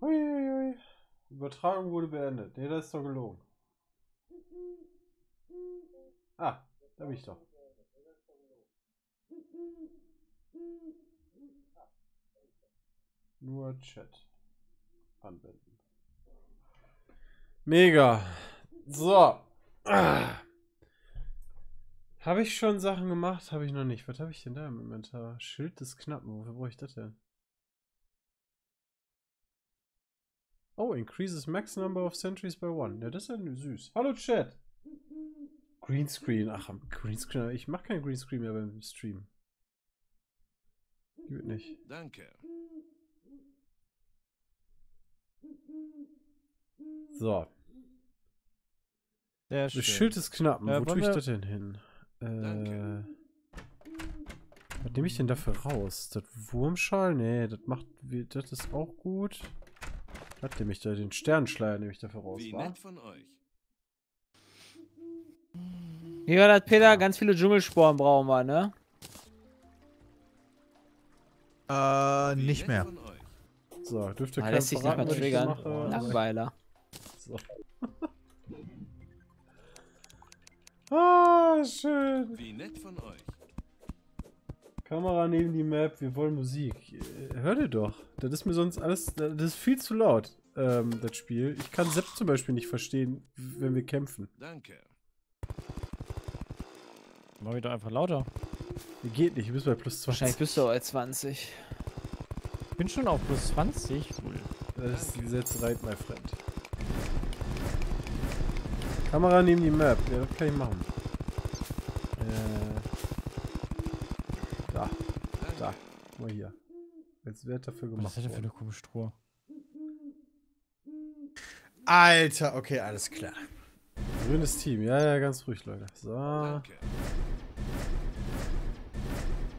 Uiuiui. Übertragung wurde beendet. Ne, das ist doch gelogen. Ah, da bin ich doch. Nur Chat anwenden. Mega. So. Habe ich schon Sachen gemacht? Habe ich noch nicht. Was habe ich denn da im Inventar? Schild des Knappen. Wofür brauche ich das denn? Oh, increases max number of centuries by one. Ja, das ist ja süß. Hallo Chat. Greenscreen. Ach, Greenscreen. Ich mache kein Greenscreen mehr beim Stream. Geht nicht. Danke. So. Sehr Das schön. Schild des Knappen. Äh, Wo tue ich wir- das denn hin? Äh, Danke. was nehme ich denn dafür raus? Das Wurmschal? Nee, das macht. Das ist auch gut. Was nehme ich da? Den Sternschleier nehme ich dafür raus, Wie nett von euch. Wie war das, Peter? Ganz viele Dschungelsporen brauchen wir, ne? Äh, nicht mehr. So, dürfte Ah, kein lässt sich nicht mehr triggern. Langweiler. So. ah, schön. Wie nett von euch. Kamera neben die Map, wir wollen Musik. Äh, Hör dir doch. Das ist mir sonst alles. Das ist viel zu laut, ähm, das Spiel. Ich kann Sepp zum Beispiel nicht verstehen, wenn wir kämpfen. Danke. Mach ich doch einfach lauter. Geht nicht, du bist bei plus 20. Wahrscheinlich bist du bei 20. Ich bin schon auf plus 20. Das ist die Setzerei, my friend. Kamera neben die Map, ja, das kann ich machen. Äh. Da, Danke. da. Guck mal hier. Jetzt wird dafür Was gemacht. ist das denn für eine komische Truhe? Alter, okay, alles klar. Grünes Team, ja, ja, ganz ruhig, Leute. So. Danke.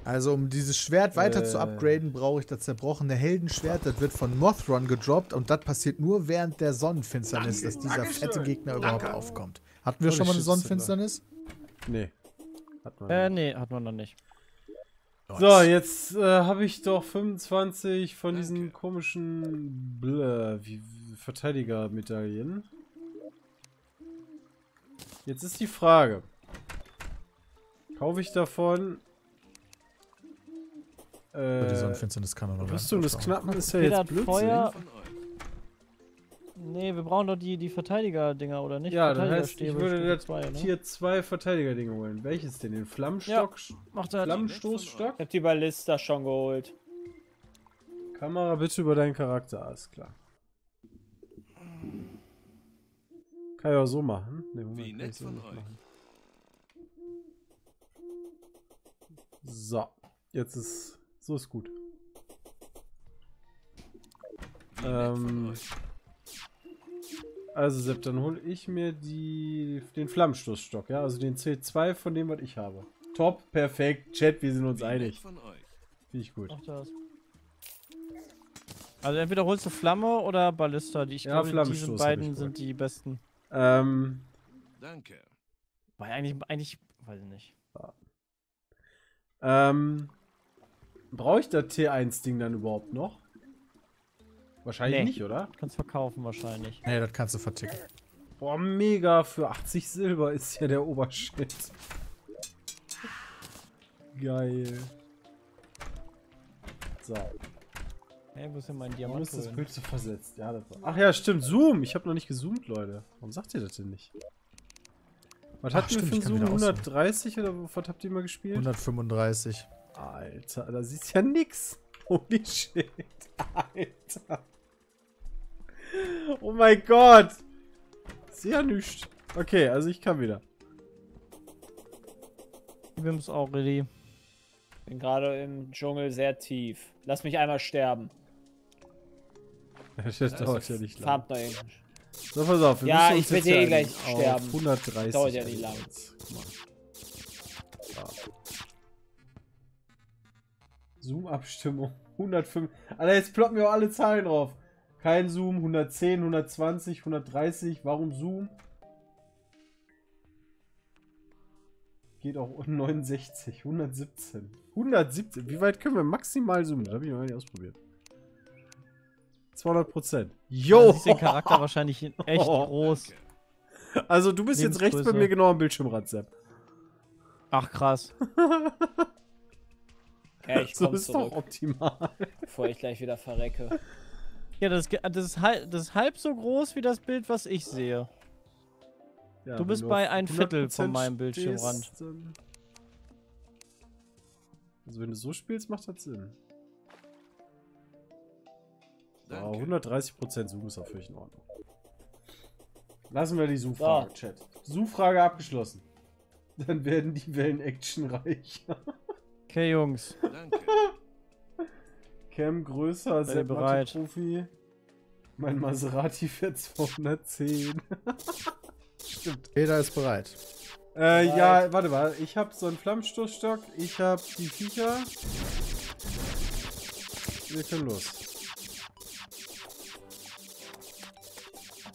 Also, um dieses Schwert weiter zu Äh. upgraden, brauche ich das zerbrochene Heldenschwert. Das wird von Mothron gedroppt und das passiert nur während der Sonnenfinsternis, dass dieser fette Gegner überhaupt aufkommt. Hatten wir Holy schon mal eine Sonnenfinsternis? Nee. Hat man Äh, nicht. nee, hat man noch nicht. So, jetzt äh, habe ich doch 25 von Danke. diesen komischen Blö, wie, wie Verteidiger-Medaillen. Jetzt ist die Frage. Kaufe ich davon äh, Sonnenfinsternis kann er noch Rüstung des. Knappen ist ja jetzt Blödsinn. Feuer-. Nee, wir brauchen doch die, die Verteidiger-Dinger, oder nicht? Ja, dann heißt, ich würde Stufe das zwei, ne? Tier 2 Verteidiger-Dinge holen. Welches denn? Den Flammenstock? Macht er Flammenstoßstock? Ich hab die Ballista schon geholt. Kamera bitte über deinen Charakter, alles klar. Kann ich auch so machen. Nee, Moment, Wie nett so von euch. machen. So, jetzt ist. So ist gut. Wie nett von Ähm, euch. Also Sepp, dann hole ich mir die, den Flammenstoßstock, ja? Also den C2 von dem, was ich habe. Top, perfekt, Chat, wir sind uns einig. von euch. Finde ich gut. Also entweder holst du Flamme oder Ballista. Die ich Ja, glaube, diese beiden sind die besten. Ähm, Danke. Weil eigentlich, eigentlich, weiß ich nicht. ähm, brauche ich das T1-Ding dann überhaupt noch? Wahrscheinlich Nee. nicht, oder? Kannst verkaufen wahrscheinlich. Nee, das kannst du verticken. Boah, mega, für 80 Silber ist ja der Oberschnitt. Geil. So, Hey, wo ist denn mein warum Diamant? ist das? Bild so versetzt? Ja, das war... Ach ja, stimmt, Zoom. Ich habe noch nicht gezoomt, Leute. Warum sagt ihr das denn nicht? Was Ach, hatten wir für einen Zoom? wieder 130 oder was habt ihr mal gespielt? 135. Alter, da sieht's ja nix. Holy shit. Alter. Oh mein Gott. Sehr nüscht. Okay, also ich kann wieder. Ich bin auch ready. Bin gerade im Dschungel sehr tief. Lass mich einmal sterben. Das dauert ja nicht lang. Farmt noch. So, pass auf. Wir Ja, müssen ich jetzt eh ja gleich sterben. 130. Dauert ja nicht lang. jetzt. Guck mal. So. Zoom-Abstimmung. 105. Alter, jetzt ploppen mir auch alle Zahlen drauf. Kein Zoom, 110, 120, 130. Warum Zoom? Geht auch 69, 117. 117. Wie weit können wir maximal zoomen? Das habe ich noch nicht ausprobiert. 200 Prozent. Jo! siehst du den Charakter wahrscheinlich in echt Oh, groß. Also du bist jetzt rechts bei mir genau am Bildschirmrand, Sepp. Ach krass. Ja, ich So ist doch zurück, optimal. bevor ich gleich wieder verrecke. Ja, das, das, ist halb, das ist halb so groß wie das Bild, was ich sehe. Ja, Du bist bei ein Viertel 100% von meinem Bildschirmrand. stehst, Also wenn du so spielst, macht das Sinn. Danke. 130% Zoom ist auch völlig in Ordnung. Lassen wir die Suchfrage, Chat. Suchfrage abgeschlossen. Dann werden die Wellen actionreich. Okay, Jungs. Danke. Cam größer, Sepp bereit? Profi. Mein Maserati fährt 210. Stimmt. Peter ist bereit. Äh, ja, warte mal. Ich habe so einen Flammenstoßstock. Ich habe die Viecher. Wir können los.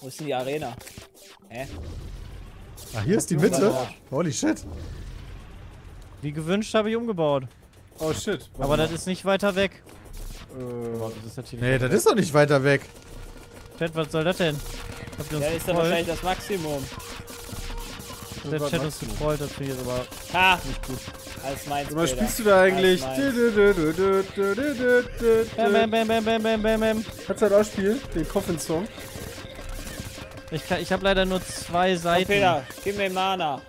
Wo ist denn die Arena? Hä? Ah, hier ist die Mitte. Holy shit. Wie gewünscht habe ich umgebaut. Oh shit. warte Aber mal. das ist nicht weiter weg. Äh, Das ist natürlich Nee, das ist doch nicht weiter weg. Chat, was soll das denn? Habt ihr uns Ja, ist dann getrollt? wahrscheinlich das Maximum. Der was Chat uns Maximum? getrollt, das finde ich jetzt aber Ha! nicht gut. Alles meins, was spielst du da eigentlich? Alles Bam, bam, Kannst bam, bam, bam, bam, bam, bam. du das ausspielen? Den Coffin-Song? Ich, kann- ich habe leider nur zwei Komm, Seiten. Peter, gib mir Mana.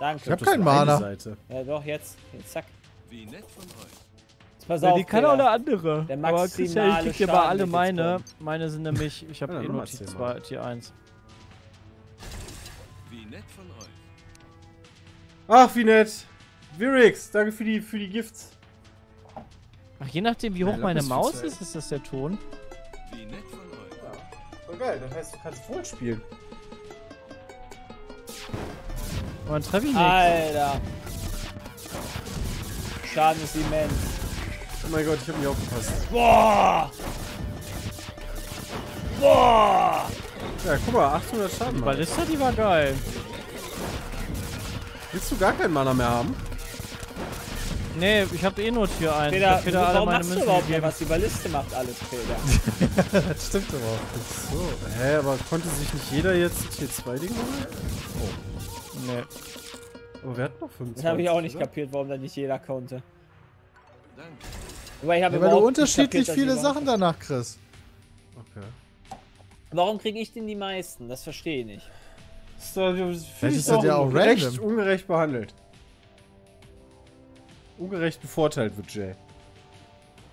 Danke. Ich hab keinen Mana. Seite. Ja, doch, jetzt. jetzt zack. Wie nett von euch. Pass Ja, auf, die kann Peter. auch eine andere. Der Aber Christian, ich krieg dir mal alle meine. kommen. Meine sind nämlich, ich habe Ja, eh nur Tier erzähl 2, mal. Tier 1. Wie nett von euch. Ach, wie nett. Virix, danke für die, für die Gifts. Ach, je nachdem wie Ja, hoch locker meine Maus ist, ist das der Ton. Wie nett von euch. Oh geil, das heißt, du kannst voll spielen. Aber dann treffe ich nicht. Alter. Schaden ist immens. Oh mein Gott, ich hab nicht aufgepasst. Boah! Boah! Ja, guck mal, 800 Schaden. Die. Ballista, die war geil. Willst du gar keinen Mana mehr haben? Nee, ich habe eh nur Tier 1. ich Peter, Peter alle warum meine machst du Münzen überhaupt noch gegeben. was? Die Balliste macht alles, Peter. Das stimmt aber auch. So, hä, aber konnte sich nicht jeder jetzt Tier 2 Ding holen? Nee. Aber wir hatten noch 25. Das habe ich auch nicht oder? kapiert, warum da nicht jeder konnte. Danke. Habe Ja, weil du unterschiedlich kapiert, viele Sachen danach kriegst. Okay. Warum kriege ich denn die meisten? Das verstehe ich nicht. Das ist doch- das finde Vielleicht ich ist das ja auch ungerecht, random. ungerecht behandelt. Ungerecht bevorteilt wird Jay.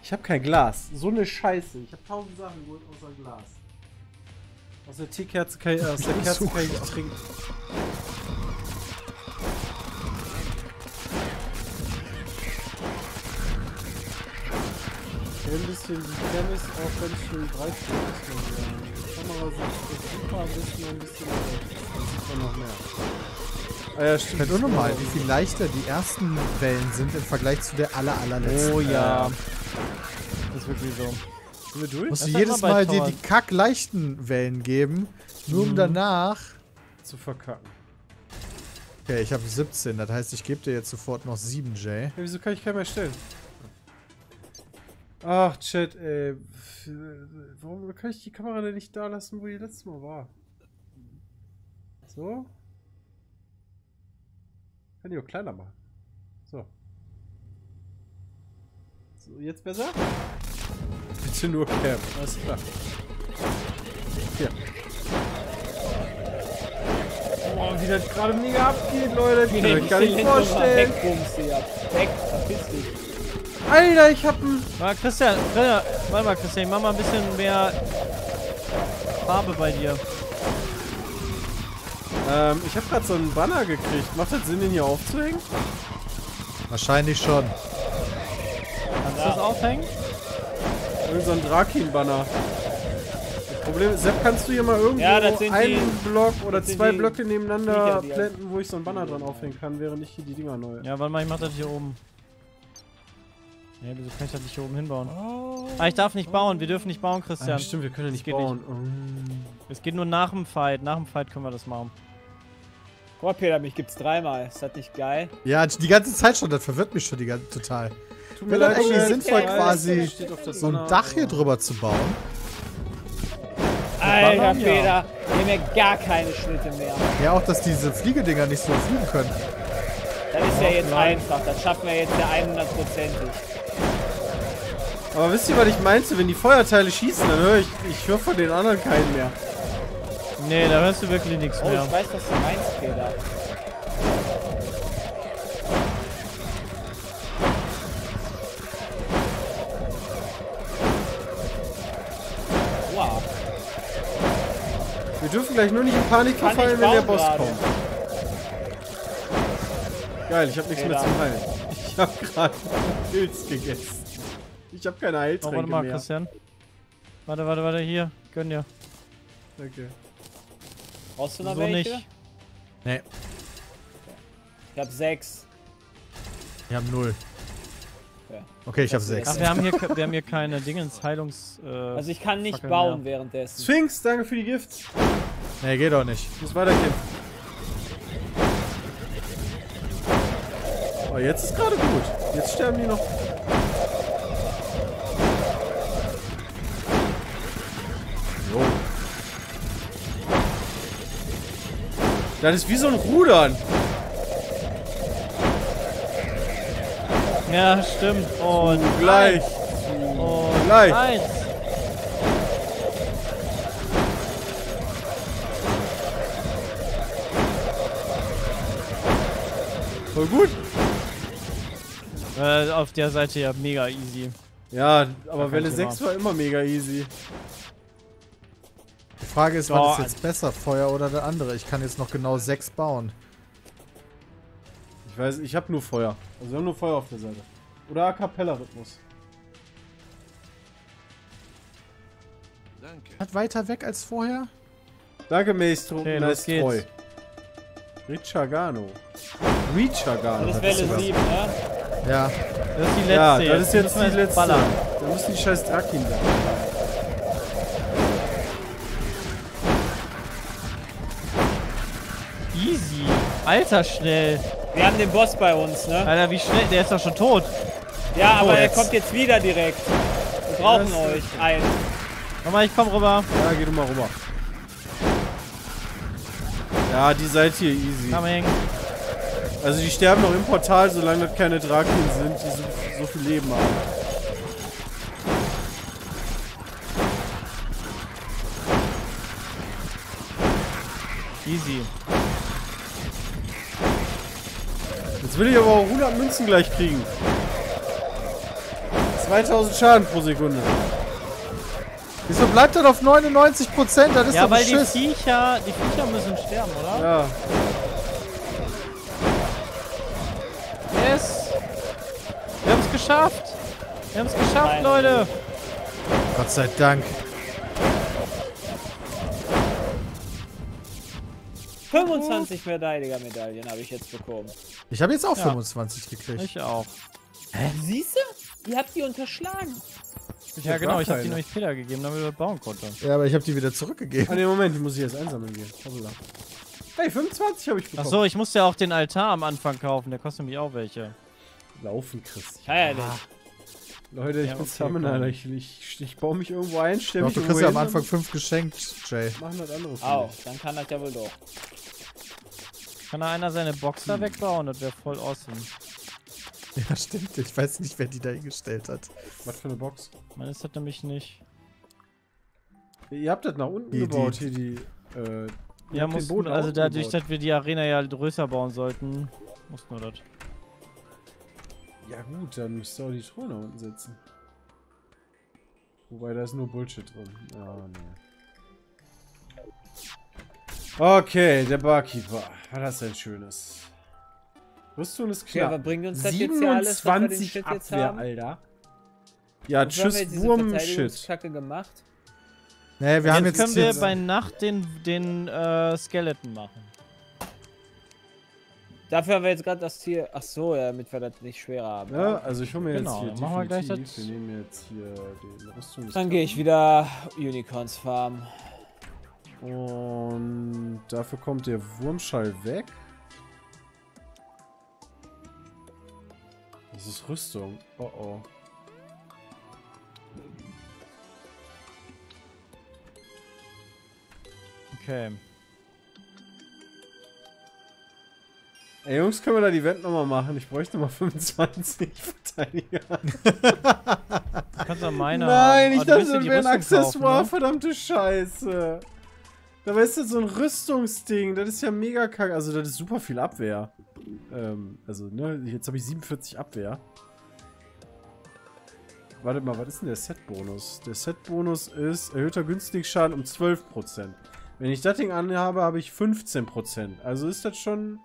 Ich habe kein Glas. So eine Scheiße. Ich habe tausend Sachen geholt außer Glas. Aus der Teekerze kann ich, aus der Kerze kann ich nicht trinken. Ein bisschen wie Dennis, auch wenn es schön breit ist. Die Kamera sieht super, ein bisschen, ein bisschen, das sieht man noch mehr. Ah ja, stimmt. Fällt unnormal, wie viel leichter die ersten Wellen sind im Vergleich zu der aller allerletzten. Oh ja. Das ist wirklich so. Sind wir durch? Musst du jedes Mal dir die kackleichten Wellen geben, nur um danach. Zu verkacken. Okay, ich habe 17, das heißt, ich gebe dir jetzt sofort noch 7, Jay. Ja, wieso kann ich keinen mehr stellen? Ach, Chat, ey. Warum kann ich die Kamera denn nicht da lassen, wo die letztes Mal war? So? Kann die auch kleiner machen. So. So, jetzt besser? Bitte nur Cam, alles klar. Hier. Boah, wie das gerade mega abgeht, Leute. Das könnt ihr euch gar nicht vorstellen. Wegbums hier. Weg, verpiss dich. Alter, ich hab ein... Ah, Christian, Christian, warte mal, Christian, mach mal ein bisschen mehr Farbe bei dir. Ähm, ich habe gerade so einen Banner gekriegt. Macht das Sinn, den hier aufzuhängen? Wahrscheinlich schon. Kannst du das aufhängen? Irgend so ein Drakin-Banner. Das Problem ist, Sepp, kannst du hier mal irgendwo Ja, einen die- Block oder zwei Blöcke nebeneinander die planten, wo ich so einen Banner dran aufhängen kann, während ich hier die Dinger neu. Ja, warte mal, ich mach das hier oben. Ja, wieso kann ich das nicht hier oben hinbauen? Ah, ich darf nicht bauen, wir dürfen nicht bauen, Ah, Christian. stimmt, wir können ja nicht bauen. Mm. Es geht nur nach dem Fight, nach dem Fight können wir das machen. Guck mal, Peter, mich gibt's dreimal. Ist das nicht geil? Ja, die ganze Zeit schon, das verwirrt mich schon die ganze, total. Wäre das eigentlich sinnvoll, Ja, quasi So ein Dach hier drüber zu bauen. Alter. Peter. Wir haben ja gar keine Schnitte mehr. Ja, auch, dass diese Fliegedinger nicht so fliegen können. Das ist ja jetzt einfach. Das schaffen wir jetzt ja 100%ig. Aber wisst ihr, was ich meinte? Wenn die Feuerteile schießen, dann höre ich, ich höre von den anderen keinen mehr. Nee, da hörst du wirklich nichts Oh, mehr. ich weiß, was du meinst, Peter. Wow. Wir dürfen gleich nur nicht in Panik verfallen, wenn der Boss gerade. kommt. Geil, ich habe nichts mehr zum Heilen. Ich habe gerade Pilz gegessen. Ich habe keine Oh, Heiltränke warte mal, mehr. Christian. Warte, warte, warte, hier. Gönn dir. Danke. Brauchst du noch So welche? nicht. Nee, Ich hab sechs. wir haben null. Ja. Okay, ich habe Das sechs. Ach, wir haben hier, wir haben hier keine Dingens, Heilungs... Äh, Also ich kann nicht Fackeln bauen mehr. währenddessen. Sphinx, danke für die Gifts. Nee, geht doch nicht. Ich muss weiterkämpfen. Oh, jetzt ist gerade gut. Jetzt sterben die noch. Jo. Das ist wie so ein Rudern. ja, stimmt. Und Gleich. Und Gleich. eins. Voll gut. Äh, auf der Seite ja mega easy. Ja, aber Welle Thema. 6 war immer mega easy. Die Frage ist, Ja, was ist jetzt besser, Feuer oder der andere? Ich kann jetzt noch genau sechs bauen. Ich weiß, ich habe nur Feuer. Also wir haben nur Feuer auf der Seite. Oder A Cappella Rhythmus. Danke. Hat weiter weg als vorher? Danke, Maestro. Okay, nice los geht's. treu. Richagano. Richagano. Das ist Welle sogar. 7, ne? Ja. Das ist die letzte Ja, das ist jetzt Müssen wir die letzte. Ballern. Da müssen die scheiß Drakin sein. Easy. Alter, schnell. Wir haben den Boss bei uns, ne? Alter, wie schnell. Der ist doch schon tot. Ja, aber er jetzt. kommt jetzt wieder direkt. Wir brauchen Das- euch. Ein. Nochmal, ich komm rüber. Ja, geh du mal rüber. Ja, die seid hier easy. Coming. Also die sterben noch im Portal, solange das keine Draken sind, die so, so viel Leben haben. Easy. Jetzt will ich aber auch 100 Münzen gleich kriegen. 2000 Schaden pro Sekunde. Wieso bleibt er auf 99 Prozent? Das ist Ja, doch weil die. Viecher, die Viecher müssen sterben, oder? Ja. Geschafft. Wir haben es geschafft, Nein. Leute. Gott sei Dank. 25 Verteidiger-Medaillen habe ich jetzt bekommen. Ich habe jetzt auch Ja. 25 gekriegt. Ich auch. Siehst du? Ihr habt die unterschlagen. Ich Ja, genau. Ich habe die keine. nämlich Peter gegeben, damit er bauen konnte. Ja, aber ich habe die wieder Ah, zurückgegeben. ne, Moment, die muss ich jetzt einsammeln gehen. Hoppala. Hey, 25 habe ich bekommen. Achso, ich musste ja auch den Altar am Anfang kaufen. Der kostet nämlich auch welche. Laufen, Chris. Feierlich. Leute, ich Ja, bin okay, Summoner. Ich, ich, ich baue mich irgendwo ein, stelle Doch, mich du irgendwo kriegst ja am Anfang und 5 geschenkt, Jay. Machen das andere für Au, dann kann das ja wohl doch. Kann da einer seine Box da wegbauen? Das wäre voll awesome. Ja, stimmt. Ich weiß nicht, wer die da hingestellt hat. Was für eine Box? Man ist das nämlich nicht. Ihr habt das nach unten Die- gebaut, die- hier die. Äh, Ja, den mussten, Boden also dadurch, gebaut. dass wir die Arena ja größer bauen sollten, mussten wir das. Ja, gut, dann müsst ihr auch die Truhe nach unten setzen. Wobei, da ist nur Bullshit drin. Ja, nee. Okay, der Barkeeper. Was ist denn Schönes? Rüstung ist Ja, klar. was bringt uns das jetzt hier alles, was wir 27 jetzt Abwehr, haben? Alter. Ja, wir tschüss, jetzt Wurm-Shit. Gemacht? Nee, wir haben jetzt jetzt können wir jetzt, bei Nacht den, den äh, Skeleton machen. Dafür haben wir jetzt gerade das Tier. Ach so, ja, damit wir das nicht schwerer haben. Ja, also ich hole mir Genau, jetzt hier machen wir gleich das- wir nehmen jetzt hier den Rüstung des Dann gehe ich wieder Unicorns farmen. Und dafür kommt der Wurmschall weg. Das ist Rüstung. Oh oh. Okay. Ey, Jungs, können wir da die Welt nochmal machen? Ich bräuchte mal 25 Verteidiger. Du kannst doch meine Nein, ich du dachte, das wäre ein Rüstung kaufen, Accessoire, ne? verdammte Scheiße. Da weißt du, so ein Rüstungsding, das ist ja mega kacke. Also, das ist super viel Abwehr. Ähm, also, ne, jetzt habe ich 47 Abwehr. Warte mal, was ist denn der Set-Bonus? Der Set-Bonus ist erhöhter Günstigschaden um 12%. Wenn ich das Ding anhabe, habe ich 15%. Also ist das schon.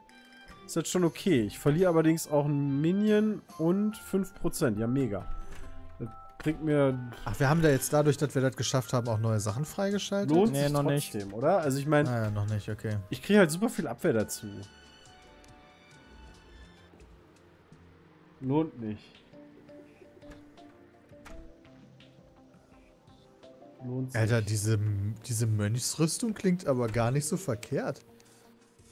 Ist das schon okay. Ich verliere allerdings auch einen Minion und 5%. Ja, mega. Das bringt mir. Ach, wir haben da jetzt dadurch, dass wir das geschafft haben, auch neue Sachen freigeschaltet? Lohnt Nee, sich noch nicht. trotzdem, oder? Also ich meine, Naja, noch nicht, okay. ich kriege halt super viel Abwehr dazu. Lohnt nicht. Lohnt sich. Alter, diese, diese Mönchsrüstung klingt aber gar nicht so verkehrt.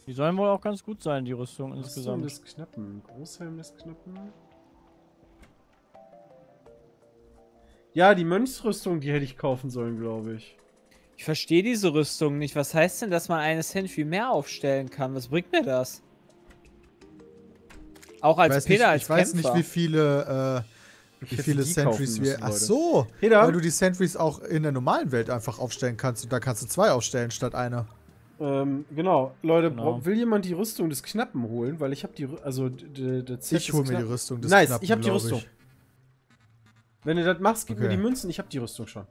Die sollen wohl auch ganz gut sein, die Rüstung Rüstung insgesamt. des Knappen. Großhelm des Knappen. Ja, die Mönchsrüstung, die hätte ich kaufen sollen, glaube ich. Ich verstehe diese Rüstung nicht. Was heißt denn, dass man eine Sentry mehr aufstellen kann? Was bringt mir das? Auch als Peter, als ich weiß nicht, wie viele, äh, wie viele Sentries wir. Ach so! Peter? Weil du die Sentries auch in der normalen Welt einfach aufstellen kannst und da kannst du zwei aufstellen statt einer. Ähm, genau. Leute, Genau. will jemand die Rüstung des Knappen holen? Weil ich habe die, also der Set Ich hole mir die Rüstung des Nice, Knappen, ich habe die Rüstung. Wenn du das machst, gib mir Okay. die Münzen, ich habe die Rüstung schon.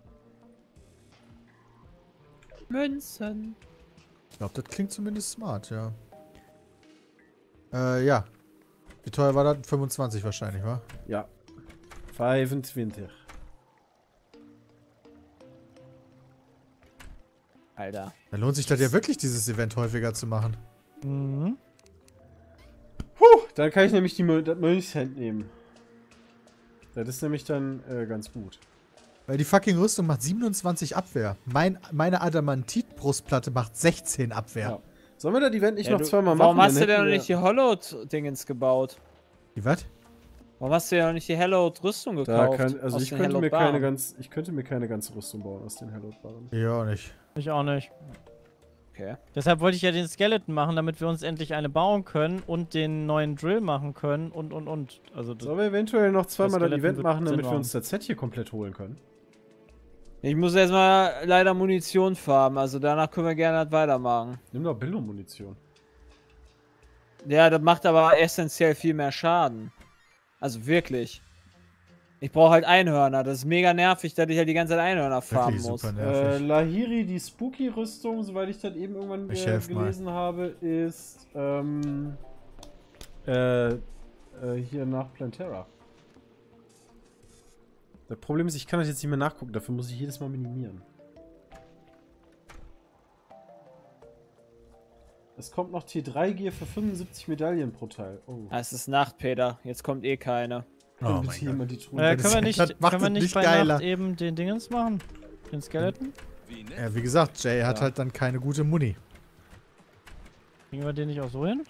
Münzen. Ich glaube, das klingt zumindest smart, ja. Äh, ja. Wie teuer war das? 25 wahrscheinlich, wa? Ja. 25. Alter. Dann lohnt sich das ja wirklich, dieses Event häufiger zu machen. Mhm. Puh, dann kann ich nämlich die das Mönchshand nehmen. Das ist nämlich dann äh, ganz gut. Weil die fucking Rüstung macht 27 Abwehr. Mein, meine Adamantit-Brustplatte macht 16 Abwehr. Ja. Sollen wir das Event nicht Ja, noch du- zweimal warum machen? hast du denn noch nicht die Hollow-Dingens gebaut? Die was? Warum hast du denn noch nicht die da gekauft? kann, also ich könnte, mir keine ganz, ich könnte mir keine ganze Rüstung bauen aus den Hallowed-Barren. Ja, auch nicht. Ich auch nicht. Okay. Deshalb wollte ich ja den Skeleton machen, damit wir uns endlich eine bauen können und den neuen Drill machen können und und und. Also das, Sollen wir eventuell noch zweimal das Skeleton Event machen, damit wir uns das Set hier komplett holen können? Ich muss erstmal leider Munition farmen, also danach können wir gerne halt weitermachen. Nimm doch Billo-Munition. Ja, das macht aber essentiell viel mehr Schaden. Also wirklich. Ich brauche halt Einhörner. Das ist mega nervig, dass ich halt die ganze Zeit Einhörner farmen muss. super Äh, nervig. Lahiri, die Spooky-Rüstung, soweit ich das eben irgendwann äh, helf mal. gelesen habe, ist ähm, äh, äh, hier nach Plantera. Das Problem ist, ich kann das jetzt nicht mehr nachgucken, dafür muss ich jedes Mal minimieren. Es kommt noch T3-Gear für 75 Medaillen pro Teil. Oh. Ah, es ist Nacht, Peter. Jetzt kommt eh keine. Oh mein Gott. die Truhe. äh, können wir nicht, das können wir nicht nicht bei geiler. Nacht eben den Dingens machen? Den Skeleton? Ja, wie gesagt, Jay hat Ja. halt dann keine gute Muni. Kriegen wir den nicht auch so hin?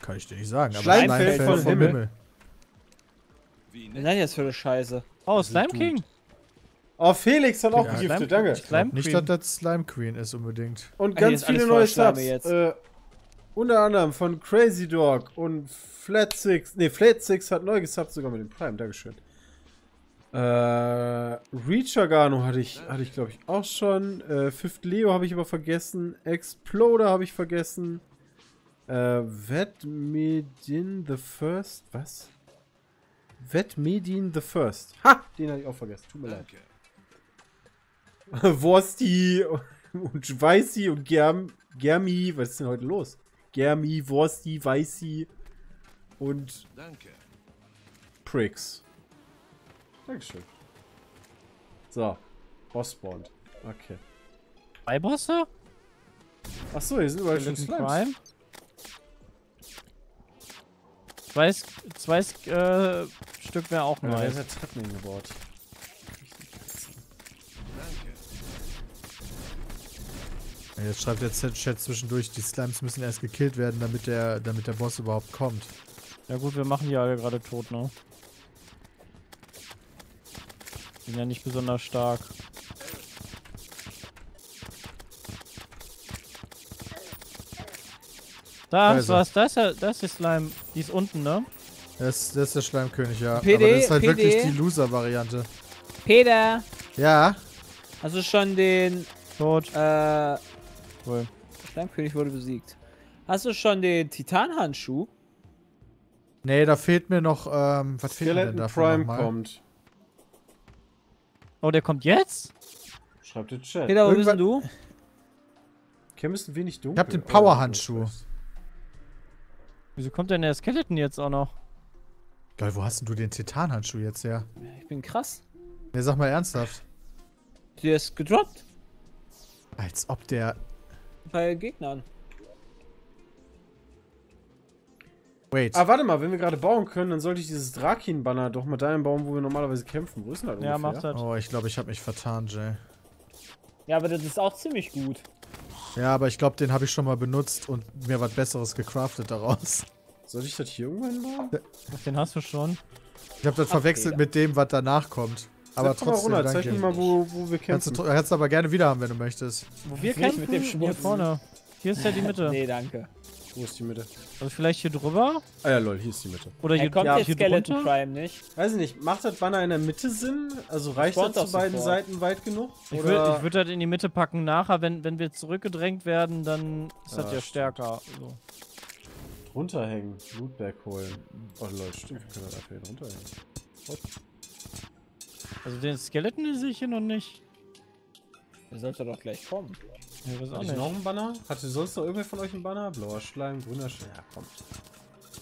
Kann ich dir nicht sagen. Aber Schleim Schleim fällt fällt vom vom Himmel. Himmel. Wie das jetzt für eine Scheiße? Oh, Also Slime King. Oh, Felix hat auch Ja, gegiftet, danke. Slime Nicht, dass das Slime Queen ist unbedingt. Und ganz viele neue Subs. jetzt. Äh, unter anderem von Crazy Dog und Flat Six. Ne, Flat Six hat neu gesubbt, sogar mit dem Prime. Dankeschön. Äh, Reacher Gano hatte ich, hatte ich glaube ich auch schon. Äh, Fifth Leo habe ich aber vergessen. Exploder habe ich vergessen. Äh, Vedmedin the First. Was? Vedmedin the First. Ha! Den habe ich auch vergessen. Tut mir leid. Danke. Worsti und Weißi und Germ, Germi, was ist denn heute los? Germi, Worsti, Weißi und Danke. Pricks. Dankeschön. So, Boss spawned. Okay. Zwei Bosse? Achso, hier sind überall schon. Prime? Zwei, zwei äh, Stück wäre auch Ja, der nice. hat Treppen hingebaut. Jetzt schreibt der Z-Chat zwischendurch, die Slimes müssen erst gekillt werden, damit der, damit der Boss überhaupt kommt. Ja gut, wir machen die alle gerade tot, ne? Die sind ja nicht besonders stark. Da er. was, da ist, der, da ist die Slime. Die ist unten, ne? Das, ist- das ist der Schleimkönig, ja. PD, Aber das ist halt PD. wirklich die Loser-Variante. Peter, Ja, hast du schon den, Tot. äh, Cool. Schleimkönig wurde besiegt. Hast du schon den Titanhandschuh? nee, da fehlt mir noch, ähm, was fehlt mir denn Skeleton dafür Prime nochmal? kommt. Oh, der kommt jetzt? Schreibt der Chat. Peter, wo bist du? Cam ist ein wenig dunkel. Ich hab den Oh, Power-Handschuh. ist- Wieso kommt denn der Skeleton jetzt auch noch? Geil, wo hast denn du den Titanhandschuh jetzt her? Ich bin krass. Ne, sag mal ernsthaft. Der ist gedroppt Als ob der. Bei Gegnern. Wait. Ah, warte mal, wenn wir gerade bauen können, dann sollte ich dieses Drakin-Banner doch mit dahin bauen, wo wir normalerweise kämpfen. Wo ist denn das Ja, ungefähr? macht das. Oh, ich glaube, ich habe mich vertan, Jay. Ja, aber das ist auch ziemlich gut. Ja, aber ich glaube, den habe ich schon mal benutzt und mir was Besseres gecraftet daraus. Soll ich das hier irgendwann bauen? Ach, den hast du schon. Ich habe das verwechselt Peter. mit dem, was danach kommt. Aber Setz doch mal trotzdem, runter, zeig danke. mir mal, wo, wo wir Kannst du, kämpfen. kannst du aber gerne wieder haben, wenn du möchtest. Wo wir kämpfen? mit dem Hier Schmutz. vorne. Hier ist ja die Mitte. Nee, danke. Wo ist die Mitte? Also vielleicht hier drüber? Ah ja, lol, hier ist die Mitte. Oder Er hier, kommt ja, jetzt hier Skeleton drunter? Prime nicht. Weiß ich nicht, macht das Banner in der Mitte Sinn? Also reicht das zu beiden sofort. Seiten weit genug? Ich würde ich würd das in die Mitte packen. Nachher, wenn, wenn wir zurückgedrängt werden, dann ist das Ja, ja stimmt. stärker. So. runterhängen, Lootberg holen. Oh lol, stimmt, wir können das einfach hier runterhängen. Also den Skeleton sehe ich hier noch nicht. Der sollte doch gleich kommen. Ja, das auch nicht. noch einen Banner? Hatte sonst noch irgendwer von euch einen Banner? Blauer Schleim, grüner Schleim. Ja, komm,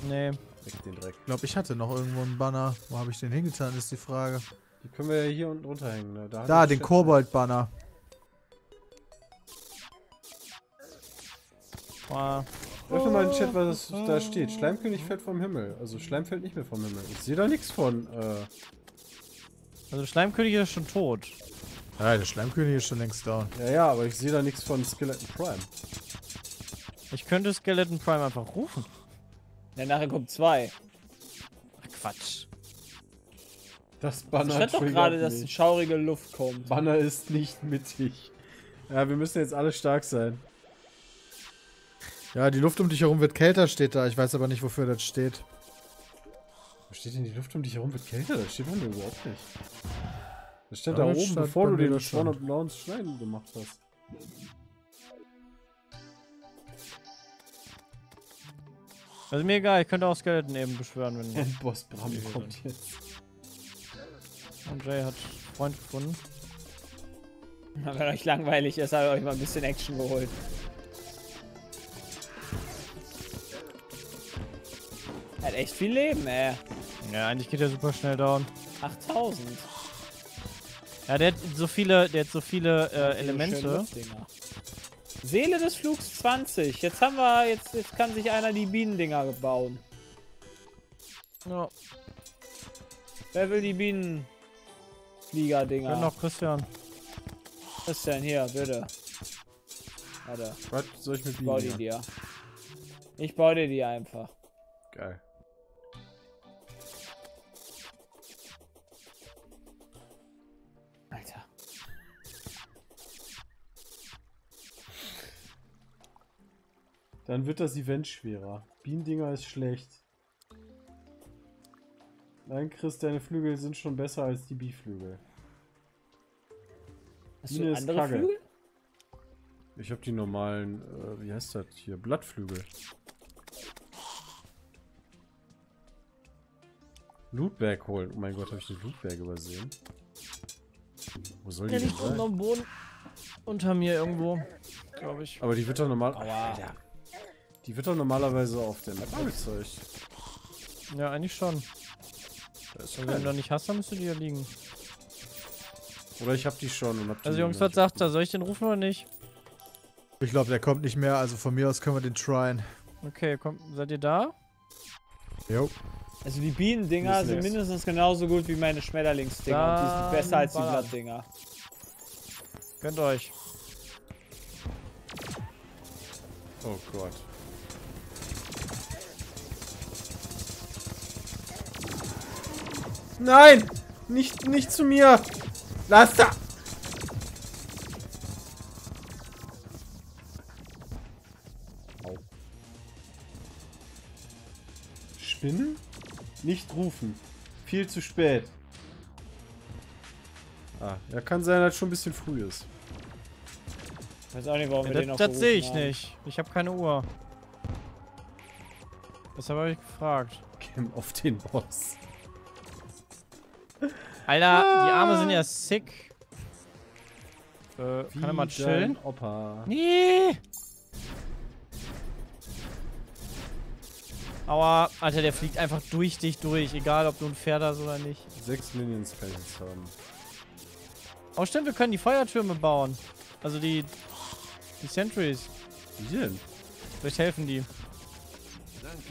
Nee. weg den Dreck. Ich glaube, ich hatte noch irgendwo einen Banner. Wo habe ich den hingetan, ist die Frage. Die können wir ja hier unten runterhängen. Ne? Da, Da, den Kobold-Banner. Ah, Öffne mal den Chat, was da steht. Schleimkönig fällt vom Himmel. Also Schleim fällt nicht mehr vom Himmel. Ich sehe da nichts von. Äh, Also Schleimkönig ist schon tot. Ja, der Schleimkönig ist schon längst down. ja, ja, aber ich sehe da nichts von Skeleton Prime. Ich könnte Skeleton Prime einfach rufen. Ja, nachher kommt zwei. Ach, Quatsch. Das Es Banner stand doch triggert gerade, dass mich. schaurige Luft kommt. Banner ist nicht mittig. Ja, wir müssen jetzt alle stark sein. Ja, die Luft um dich herum wird kälter, steht da. Ich weiß aber nicht, wofür das steht. Wo steht denn die Luft um dich herum wird kälter? Das steht bei mir überhaupt nicht. Das stand Ja, da oben, bevor du den schon. 200 blauen Schneiden gemacht hast. Also mir egal, ich könnte auch Skeleton eben beschwören, wenn. Endboss Bram kommt jetzt. Und Jay hat Freund gefunden. Wenn euch langweilig ist, habe ich euch mal ein bisschen Action geholt. Er hat echt viel Leben, ey. Ja, eigentlich geht er super schnell down. 8000. Ja, der hat so viele, der hat so viele äh, Elemente. Seele des Flugs 20. Jetzt haben wir, jetzt, jetzt kann sich einer die Bienendinger bauen. Ja, Wer will die Bienenflieger-Dinger? können noch Christian. Christian, hier, bitte. Warte, Was soll ich mit ich baue die Bienen? dir. Ich baue dir die einfach. Geil. Dann wird das Event schwerer. Bienendinger ist schlecht. Nein, Chris, deine Flügel sind schon besser als die Biflügel. Hast Biene du ist andere. Flügel? Ich habe die normalen, äh, wie heißt das hier? Blattflügel. Lootberg holen. Oh mein Gott, habe ich den Lootberg übersehen? Wo soll die Ja, denn liegt unten am Boden. Unter mir irgendwo, glaube ich. Aber die wird doch normal. Aua. Alter. Die wird doch normalerweise auf der Map angezeigt. Ja, eigentlich schon. Da ist Also, wenn du da nicht hast, dann müsste die ja liegen. Oder ich hab die schon und hab die Also Jungs, was sagt er? Soll ich den rufen oder nicht? Ich glaube, der kommt nicht mehr. Also von mir aus können wir den tryen. Okay, komm, seid ihr da? Jo. Also die Bienendinger sind mindestens genauso gut wie meine Schmetterlingsdinger. Und die Dann sind besser als die. Blattdinger. Gönnt euch. Oh Gott. Nein! Nicht, nicht zu mir! Lass da! Au. Spinne? Nicht rufen. Viel zu spät. Ah, ja, kann sein, dass schon ein bisschen früh ist. Ich weiß auch nicht, warum wir den das noch das sehe ich haben. nicht. Ich habe keine Uhr. Deshalb habe ich gefragt. Kämm auf den Boss. Alter, die Arme sind ja sick. Äh, Wie kann er mal chillen? Opa. Nee. Aua, Alter, der fliegt einfach durch dich durch, egal ob du ein Pferd hast oder nicht. Sechs Minions kann ich jetzt haben. Oh stimmt, wir können die Feuertürme bauen. Also die, die Sentries. Wie denn? Vielleicht helfen die.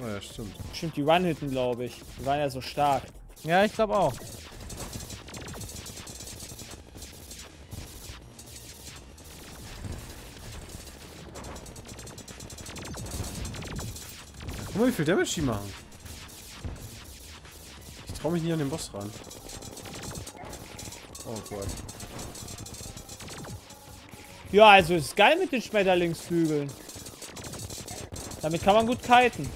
Oh ja, stimmt. Stimmt, die Run-Hitten, glaube ich. Die waren ja so stark. Ja, ich glaube auch. Guck mal, wie viel Damage die machen. Ich trau mich nie an den Boss ran. Oh Gott. Ja, also ist geil mit den Schmetterlingsflügeln. Damit kann man gut kiten.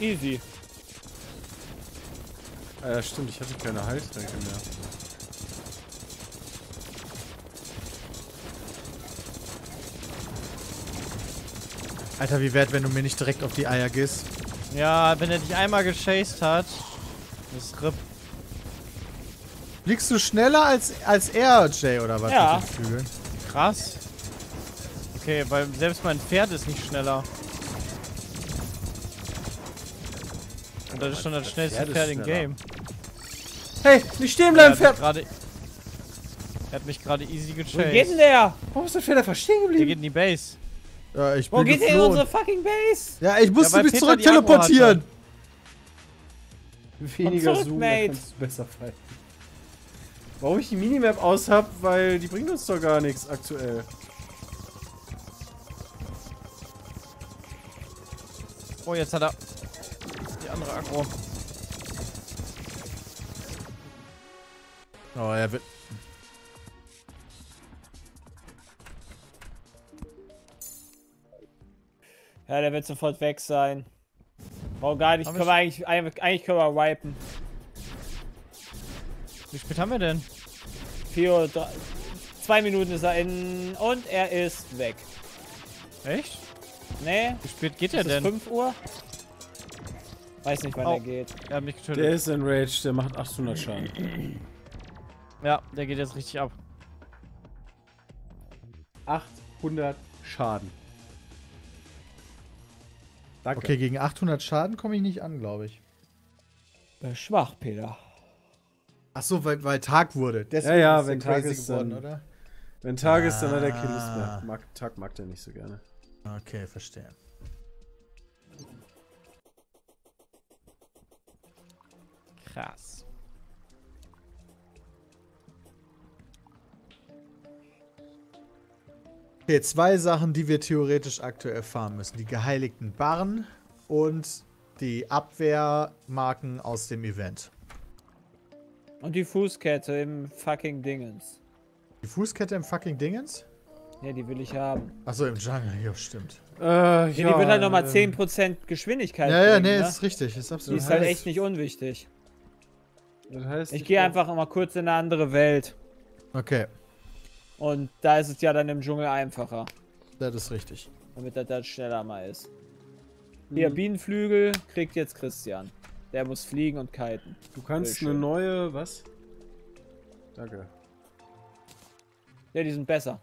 Easy. Ah ja, stimmt, ich hatte keine Heiltränke mehr. Alter, wie wert, wenn du mir nicht direkt auf die Eier gehst. Ja, wenn er dich einmal gechased hat, ist RIP. Fliegst du schneller als, als er, Jay, oder was? Ja. Krass. Okay, weil selbst mein Pferd ist nicht schneller. Und das ist schon das schnellste Pferd Pferd im. Game. Hey, nicht stehen bleiben, Pferd! gerade. Er hat mich gerade easy Wo geht gechased. denn der? Warum ist das Pferd einfach stehen Der geblieben? geht in die Base. Ja, ich Wo bin geht geflohen. unsere fucking Base? Ja, ich musste weil mich Peter zurück teleportieren. Weniger zurück, Zoom, Mate. dann kannst du besser fighten. Warum ich die Minimap aus hab, weil die bringt uns doch gar nichts aktuell. Oh, jetzt hat er die andere Aggro. Oh, er wird. Ja, der wird sofort weg sein. Oh, gar nicht. Können wir eigentlich, eigentlich können wir wipen. Wie spät haben wir denn? 4 Uhr, drei- zwei Minuten ist er in und er ist weg. Echt? Nee, Wie spät geht er denn? 5 Uhr? Weiß nicht, wann Oh. er geht. Er hat mich getötet. Der ist enraged, der macht 800 Schaden. ja, der geht jetzt richtig ab. 800 Schaden. Danke. Okay, gegen 800 Schaden komme ich nicht an, glaube ich. Äh, Schwach, Peter. Ach so, weil, weil Tag wurde. Deswegen Ja, ja, ist wenn Tag ist, geworden, dann- oder? Wenn Tag ist, dann hat er keine Lust Ah. mehr. Mag, Tag mag der nicht so gerne. Okay, verstehe. Krass. Okay, zwei Sachen, die wir theoretisch aktuell farmen müssen. Die geheiligten Barren und die Abwehrmarken aus dem Event. Und die Fußkette im fucking Dingens. Die Fußkette im fucking Dingens? Ja, die will ich haben. Achso, im Jungle, ja, stimmt. Äh, Ja, die wird halt nochmal ähm, 10% Geschwindigkeit Ja, ja, bringen, nee, ne? ist richtig, ist Die absolut. ist halt heißt- echt nicht unwichtig. Das heißt, Ich gehe einfach mal kurz in eine andere Welt. Okay, Und da ist es ja dann im Dschungel einfacher. das ist richtig. Damit das dann schneller mal ist. Hier, Bienenflügel kriegt jetzt Christian. Der muss fliegen und kiten. Du kannst eine neue. Was? Danke. Ja, die sind besser.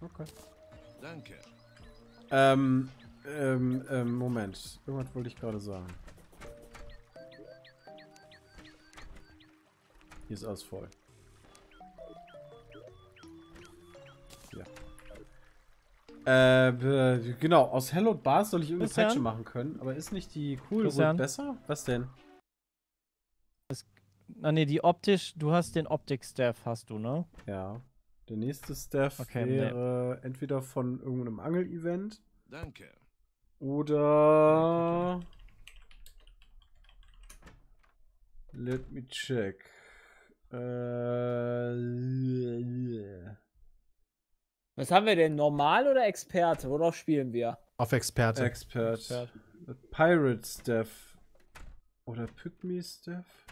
Okay. Danke. Ähm, ähm, ähm, Moment. Irgendwas wollte ich gerade sagen. Hier ist alles voll. Äh, genau, aus Hello Bars soll ich irgendeine Christian? Peitsche machen können, aber ist nicht die cool Christian? besser? Was denn? Ah ne, die optisch, du hast den Optik-Staff, hast du, ne? Ja. Der nächste Staff Okay, nee. wäre entweder von irgendeinem Angel-Event Danke. Oder. Let me check. Äh. Was haben wir denn? Normal oder Experte? Worauf spielen wir? Auf Experte. Expert. Pirate Staff. Oder Pygmy Staff.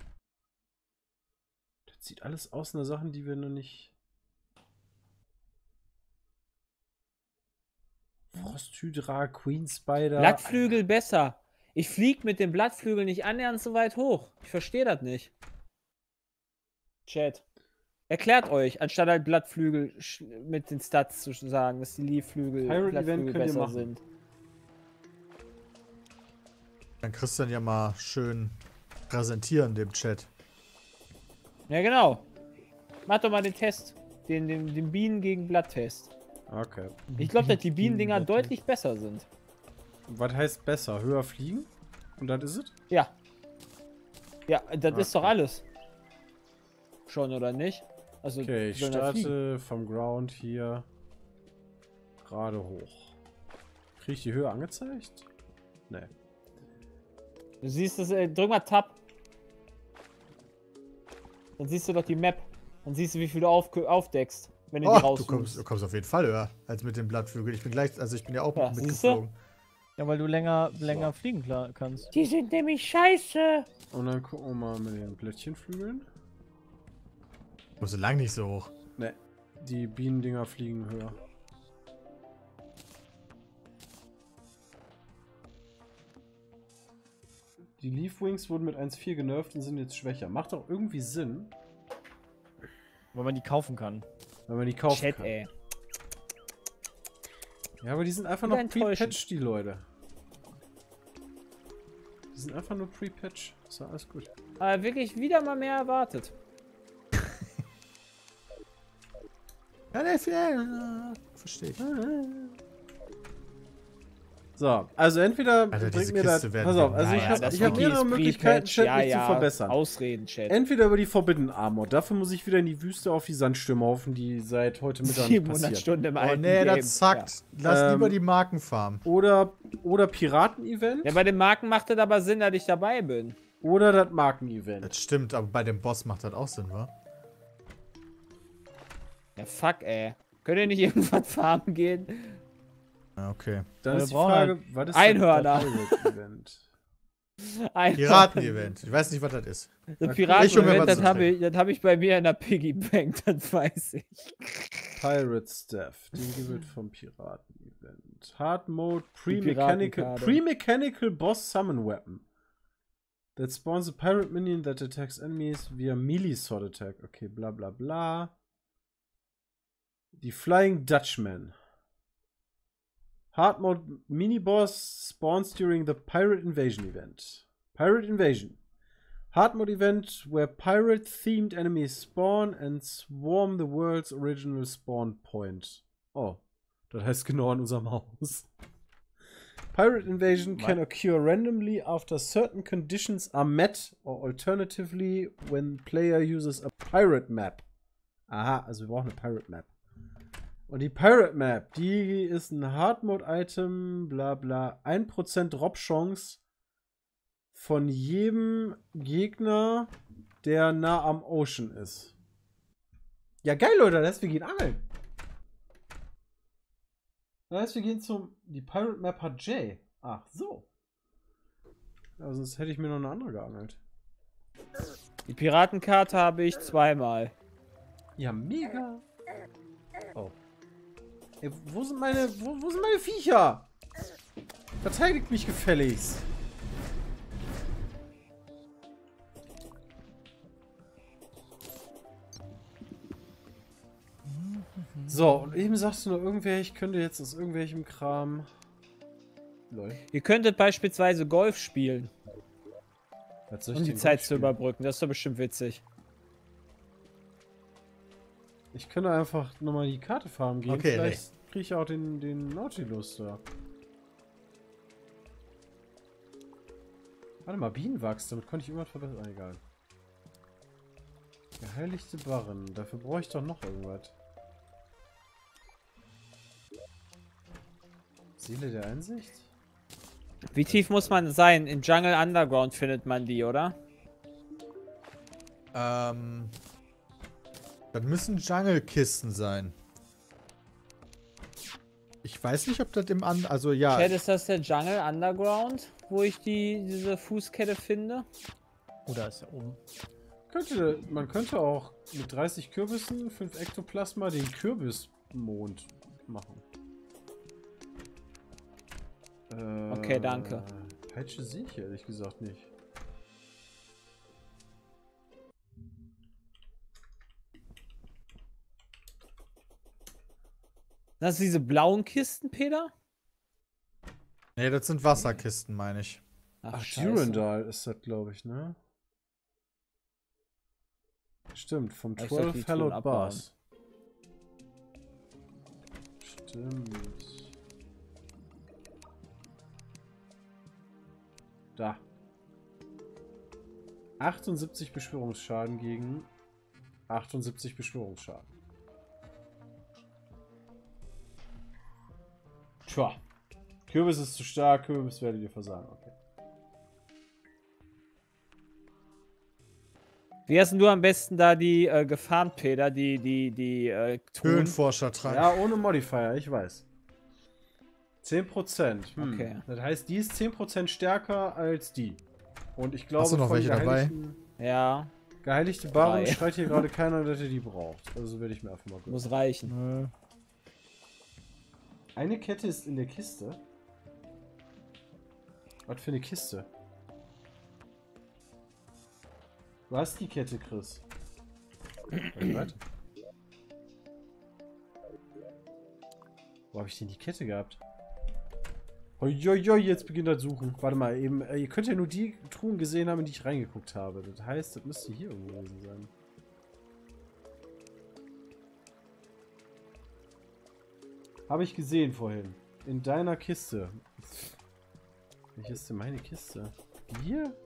Das sieht alles aus nach Sachen, die wir noch nicht. Frosthydra, Queen Spider. Blattflügel besser. Ich flieg mit dem Blattflügel nicht annähernd so weit hoch. Ich verstehe das nicht. Chat. Erklärt euch, anstatt halt Blattflügel mit den Stats zu sagen, dass die Leaf-Flügel besser sind. Dann Christian ja mal schön präsentieren dem Chat. Ja, genau. Mach doch mal den Test. Den, den, den Bienen gegen Blatt-Test. Okay. Ich glaube, dass die Bienendinger deutlich besser sind. Was heißt besser? Höher fliegen? Und das ist es? Ja. Ja, das ist doch Okay. alles. Schon, oder nicht? Also, Okay, ich fliegen. starte vom Ground hier gerade hoch. Kriege ich die Höhe angezeigt? Nee. Du siehst es, äh, drück mal Tab. Dann siehst du doch die Map. Dann siehst du, wie viel du auf, aufdeckst, wenn du die Oh, du kommst, du kommst auf jeden Fall höher als mit dem Blattflügel. Ich bin gleich, also ich bin ja auch Ja, mitgeflogen. Ja, weil du länger, länger fliegen klar kannst. Die sind nämlich scheiße. Und dann gucken wir mal mit den Blättchenflügeln. Ich muss so lang nicht so hoch. Nee. Die Bienendinger fliegen höher. Die Leaf Wings wurden mit 1.4 genervt und sind jetzt schwächer. Macht doch irgendwie Sinn, Weil man die kaufen kann. wenn man die kaufen Chat, kann. ey. Ja, aber die sind einfach Wieder noch pre-patched, die Leute. Die sind einfach nur pre-patch. Ist ja alles gut. Aber wirklich wieder mal mehr erwartet. Ja, ne, ja, verstehe ich. So, also entweder Alter, bringt diese mir das. Pass auf, also ich Naja, habe das ich hab Wiki mehrere Möglichkeiten, Chat ja, mich ja. zu verbessern. Ausreden, Chat. Entweder über die Forbidden Armor. Dafür muss ich wieder in die Wüste auf die Sandstürme hoffen, die seit heute Mittag nicht 700 passieren. Stunden im Oh alten nee, Game. das zackt. Lass Ähm, lieber die Marken farmen. Oder, oder Piraten-Event. Ja. ja, bei den Marken macht es aber Sinn, dass ich dabei bin. Oder das Marken-Event. Das stimmt, aber bei dem Boss macht das auch Sinn, wa? Ja, fuck, ey. Könnt ihr nicht irgendwann farmen gehen? Ja, okay. Dann ist die Frage, halt was ist Einhörner. das Pirate-Event? Ein- Piraten-Event. Ich weiß nicht, was das ist. Das Piraten-Event, was das habe ich, das hab ich bei mir in der Piggy Bank, das weiß ich. Pirate Staff. Den es vom Piraten-Event. Hard Mode Pre-Mechanical Piratenkarte. Pre-Mechanical Boss Summon Weapon. That spawns a pirate minion that attacks enemies via melee sword attack. Okay, bla bla bla. Die Flying Dutchman. Hard Mode Mini-Boss spawns during the Pirate Invasion event. Pirate Invasion. Hard Mode Event where pirate-themed enemies spawn and swarm the world's original spawn point. Oh, das heißt genau an unserem Haus. Pirate Invasion can occur randomly after certain conditions are met or alternatively when player uses a Pirate Map. Aha, also wir brauchen eine Pirate Map. Und die Pirate Map, die ist ein Hard Mode Item, bla bla, 1% Drop Chance von jedem Gegner, der nah am Ocean ist. Ja, geil, Leute, das heißt, wir gehen angeln. Das heißt, wir gehen zum. Die Pirate Map hat Jay. Ach, so. Ja, sonst hätte ich mir noch eine andere geangelt. Die Piratenkarte habe ich zweimal. Ja, mega. Ey, wo sind meine. Wo, wo sind meine Viecher? Verteidigt mich gefälligst. So, und eben sagst du nur irgendwer, ich könnte jetzt aus irgendwelchem Kram. Lol. Ihr könntet beispielsweise Golf spielen, um die Zeit Golf zu spielen? überbrücken. Das ist doch bestimmt witzig. Ich könnte einfach nochmal die Karte farmen gehen. Okay, Vielleicht kriege ich auch den, den Nautilus da. Warte mal, Bienenwachs, damit konnte ich irgendwas verbessern. Ah, egal. Geheiligte Barren. Dafür brauche ich doch noch irgendwas. Seele der Einsicht? Wie tief muss man sein? In Jungle Underground findet man die, oder? Ähm. Das müssen Jungle-Kisten sein. Ich weiß nicht, ob das im An. Also ja. Chat, ist das der Jungle Underground? wo ich die, diese Fußkette finde? Oder ist er oben? Könnte, man könnte auch mit 30 Kürbissen, 5 Ektoplasma den Kürbismond machen. Äh, Okay, danke. Peitsche sehe ich ehrlich gesagt nicht. Das sind diese blauen Kisten, Peter? Nee, das sind Wasserkisten, meine ich. Ach, scheiße. Durandal ist das, glaube ich, ne? Stimmt, vom Ich sollte die 12 Truhen Hallowed. Bars. Stimmt. Da. 78 Beschwörungsschaden gegen 78 Beschwörungsschaden. Tja. Kürbis ist zu stark, Kürbis werdet ihr versagen. Okay. Wie hast denn du am besten da die äh, gefahren, Peter? Die, die, die äh, Truhen? Höhenforschertrank. Ja, ohne Modifier, ich weiß. 10%. Hm. Okay. Das heißt, die ist 10% stärker als die. Und ich glaube, Hast du noch welche dabei? Ja, Geheiligte Baron schreit hier gerade keiner, dass er die braucht. Also werde ich mir einfach mal gönnen. muss reichen. Nö. Eine Kette ist in der Kiste. Was für eine Kiste? Du hast die Kette, Chris. Warte. Wo habe ich denn die Kette gehabt? Uiuiui, jetzt beginnt das Suchen. Warte mal, eben, äh, ihr könnt ja nur die Truhen gesehen haben, in die ich reingeguckt habe. Das heißt, das müsste hier irgendwo gewesen sein. Habe ich gesehen vorhin. In deiner Kiste. Welche ist denn meine Kiste? Die hier?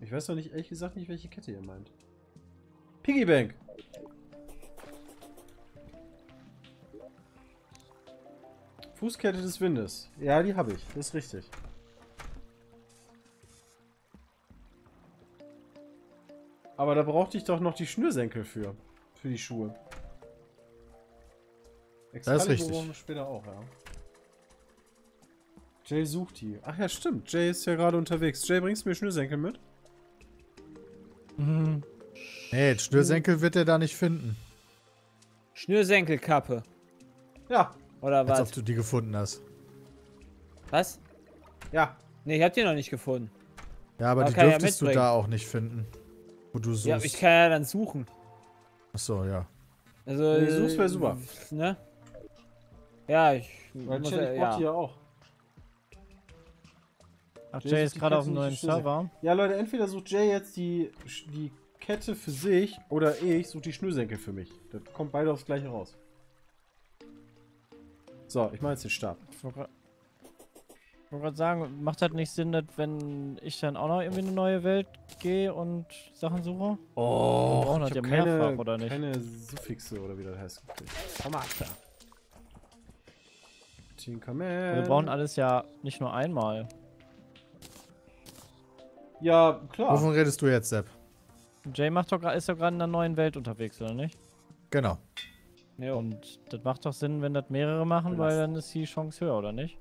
Ich weiß noch nicht, ehrlich gesagt nicht, welche Kette ihr meint. Piggybank! Fußkette des Windes. Ja, die habe ich. Das ist richtig. Aber da brauchte ich doch noch die Schnürsenkel für. Für die Schuhe. Das ist richtig. später auch, ja. Jay sucht die. Ach ja, stimmt. Jay ist ja gerade unterwegs. Jay, bringst du mir Schnürsenkel mit? Mhm. Nee, Schnürsenkel wird er da nicht finden. Schnürsenkelkappe. Ja. Oder Als was? ob du die gefunden hast. Was? Ja. Ne, ich hab die noch nicht gefunden. Ja, aber Aber die kann ja dürftest du da auch nicht finden. Wo du suchst. Ja, ich kann ja dann suchen. Achso, ja. Also. Nee, suchst wär super. Ne? Ja, ich. Weil muss ja, ich die ja. ja auch. Ach, Jay ist gerade auf und neuen. Server. Ja, Leute, entweder sucht Jay jetzt die, die Kette für sich oder ich suche die Schnürsenkel für mich. Das kommt beide aufs gleiche raus. So, ich meine jetzt den Stab. Ich wollte gerade sagen, macht halt nicht Sinn, dass wenn ich dann auch noch irgendwie in eine neue Welt gehe und Sachen suche? Oh, brauchen das ich ja hab keine, mehrfach, oder nicht? keine Suffixe oder wie das heißt. gekriegt. Komm mal, da. Tinkerman. Wir brauchen alles ja nicht nur einmal. Ja, klar. Wovon redest du jetzt, Sepp? Jay macht doch, ist doch gerade in einer neuen Welt unterwegs, oder nicht? Genau. Jo. Und das macht doch Sinn, wenn das mehrere machen, weil dann ist die Chance höher, oder nicht?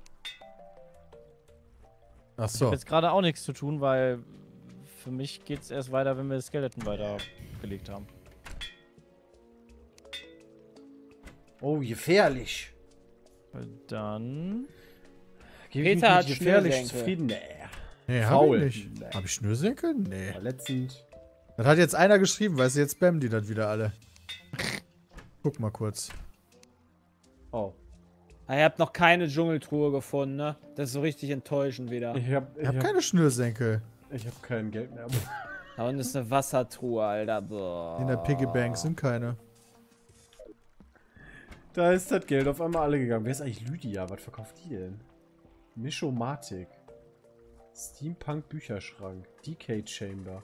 Ach Ich so. habe jetzt gerade auch nichts zu tun, weil für mich geht's erst weiter, wenn wir das Skeleton weitergelegt haben. Oh, gefährlich. Weil Dann. Gib Peter hat gefährlich Schnürsenkel. zufrieden. Nee. Nee, hab ich nicht. Nee. Hab ich Schnürsenkel? Nee. Verletzend. Das hat jetzt einer geschrieben, weißt du, jetzt spammen die das wieder alle. Guck mal kurz. Oh. Ah, Ihr habt noch keine Dschungeltruhe gefunden, ne? Das ist so richtig enttäuschend wieder. Ich hab, ich hab, keine Schnürsenkel. ich hab kein Geld mehr. Da unten ist eine Wassertruhe, Alter. Boah. In der Piggy Bank sind keine. Da ist das Geld auf einmal alle gegangen. Wer ist eigentlich Lydia? Was verkauft die denn? Mischomatik. Steampunk Bücherschrank. Decay Chamber.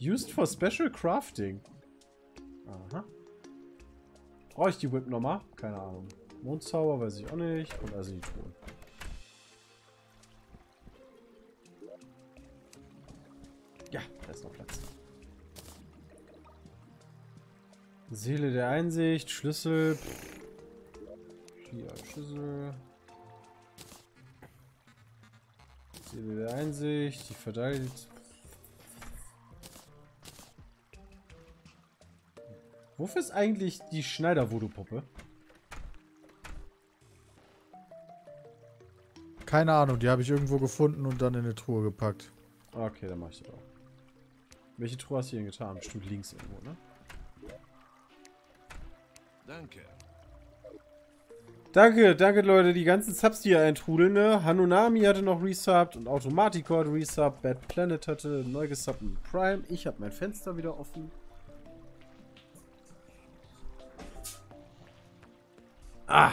Used for Special Crafting. Aha. Brauche ich die Whip nochmal? Keine Ahnung. Mondzauber weiß ich auch nicht. Und also die Truhen. Ja, da ist noch Platz. Seele der Einsicht, Schlüssel. Hier, Schlüssel. Seele der Einsicht, die verteidigt. Wofür ist eigentlich die Schneider-Voodoo-Puppe? Keine Ahnung, die habe ich irgendwo gefunden und dann in eine Truhe gepackt. Okay, dann mach ich das auch. Welche Truhe hast du hier getan? Bestimmt links irgendwo, ne? Danke. Danke, danke Leute, die ganzen Subs, die hier eintrudeln, ne? Hanunami hatte noch resubbed und Automatico hat resubbed, Bad Planet hatte neu gesubbt und Prime. Ich habe mein Fenster wieder offen. Ah!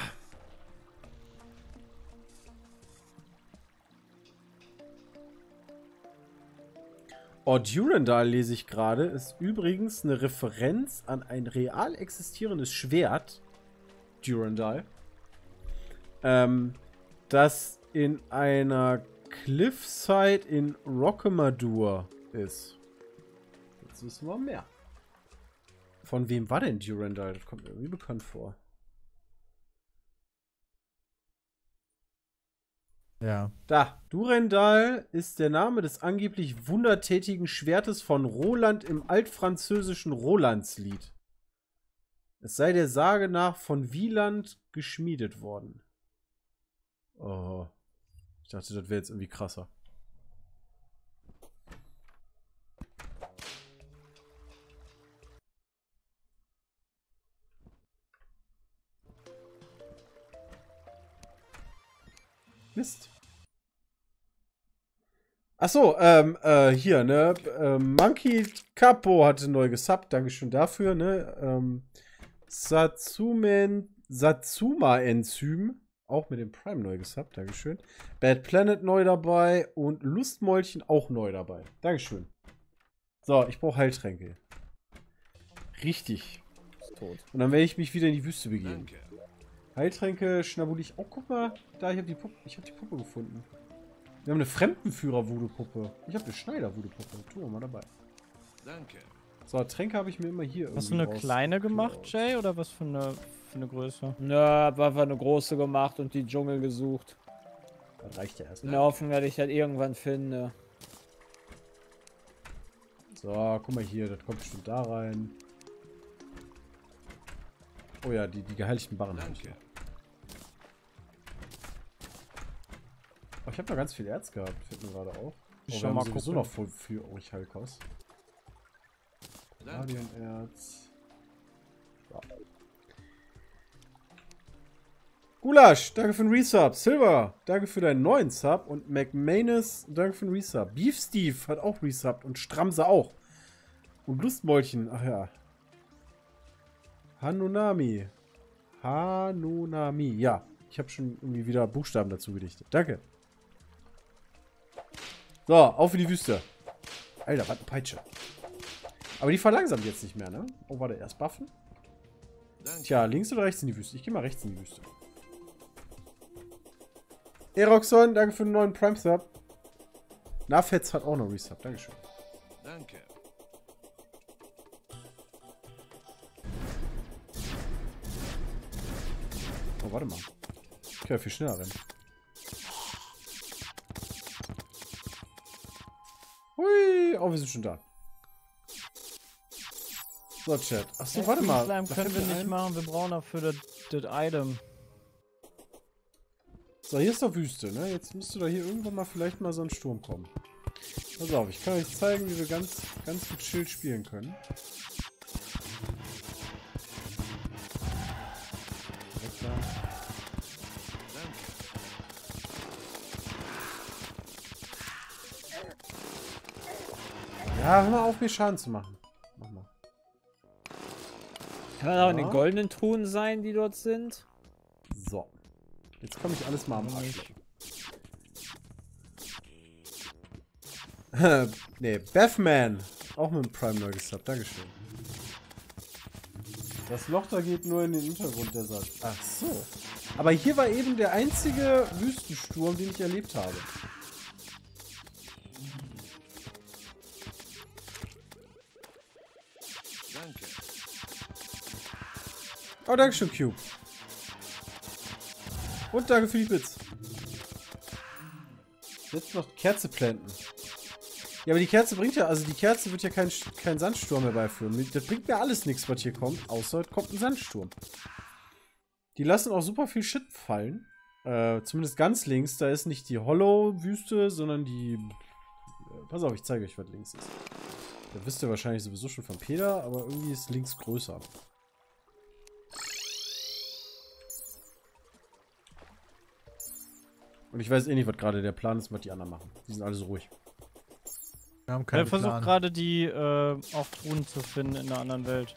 Oh, Durandal lese ich gerade, ist übrigens eine Referenz an ein real existierendes Schwert. Durandal. Ähm, das in einer Cliffside in Rocamadour ist. Jetzt wissen wir mehr. Von wem war denn Durandal? Das kommt mir irgendwie bekannt vor. Ja. Da, Durendal ist der Name des angeblich wundertätigen Schwertes von Roland im altfranzösischen Rolandslied. Es sei der Sage nach von Wieland geschmiedet worden. Oh. Ich dachte, das wäre jetzt irgendwie krasser. Mist. Achso, ähm, äh, hier, ne? Ähm, Monkey Capo hatte neu gesubbt, Dankeschön dafür, ne? Ähm, Satsumen, Satsuma-Enzym, auch mit dem Prime neu gesubbt, Dankeschön. Bad Planet neu dabei und Lustmäulchen auch neu dabei. Dankeschön. So, ich brauche Heiltränke. Richtig. Tot. Und dann werde ich mich wieder in die Wüste begeben. Danke. Heiltränke schnabbel ich. Oh, guck mal. Da, ich habe die Puppe. Ich habe die Puppe gefunden. Wir haben eine Fremdenführer-Voodoo-Puppe. Ich habe eine Schneider-Voodoo-Puppe. Tun wir mal dabei. Danke. So, Tränke habe ich mir immer hier Hast du eine raus- kleine gemacht. Jay, oder was für eine, für eine Größe? Nö, hab einfach eine große gemacht und die Dschungel gesucht. Das reicht ja In erstmal. der Hoffnung, dass ich das irgendwann finde. So, guck mal hier. Das kommt bestimmt da rein. Oh ja, die, die geheiligten Barren habe ich Danke. Oh, ich habe noch ganz viel Erz gehabt. Fällt mir gerade auf. Oh, Schon wir haben mal sowieso noch voll viel euch Halkos. Danke. Radianerz. Ja. Gulasch, danke für den Resub. Silver, danke für deinen neuen Sub. Und McManus, danke für den Resub. Beef Steve hat auch resubbed und Stramse auch. Und Lustmäulchen, ach ja. Hanunami. Hanunami, ja. Ich habe schon irgendwie wieder Buchstaben dazu gedichtet. Danke. So, auf in die Wüste. Alter, was eine Peitsche. Aber die verlangsamt jetzt nicht mehr, ne? Oh, warte, erst buffen? Tja, links oder rechts in die Wüste? Ich gehe mal rechts in die Wüste. Eroxon, danke für den neuen Prime Sub. Nafetz hat auch noch Resub, Dankeschön. Danke. Oh, warte mal. Ich kann ja viel schneller rennen. Hui, oh, wir sind schon da. So, Chat. Achso, warte mal. Slime können wir nicht ein- machen, wir brauchen dafür das das Item. So, hier ist doch Wüste, ne? Jetzt müsste da hier irgendwann mal vielleicht mal so ein Sturm kommen. Pass auf, ich kann euch zeigen, wie wir ganz, ganz gechillt spielen können. Ja, hör mal auf, mir Schaden zu machen. Mach mal. Kann das auch in den goldenen Truhen sein, die dort sind? So. Jetzt komme ich alles mal am Arsch. nee, Bethman. Auch mit dem Prime neu gesubbt. Dankeschön. Das Loch da geht nur in den Untergrund der Sache. Ach so. Aber hier war eben der einzige Wüstensturm, den ich erlebt habe. Oh, Dankeschön, Cube. Und danke für die Bits. Jetzt noch Kerze planten. Ja, aber die Kerze bringt ja, also die Kerze wird ja keinen kein Sandsturm herbeiführen. Das bringt mir alles nichts, was hier kommt, außer es kommt ein Sandsturm. Die lassen auch super viel Shit fallen. Äh, zumindest ganz links, da ist nicht die Hollow-Wüste, sondern die... Äh, pass auf, ich zeige euch, was links ist. Das wisst ihr wahrscheinlich sowieso schon von Peter, aber irgendwie ist links größer. Und ich weiß eh nicht, was gerade der Plan ist, was die anderen machen. Die sind alle so ruhig. Wir haben Er keinen versucht Plan. gerade die äh, auch Truhen zu finden in einer anderen Welt.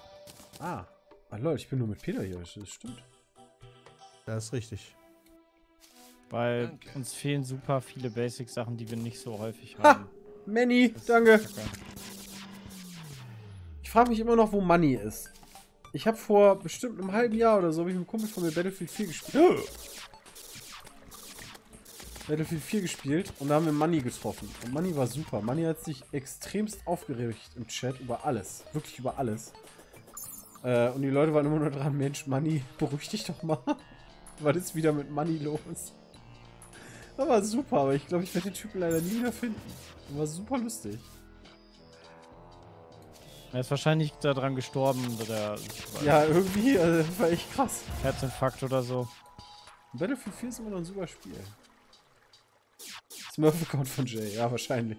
Ah. Ah, Leute, ich bin nur mit Peter hier. Das stimmt. Das ist richtig. Weil Danke. uns fehlen super viele Basic-Sachen, die wir nicht so häufig Ha! haben. Manny, Das danke. Ich frage mich immer noch, wo Money ist. Ich habe vor bestimmt einem halben Jahr oder so, habe ich mit einem Kumpel von mir Battlefield 4 gespielt. Battlefield 4 gespielt und da haben wir Money getroffen. Und Money war super. Money hat sich extremst aufgeregt im Chat über alles. Wirklich über alles. Äh, und die Leute waren immer nur dran, Mensch, Money, beruhig dich doch mal. Was ist wieder mit Money los? Das war super, aber ich glaube, ich werde den Typen leider nie wieder finden. Das war super lustig. Er ist wahrscheinlich daran gestorben, der Ja, irgendwie, also, das war echt krass. Herzinfarkt oder so. Battlefield 4 ist immer noch ein super Spiel. Smurf-Account von Jay, ja, wahrscheinlich.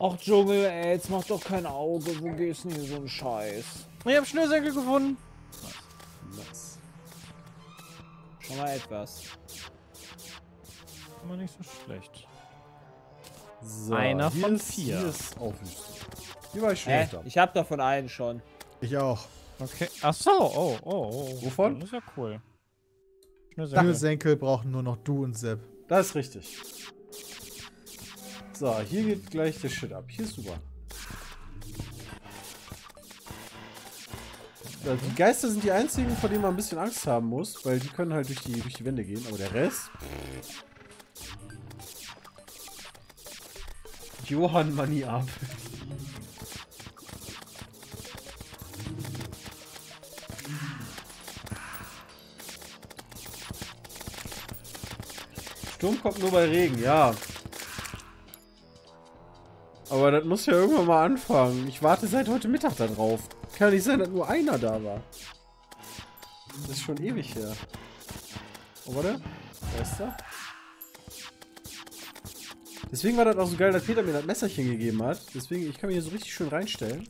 Ach, Dschungel, ey, jetzt mach doch kein Auge. Wo gehst du denn hier so ein Scheiß? Ich habe Schnürsenkel gefunden. Nice. Schon mal etwas. Immer nicht so schlecht. So, Einer von ist, vier. Hier ist auch Wüste. Hier war ich schon Hä? öfter. Ich hab davon einen schon. Ich auch. Okay. Ach so, oh, oh, oh. Wovon? Das ist ja cool. Schnürsenkel. Schnürsenkel brauchen nur noch du und Sepp. Das ist richtig. So, hier geht gleich der Shit ab. Hier ist super. Die Geister sind die einzigen, vor denen man ein bisschen Angst haben muss, weil die können halt durch die, durch die Wände gehen, aber der Rest. Johann Money ab. Sturm kommt nur bei Regen, ja. Aber das muss ja irgendwann mal anfangen. Ich warte seit heute Mittag da drauf. Kann nicht sein, dass nur einer da war. Das ist schon ewig her. Oh, warte. Da ist er. Deswegen war das auch so geil, dass Peter mir das Messerchen gegeben hat. Deswegen, ich kann mich hier so richtig schön reinstellen.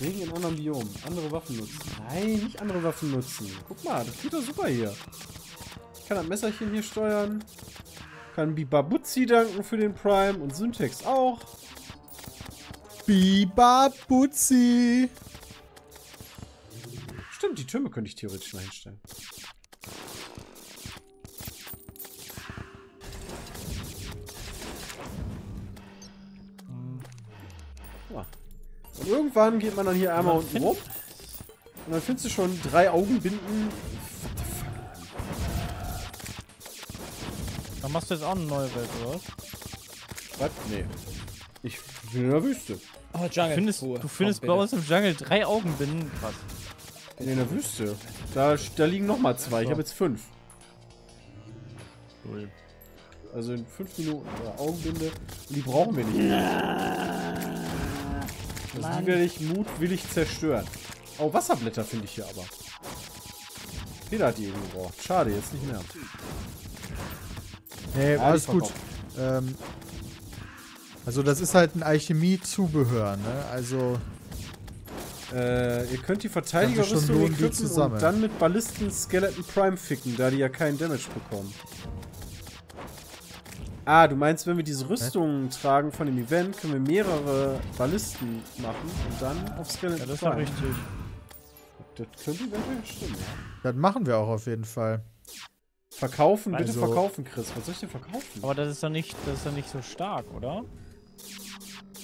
Regen in anderen Biomen. Andere Waffen nutzen. Nein, nicht andere Waffen nutzen. Guck mal, das geht doch super hier. Kann das Messerchen hier steuern. Kann Bibabuzzi danken für den Prime und Syntax auch. Biba Butzi. Stimmt, die Türme könnte ich theoretisch mal hinstellen. Und irgendwann geht man dann hier einmal unten rum. Und dann findest du schon drei Augenbinden. Dann machst du jetzt auch eine neue Welt, oder was? Was? Nee. Ich bin in der Wüste. Oh, Jungle. Du findest, du findest Komm, bei uns im Jungle drei Augenbinden. Krass. Bin in der Wüste. Da, da liegen noch mal zwei. Ich habe jetzt fünf. Also in fünf Minuten äh, Augenbinde. Und die brauchen wir nicht. Also die werde ich mutwillig zerstören. Oh, Wasserblätter finde ich hier aber. Peter hat die eben gebraucht. Schade, jetzt nicht mehr. Nee, Ja, alles gut. Ähm, also das ist halt ein Alchemie-Zubehör, ne? Also Äh, ihr könnt die Verteidigerrüstung equippen und dann mit Ballisten Skeleton Prime ficken, da die ja keinen Damage bekommen. Ah, du meinst, wenn wir diese Rüstungen tragen von dem Event, können wir mehrere Ballisten machen und dann auf Skeleton Ja, das ist ja Prime. richtig. Das könnte eventuell stimmen, ja. das machen wir auch auf jeden Fall. Verkaufen, bitte Also- verkaufen, Chris. Was soll ich denn verkaufen? Aber das ist doch nicht, das ist doch nicht so stark, oder?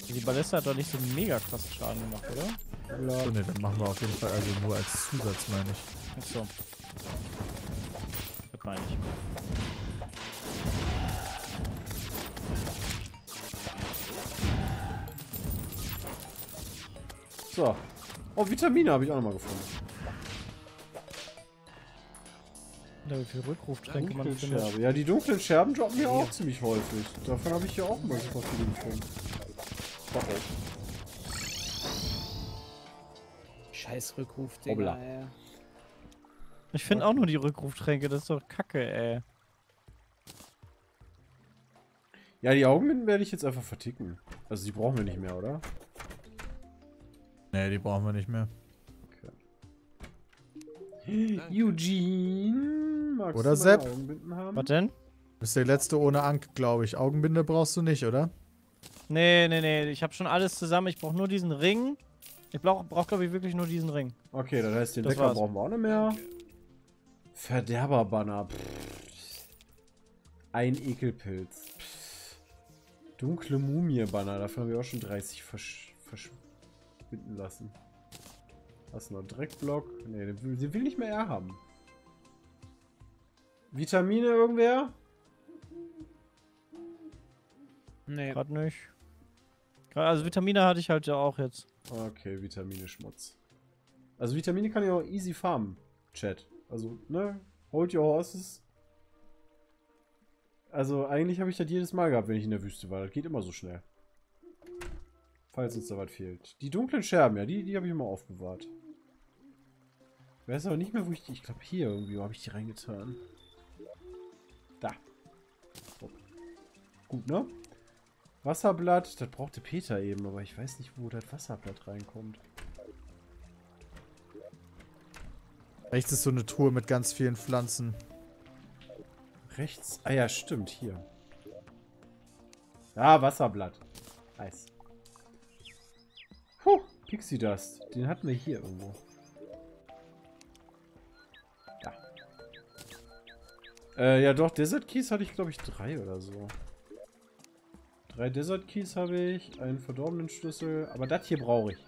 Die Ballista hat doch nicht so mega krass Schaden gemacht, oder? So, ne, dann machen wir auf jeden Fall also nur als Zusatz, meine ich. Achso. Das meine ich. So. Oh, Vitamine habe ich auch nochmal gefunden. Wie viel Rückruftränke man findet. Scherbe. Ja, die dunklen Scherben droppen mir auch ziemlich häufig. Davon habe ich hier auch immer super viele gefunden. Scheiß Rückruf. Digga, ey. Ich finde auch nur die Rückruftränke, das ist doch kacke, ey. Ja, die Augenbinden werde ich jetzt einfach verticken. Also die brauchen wir nicht mehr, oder? Nee, die brauchen wir nicht mehr. Eugene, magst Oder du Sepp? Augenbinden haben? Was denn? Bist der letzte ohne Ank, glaube ich. Augenbinde brauchst du nicht, oder? Nee, nee, nee, ich habe schon alles zusammen. Ich brauche nur diesen Ring. Ich brauche, brauch, glaube ich, wirklich nur diesen Ring. Okay, das heißt, den Das Wecker war's. brauchen wir auch nicht mehr. Verderberbanner. Ein Ekelpilz. Pff. Dunkle Mumie-Banner. Davon haben wir auch schon 30 versch verschwinden lassen. Was noch? Dreckblock? Ne, den will, den will nicht mehr er haben. Vitamine irgendwer? Nee. Gerade nicht. Grad- Also Vitamine hatte ich halt ja auch jetzt. Okay, Vitamine Schmutz. Also Vitamine kann ich auch easy farmen, Chat. Also, ne? Hold your horses. Also eigentlich habe ich das jedes Mal gehabt, wenn ich in der Wüste war. Das geht immer so schnell. Falls uns da was fehlt. Die dunklen Scherben, ja, die, die habe ich immer aufbewahrt. Ich weiß aber nicht mehr, wo ich die... Ich glaube hier irgendwie habe ich die reingetan. Da. So. Gut, ne? Wasserblatt, das brauchte Peter eben, aber ich weiß nicht, wo das Wasserblatt reinkommt. Rechts ist so eine Truhe mit ganz vielen Pflanzen. Rechts? Ah ja, stimmt, hier. Ja, Wasserblatt. Nice. Puh, Pixie Dust. Den hatten wir hier irgendwo. Äh, ja doch, Desert Keys hatte ich, glaube ich, drei oder so. Drei Desert Keys habe ich, einen verdorbenen Schlüssel, aber das hier brauche ich.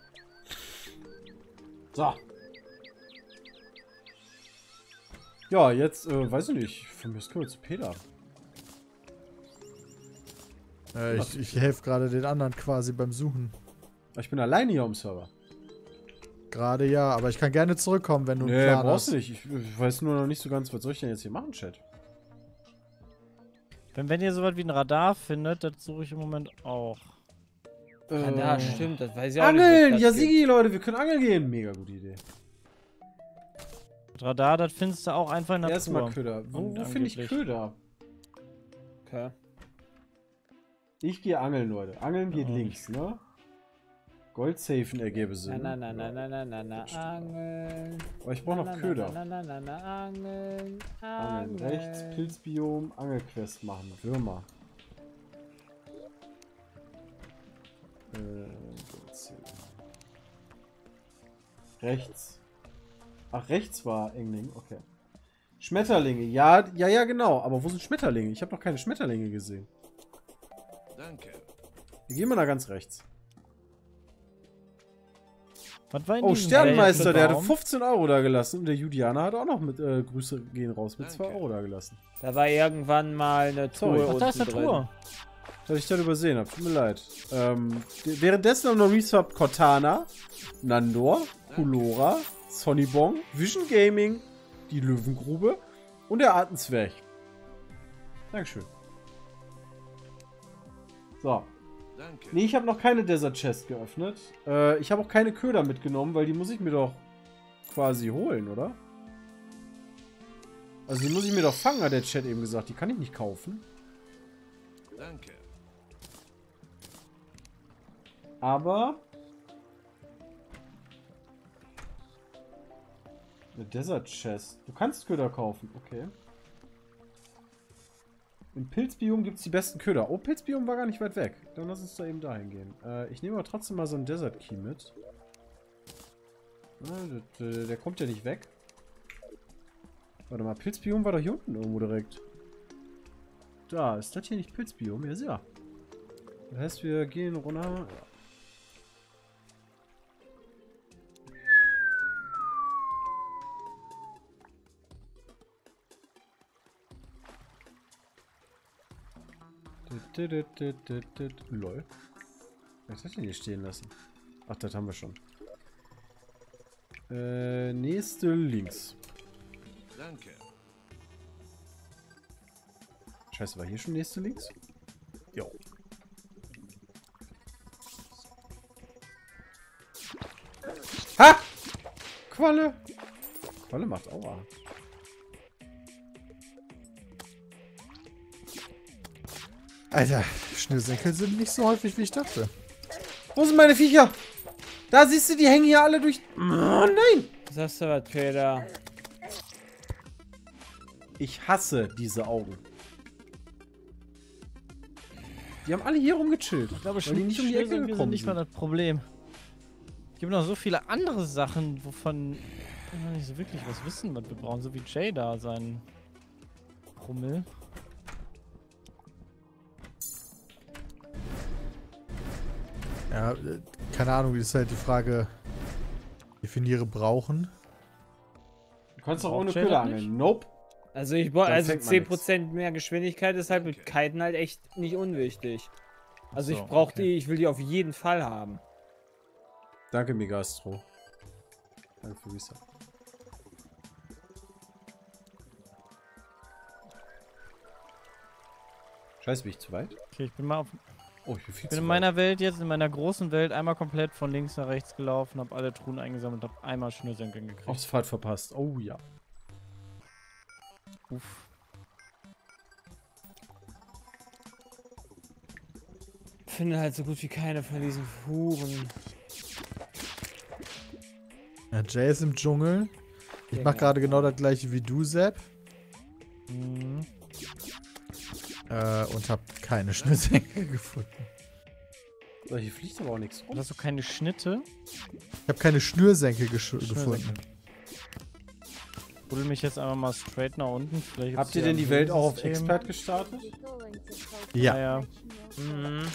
So. Ja, jetzt, äh, weiß ich nicht. Von mir aus können wir zu Peter. Äh, ich ich helfe gerade den anderen quasi beim Suchen. Ich bin alleine hier am Server. Gerade ja, aber ich kann gerne zurückkommen, wenn du einen Nee, Plan brauchst hast. du nicht. Ich, ich weiß nur noch nicht so ganz, was soll ich denn jetzt hier machen, Chat? Wenn, wenn ihr sowas wie ein Radar findet, das suche ich im Moment auch. Ja, ja, stimmt, das weiß ich auch Angeln! nicht. Ja, Sigi, Leute, wir können angeln gehen. Mega gute Idee. Das Radar, das findest du auch einfach in der Erstmal. Köder. Wo, wo finde ich. Köder? Okay. Ich gehe angeln, Leute. Angeln geht Ja. links, ne? Goldsafen ergebe Sinn. Na, na, na, na, na, na, na, na, angeln. Aber ich brauche Na, noch na, Köder. Na, na, na, na, angeln. Angeln rechts. Pilzbiom, Angelquest machen. Würmer. Äh, Goldsafen. rechts. Ach, rechts war Engling, okay. Schmetterlinge, ja, ja, ja, genau. Aber wo sind Schmetterlinge? Ich habe noch keine Schmetterlinge gesehen. Danke. Wir gehen mal da ganz rechts. Was war in Oh, Sternmeister, der hatte Baum? 15 Euro da gelassen. Und der Julianer hat auch noch mit äh, Grüße gehen raus mit 2 Danke. Euro da gelassen. Da war irgendwann mal eine. Truhe Ach, da ist eine drin. Truhe. Dass ich das übersehen habe. Tut mir leid. Ähm, währenddessen haben noch Resub Cortana, Nandor, Kulora, Sonnybong, Vision Gaming, die Löwengrube und der Artenzwerg. Dankeschön. So. Danke. Nee, ich habe noch keine Desert Chest geöffnet. Äh, ich habe auch keine Köder mitgenommen, weil die muss ich mir doch quasi holen, oder? Also die muss ich mir doch fangen, hat der Chat eben gesagt. Die kann ich nicht kaufen. Danke. Aber... Eine Desert Chest. Du kannst Köder kaufen, okay. Im Pilzbiom gibt es die besten Köder. Oh, Pilzbiom war gar nicht weit weg. Dann lass uns da eben dahin gehen. Äh, ich nehme aber trotzdem mal so einen Desert Key mit. Na, der, der, kommt ja nicht weg. Warte mal, Pilzbiom war doch hier unten irgendwo direkt. Da, ist das hier nicht Pilzbiom? Ja, ist ja. Das heißt, wir gehen runter. Lol. Was hat denn hier stehen lassen? Ach, das haben wir schon. Äh, nächste links. Danke. Scheiße, war hier schon nächste links? Jo. Ha! Qualle! Qualle macht Aua. Alter, Schnürsenkel sind nicht so häufig, wie ich dachte. Wo sind meine Viecher? Da siehst du, die hängen hier alle durch. Oh nein! Sagst du was, Peter? Ich hasse diese Augen. Die haben alle hier rumgechillt. Ich glaube, die nicht um die Ecke Schnürsenkel gekommen sind nicht mal das Problem. Es gibt noch so viele andere Sachen, wovon wir noch nicht so wirklich was wissen, was wir brauchen. So wie Jay da, sein Rummel. Ja, äh, keine Ahnung, wie ist halt die Frage. Definiere brauchen. Du kannst doch ohne Köder das angeln. Nope. Also ich brauche also fängt man 10% mehr Geschwindigkeit ist halt mit Kiten halt echt nicht unwichtig. Also So, ich brauche okay. die, ich will die auf jeden Fall haben. Danke, Megastro. Danke für Reset. Scheiße, bin ich zu weit? Okay, ich bin mal auf, Oh, ich bin ich bin in meiner Welt jetzt, in meiner großen Welt, einmal komplett von links nach rechts gelaufen, habe alle Truhen eingesammelt, habe einmal Schnürsenkel weit. gekriegt. Aufs Pfad verpasst. Oh ja. Uff. Finde halt so gut wie keine von diesen Fuhren. Ja, Jay ist im Dschungel. Ich mach Ja. gerade genau das gleiche wie du, Sepp. Mhm. Äh, und hab keine Schnürsenkel gefunden. Hier fliegt aber auch nichts rum. Hast du keine Schnitte? Ich habe keine Schnürsenkel gefunden. Buddel mich jetzt einfach mal straight nach unten. Vielleicht Habt ihr denn die Welt auch auf System. Expert gestartet? Ja. Ja, ja. Mhm.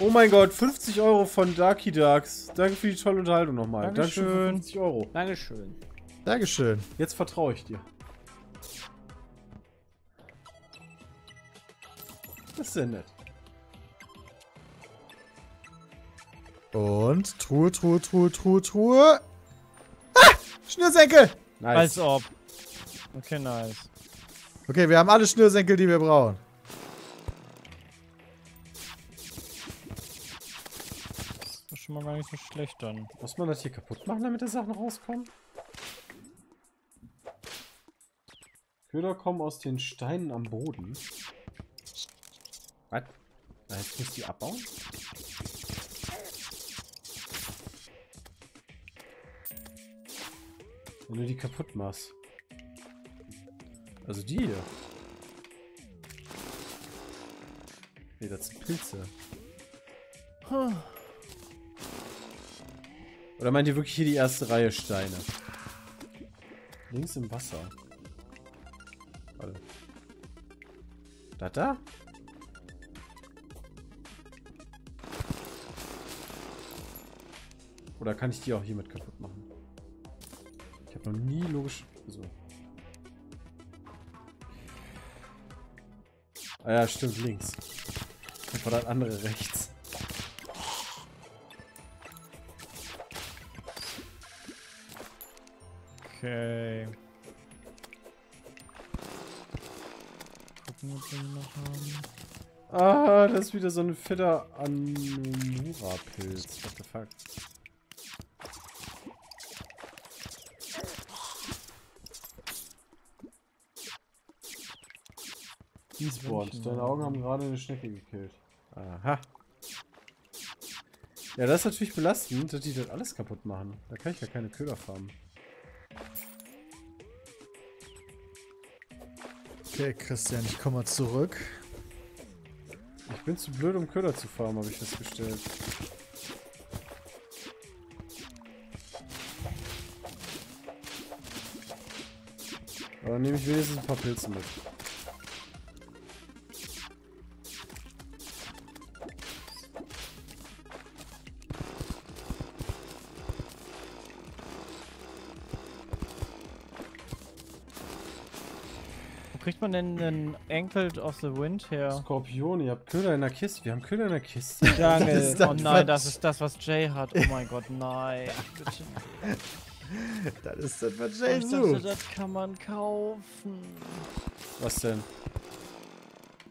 Oh mein Gott, 50 Euro von Darky Darks. Danke für die tolle Unterhaltung nochmal. Dankeschön. Dankeschön. für 50 Euro. Dankeschön. Dankeschön. Jetzt vertraue ich dir. Das sehr nett. Und Truhe, Truhe, Truhe, Truhe, Truhe. Ah! Schnürsenkel! Nice. Als ob. Okay, nice. Okay, wir haben alle Schnürsenkel, die wir brauchen. Das ist schon mal gar nicht so schlecht dann. Muss man das hier kaputt machen, damit die Sachen rauskommen? Köder kommen aus den Steinen am Boden. Was? Jetzt muss die abbauen? Wenn du die kaputt machst. Also die hier. Nee, das sind Pilze. Oder meint ihr wirklich hier die erste Reihe Steine? Links im Wasser. Warte. Da, da? Oder kann ich die auch hiermit kaputt machen? Ich habe noch nie logisch... So. Ah ja, stimmt, links. Das war das andere rechts. Okay. Gucken, was wir noch haben. Ah, das ist wieder so ein fetter Anumura-Pilz. What the fuck? Eastboard. Deine Augen haben gerade eine Schnecke gekillt. Aha. Ja, das ist natürlich belastend, dass die das alles kaputt machen. Da kann ich ja keine Köder farmen. Okay, Christian, ich komme mal zurück. Ich bin zu blöd, um Köder zu farmen, habe ich festgestellt. Aber dann nehme ich wenigstens ein paar Pilze mit. Man denn einen Ankled of the Wind her? Skorpion, ihr habt Köder in der Kiste. Wir haben Köder in der Kiste. Jungle. Oh nein, das ist das, was Jay hat. Oh mein Gott, nein. Bitte. Das ist das, was Ich Jay dachte, sucht. das kann man kaufen. Was denn?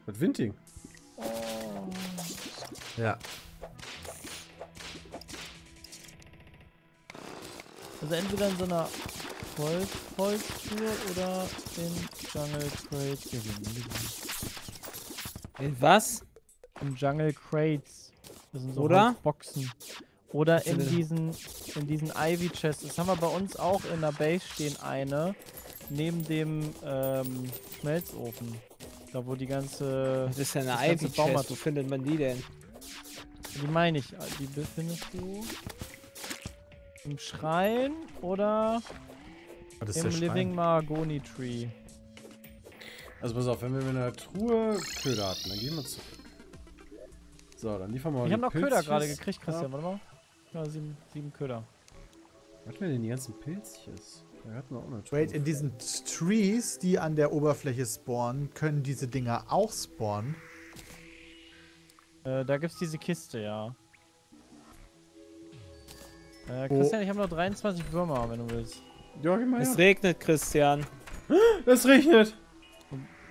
Was Winding? Ja. Also entweder in so einer Volkstour oder in Jungle Crates. Hier sind die. In was? Im Jungle Crates. Das sind so Oder? Holzboxen. Oder in diesen, in diesen Ivy Chests. Das haben wir bei uns auch in der Base stehen eine. Neben dem ähm, Schmelzofen. Da wo die ganze. Das ist ja eine Ivy Chest. Wo findet man die denn? Die meine ich. Die befindest du im Schrein oder ist im? Living Mahagoni Tree. Also pass auf, wenn wir in einer Truhe Köder hatten, dann gehen wir zurück. So, dann liefern wir mal Ich die habe noch Köder Pilzchen gerade gekriegt, Christian. ab. Warte mal. Ja, sieben, sieben Köder. Was wir denn die ganzen Pilzchens? Da hatten wir auch eine Truhe. Wait, in diesen Trees, die an der Oberfläche spawnen, können diese Dinger auch spawnen. Äh, da gibt's diese Kiste, ja. Äh, Christian, ich habe noch 23 Würmer, wenn du willst. Ja, geh mal Es her. regnet, Christian. Es regnet.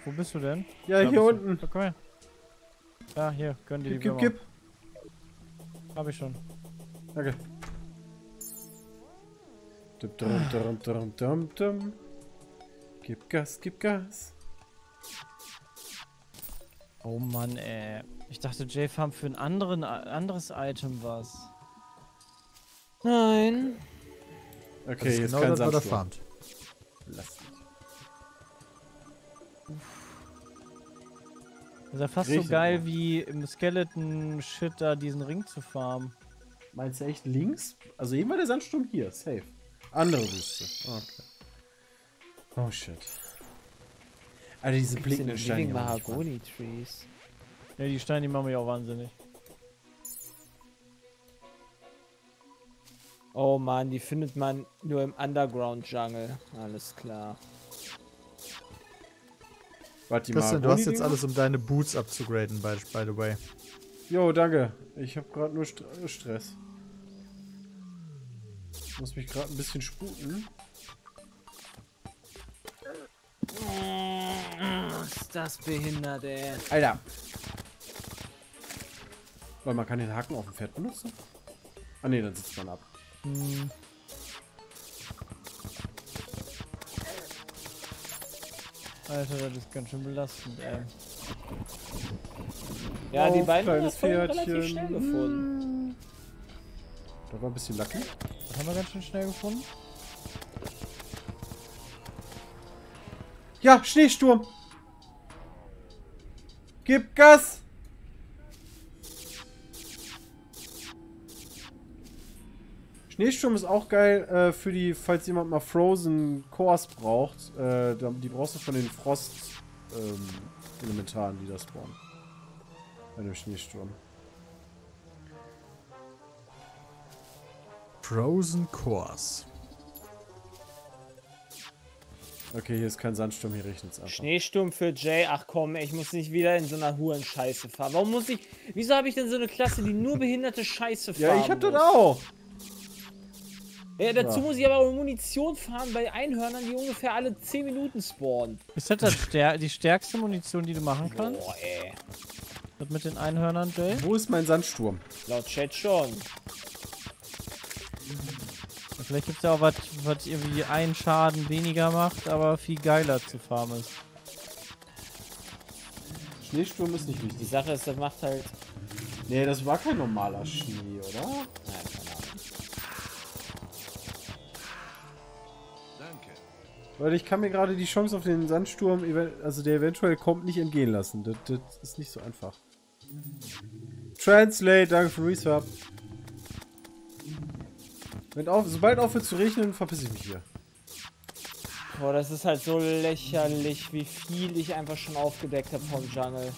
Wo bist du denn? Ja, Da hier unten. Ja, komm her. Ja, hier, gönn dir Gib, die gib, Würmer. gib. Hab ich schon. Danke. Dum, dum, dum, dum, dum, dum. Gib Gas, gib Gas. Oh Mann, ey. Ich dachte, Jay farmt für ein anderen, anderes Item was. Nein. Okay, jetzt genau kein farmt. Lass Das ist ja fast Regnet so geil noch. wie im Skeleton-Shit da diesen Ring zu farmen. Meinst du echt links? Also eben war der Sandsturm hier, safe. Andere Wüste. Okay. Oh shit. Alter, diese blinkenden Steine. Mal. Mahagoni Trees. Ja, die Steine, die machen mich auch wahnsinnig. Oh man, die findet man nur im Underground Jungle. Alles klar. Warte, die Christian, du hast jetzt alles, um deine Boots abzugraden, by, by the way. Jo, danke. Ich habe gerade nur St Stress. Ich muss mich gerade ein bisschen sputen. Ist das behindert, ey. Alter. Weil man kann den Haken auf dem Pferd benutzen? Ah ne, dann sitzt man ab. Hm. Alter, das ist ganz schön belastend, ey. Ja, die Auf, beiden haben das relativ Pferdchen. schnell gefunden. Da war ein bisschen lucky. Das haben wir ganz schön schnell gefunden. Ja, Schneesturm. Gib Gas. Schneesturm ist auch geil äh, für die, falls jemand mal Frozen Cores braucht. Äh, die brauchst du von den Frost-Elementaren, die da spawnen. Bei dem Schneesturm. Frozen Cores. Okay, hier ist kein Sandsturm, hier regnet es einfach. Schneesturm für Jay. Ach komm, ey, ich muss nicht wieder in so einer Hurenscheiße fahren. Warum muss ich. Wieso habe ich denn so eine Klasse, die nur behinderte Scheiße fahren Ja, ich hab das auch. Ja, dazu Ja. muss ich aber auch Munition fahren bei Einhörnern, die ungefähr alle 10 Minuten spawnen. Ist das, das stär die stärkste Munition, die du machen kannst? Boah, ey. Das mit den Einhörnern, Jay? Wo ist mein Sandsturm? Laut Chat schon. Vielleicht gibt es ja auch was, was irgendwie einen Schaden weniger macht, aber viel geiler zu farmen ist. Schneesturm ist nicht Die wichtig. Sache ist, das macht halt. Nee, das war kein normaler Schnee, oder? Weil ich kann mir gerade die Chance auf den Sandsturm, also der eventuell kommt, nicht entgehen lassen. Das, das ist nicht so einfach. Translate, danke für Resub. Wenn auf, sobald aufhört zu regnen, verpisse ich mich hier. Boah, das ist halt so lächerlich, wie viel ich einfach schon aufgedeckt habe vom Jungle.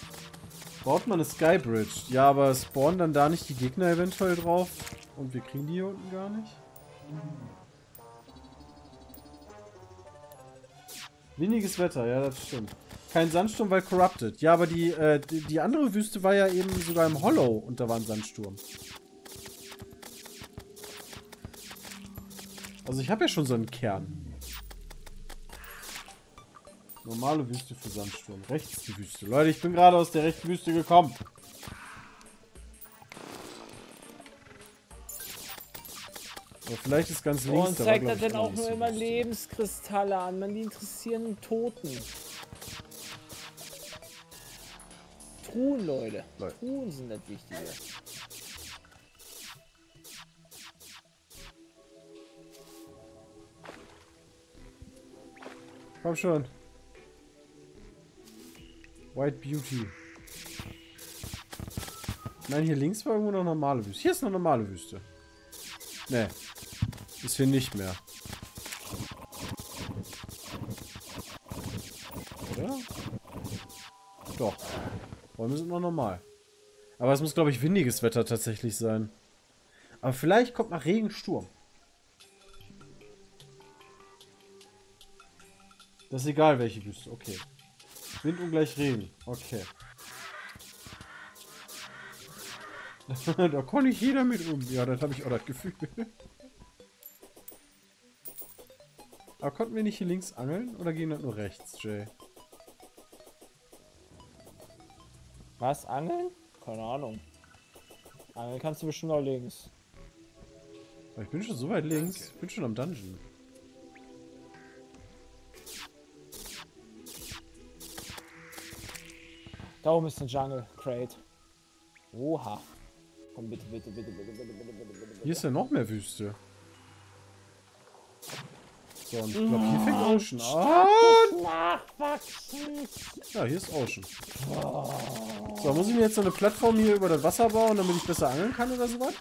Baut man eine Skybridge? Ja, aber spawnen dann da nicht die Gegner eventuell drauf? Und wir kriegen die hier unten gar nicht? Windiges Wetter, ja, das stimmt. Kein Sandsturm, weil corrupted. Ja, aber die, äh, die, die andere Wüste war ja eben sogar im Hollow und da war ein Sandsturm. Also ich habe ja schon so einen Kern. Normale Wüste für Sandsturm. Rechts die Wüste. Leute, ich bin gerade aus der rechten Wüste gekommen. Aber vielleicht ist ganz links. Und da war, zeigt ich, denn auch nur immer. Lebenskristalle an? Man, die interessieren Toten. Truhen, Leute. Leute. Truhen sind das Wichtige. Komm schon. White Beauty. Nein, hier links war irgendwo noch normale Wüste. Hier ist eine normale Wüste. Nee. Ist hier nicht mehr. Oder? Doch. Bäume sind noch normal. Aber es muss, glaube ich, windiges Wetter tatsächlich sein. Aber vielleicht kommt nach Regen Sturm. Das ist egal, welche Wüste. Okay. Wind ungleich Regen. Okay. da kann nicht jeder mit um. Ja, das habe ich auch das Gefühl. Aber konnten wir nicht hier links angeln? Oder gehen das nur rechts, Jay? Was? Angeln? Keine Ahnung. Angeln kannst du bestimmt auch links. Aber ich bin schon so weit links. Ich bin schon am Dungeon. Da oben ist ein Jungle Crate. Oha. Komm bitte, bitte, bitte, bitte, bitte, bitte, bitte, bitte. Hier ist ja noch mehr Wüste. So, und ich glaube, hier fängt Ocean an. Ja, hier ist Ocean. So, muss ich mir jetzt so eine Plattform hier über das Wasser bauen, damit ich besser angeln kann oder sowas?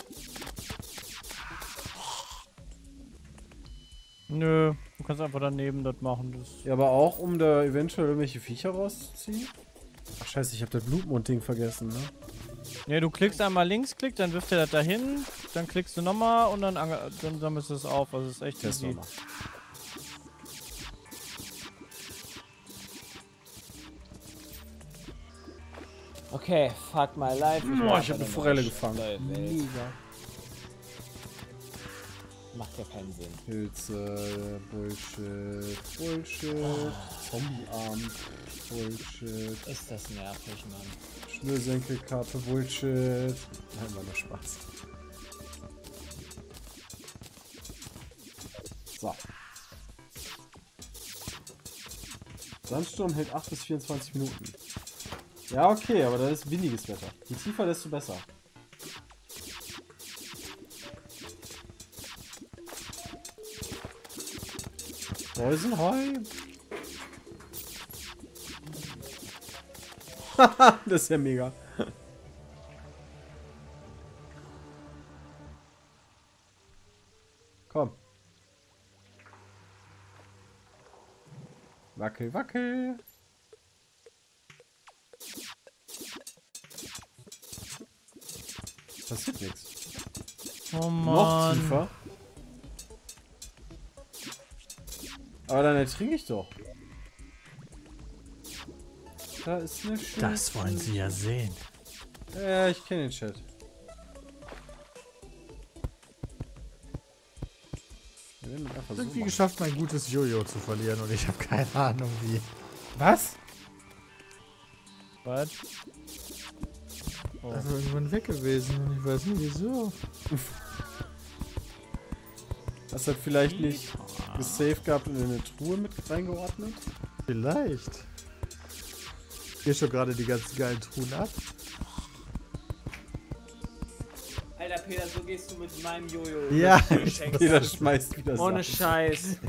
Nö, du kannst einfach daneben das machen. Das Ja, aber auch, um da eventuell irgendwelche Viecher rauszuziehen? Ach scheiße, ich habe das Blutmond-Ding vergessen, ne? Ne, du klickst einmal Linksklick, dann wirft er das dahin, dann klickst du nochmal und dann, dann sammelst du es auf. Also es ist echt Test easy. Okay, fuck my life. Boah, mach ich hab eine Forelle gefangen. Welt. Macht ja keinen Sinn. Pilze, Bullshit, Bullshit, Zombiearm, Bullshit, Ist das nervig, Mann. Schnürsenkelkappe, Bullshit. Nein, war nur Spaß. So. Sandsturm hält 8 bis 24 Minuten. Ja, okay, aber das ist windiges Wetter. Je tiefer, desto besser. Reusenheu. das ist ja mega. Komm. Wackel, wackel. Passiert nichts. Oh Noch Mann. tiefer. Aber dann ertrinke ich doch. Da ist eine Schüssel. Das wollen sie ja sehen. Ja, ich kenne den Chat. So Irgendwie machen. geschafft, mein gutes Jojo zu verlieren und ich habe keine Ahnung wie. Was? Was? Oh. Also irgendwann weg gewesen und ich weiß nicht wieso. Hast du vielleicht nicht gesaved gehabt und in eine Truhe mit reingeordnet? Vielleicht. Hier schon gerade die ganzen geilen Truhen ab. Alter Peter, so gehst du mit meinem Jojo. Ja. Jeder schmeißt wieder Ohne Sachen. Scheiß.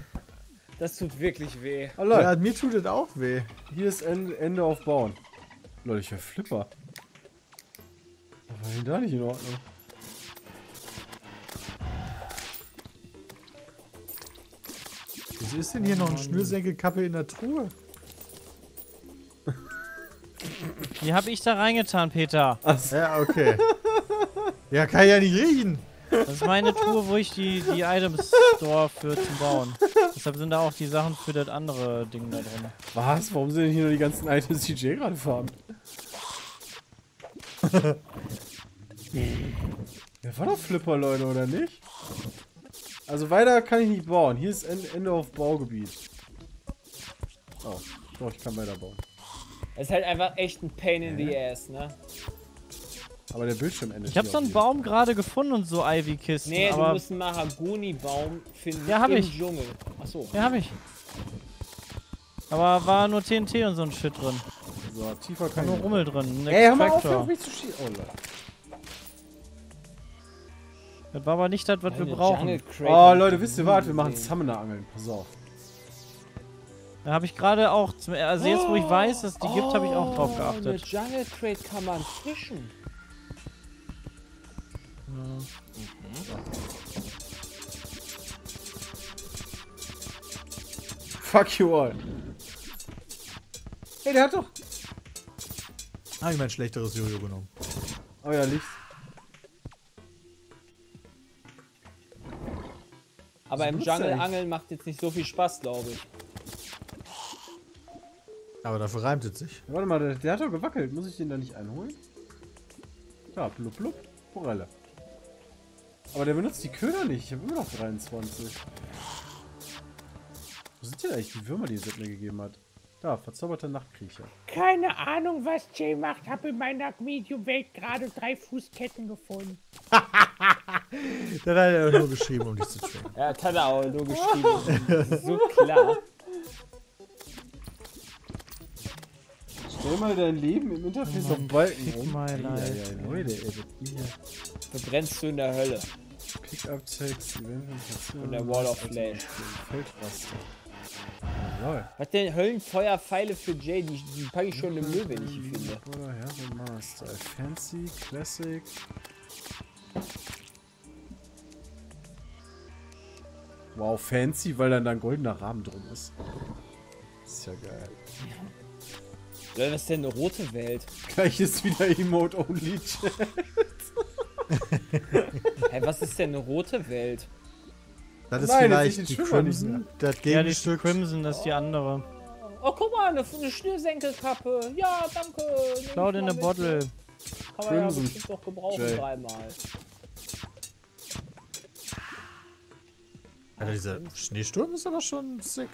Das tut wirklich weh. Oh, Leute, Ja, mir tut es auch weh. hier ist Ende, Ende auf Bauen. Leute, ich hör Flipper. Denn da nicht in Ordnung? Wieso ist denn hier noch ein Schnürsenkelkappe in der Truhe? Die habe ich da reingetan, Peter. Ja, okay. ja, kann ja nicht riechen. Das ist meine Tour, wo ich die, die Items store für zum Bauen. Deshalb sind da auch die Sachen für das andere Ding da drin. Was? Warum sind denn hier nur die ganzen Items, die Jay gerade farben? ja, war doch Flipper, Leute, oder nicht? Also weiter kann ich nicht bauen. Hier ist Ende, Ende auf Baugebiet. Oh, Doch, ich kann weiterbauen. Es ist halt einfach echt ein Pain in the ass, ne? Aber der Bildschirm endet Ich habe hier so einen wieder. Baum gerade gefunden und so Ivy-Kisten. Nee, du aber musst einen Mahagoni-Baum finden Ja, hab im ich. Dschungel. Achso. Ja, hab ich. Aber war nur TNT und so ein Shit drin. So, tiefer War kann nur ich Rummel drin. Ey, hör mal auf, Extractor. auf mich zu schießen. Oh, Leute. Das war aber nicht das, was wir Eine brauchen. Jungle Crate Oh, Leute, wisst ihr was? Wir machen. Summoner-Angeln. Pass auf. Da habe ich gerade auch, zum, also jetzt wo ich weiß, dass es die gibt, habe ich auch drauf Oh, Eine geachtet. Jungle Crate kann man fischen. Fuck you all. Hey, der hat doch... Habe ich mein schlechteres Jojo genommen. Euer Licht. Aber im Jungle eigentlich? Angeln macht jetzt nicht so viel Spaß, glaube ich. Aber dafür reimt es sich. Warte mal, der, der hat doch gewackelt. Muss ich den da nicht einholen? Da, blub blub. Forelle. Aber der benutzt die Köder nicht. Ich habe immer noch 23. Wo sind denn eigentlich die Würmer, die es mir gegeben hat? Da, verzauberte Nachtkriecher. Keine Ahnung, was Jay macht. Habe in meiner Medium-Welt gerade drei Fußketten gefunden. Dann hat er nur geschrieben, um dich zu trainen. Ja, das hat er auch nur geschrieben. So klar. Stell mal dein Leben im Interface Mann, auf Balken rum. ja, Leute, ey, das hier. Da brennst du in der Hölle. Pickup-Text, Event, Und der Wall of Flash. Feldraster. Oh, lol. Was denn Höllenfeuerpfeile für Jay? Die, die packe ich schon im Müll, wenn ich die finde. Oder Herren Master. Fancy, Classic. Wow, fancy, weil dann da ein goldener Rahmen drum ist. Ist ja geil. Oder was ist denn eine rote Welt? Gleich ist wieder Emote Only Chat. Hä, was ist denn eine rote Welt? Das ist Nein, vielleicht die Crimson, das Ja, die Gegenstück. Crimson, das ist die andere. Oh, guck mal, eine, eine Schnürsenkelkappe. Ja, danke. Cloud in a mit. Bottle. Kann man ja Crimson. bestimmt doch gebrauchen Jay. dreimal. Alter, dieser Schneesturm ist aber schon sick.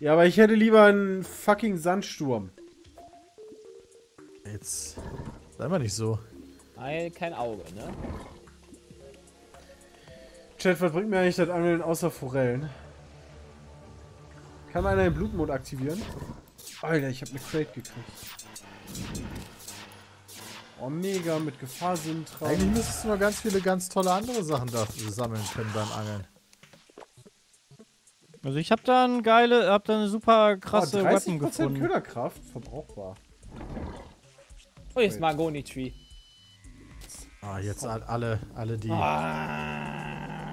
Ja, aber ich hätte lieber einen fucking Sandsturm. Jetzt sei mal nicht so. Nein, kein Auge, ne? Chat, was bringt mir eigentlich das Angeln außer Forellen? Kann einer den Blutmod aktivieren? Alter, ich habe eine Crate gekriegt. Omega mit Gefahrsinntraum. Eigentlich müsstest du noch ganz viele ganz tolle andere Sachen da sammeln können beim Angeln. Also ich habe da eine geile, hab da eine super krasse oh, Weapon 30% gefunden. Köderkraft verbrauchbar. Oh, jetzt Margoni Tree. Ah, jetzt all- alle, alle die.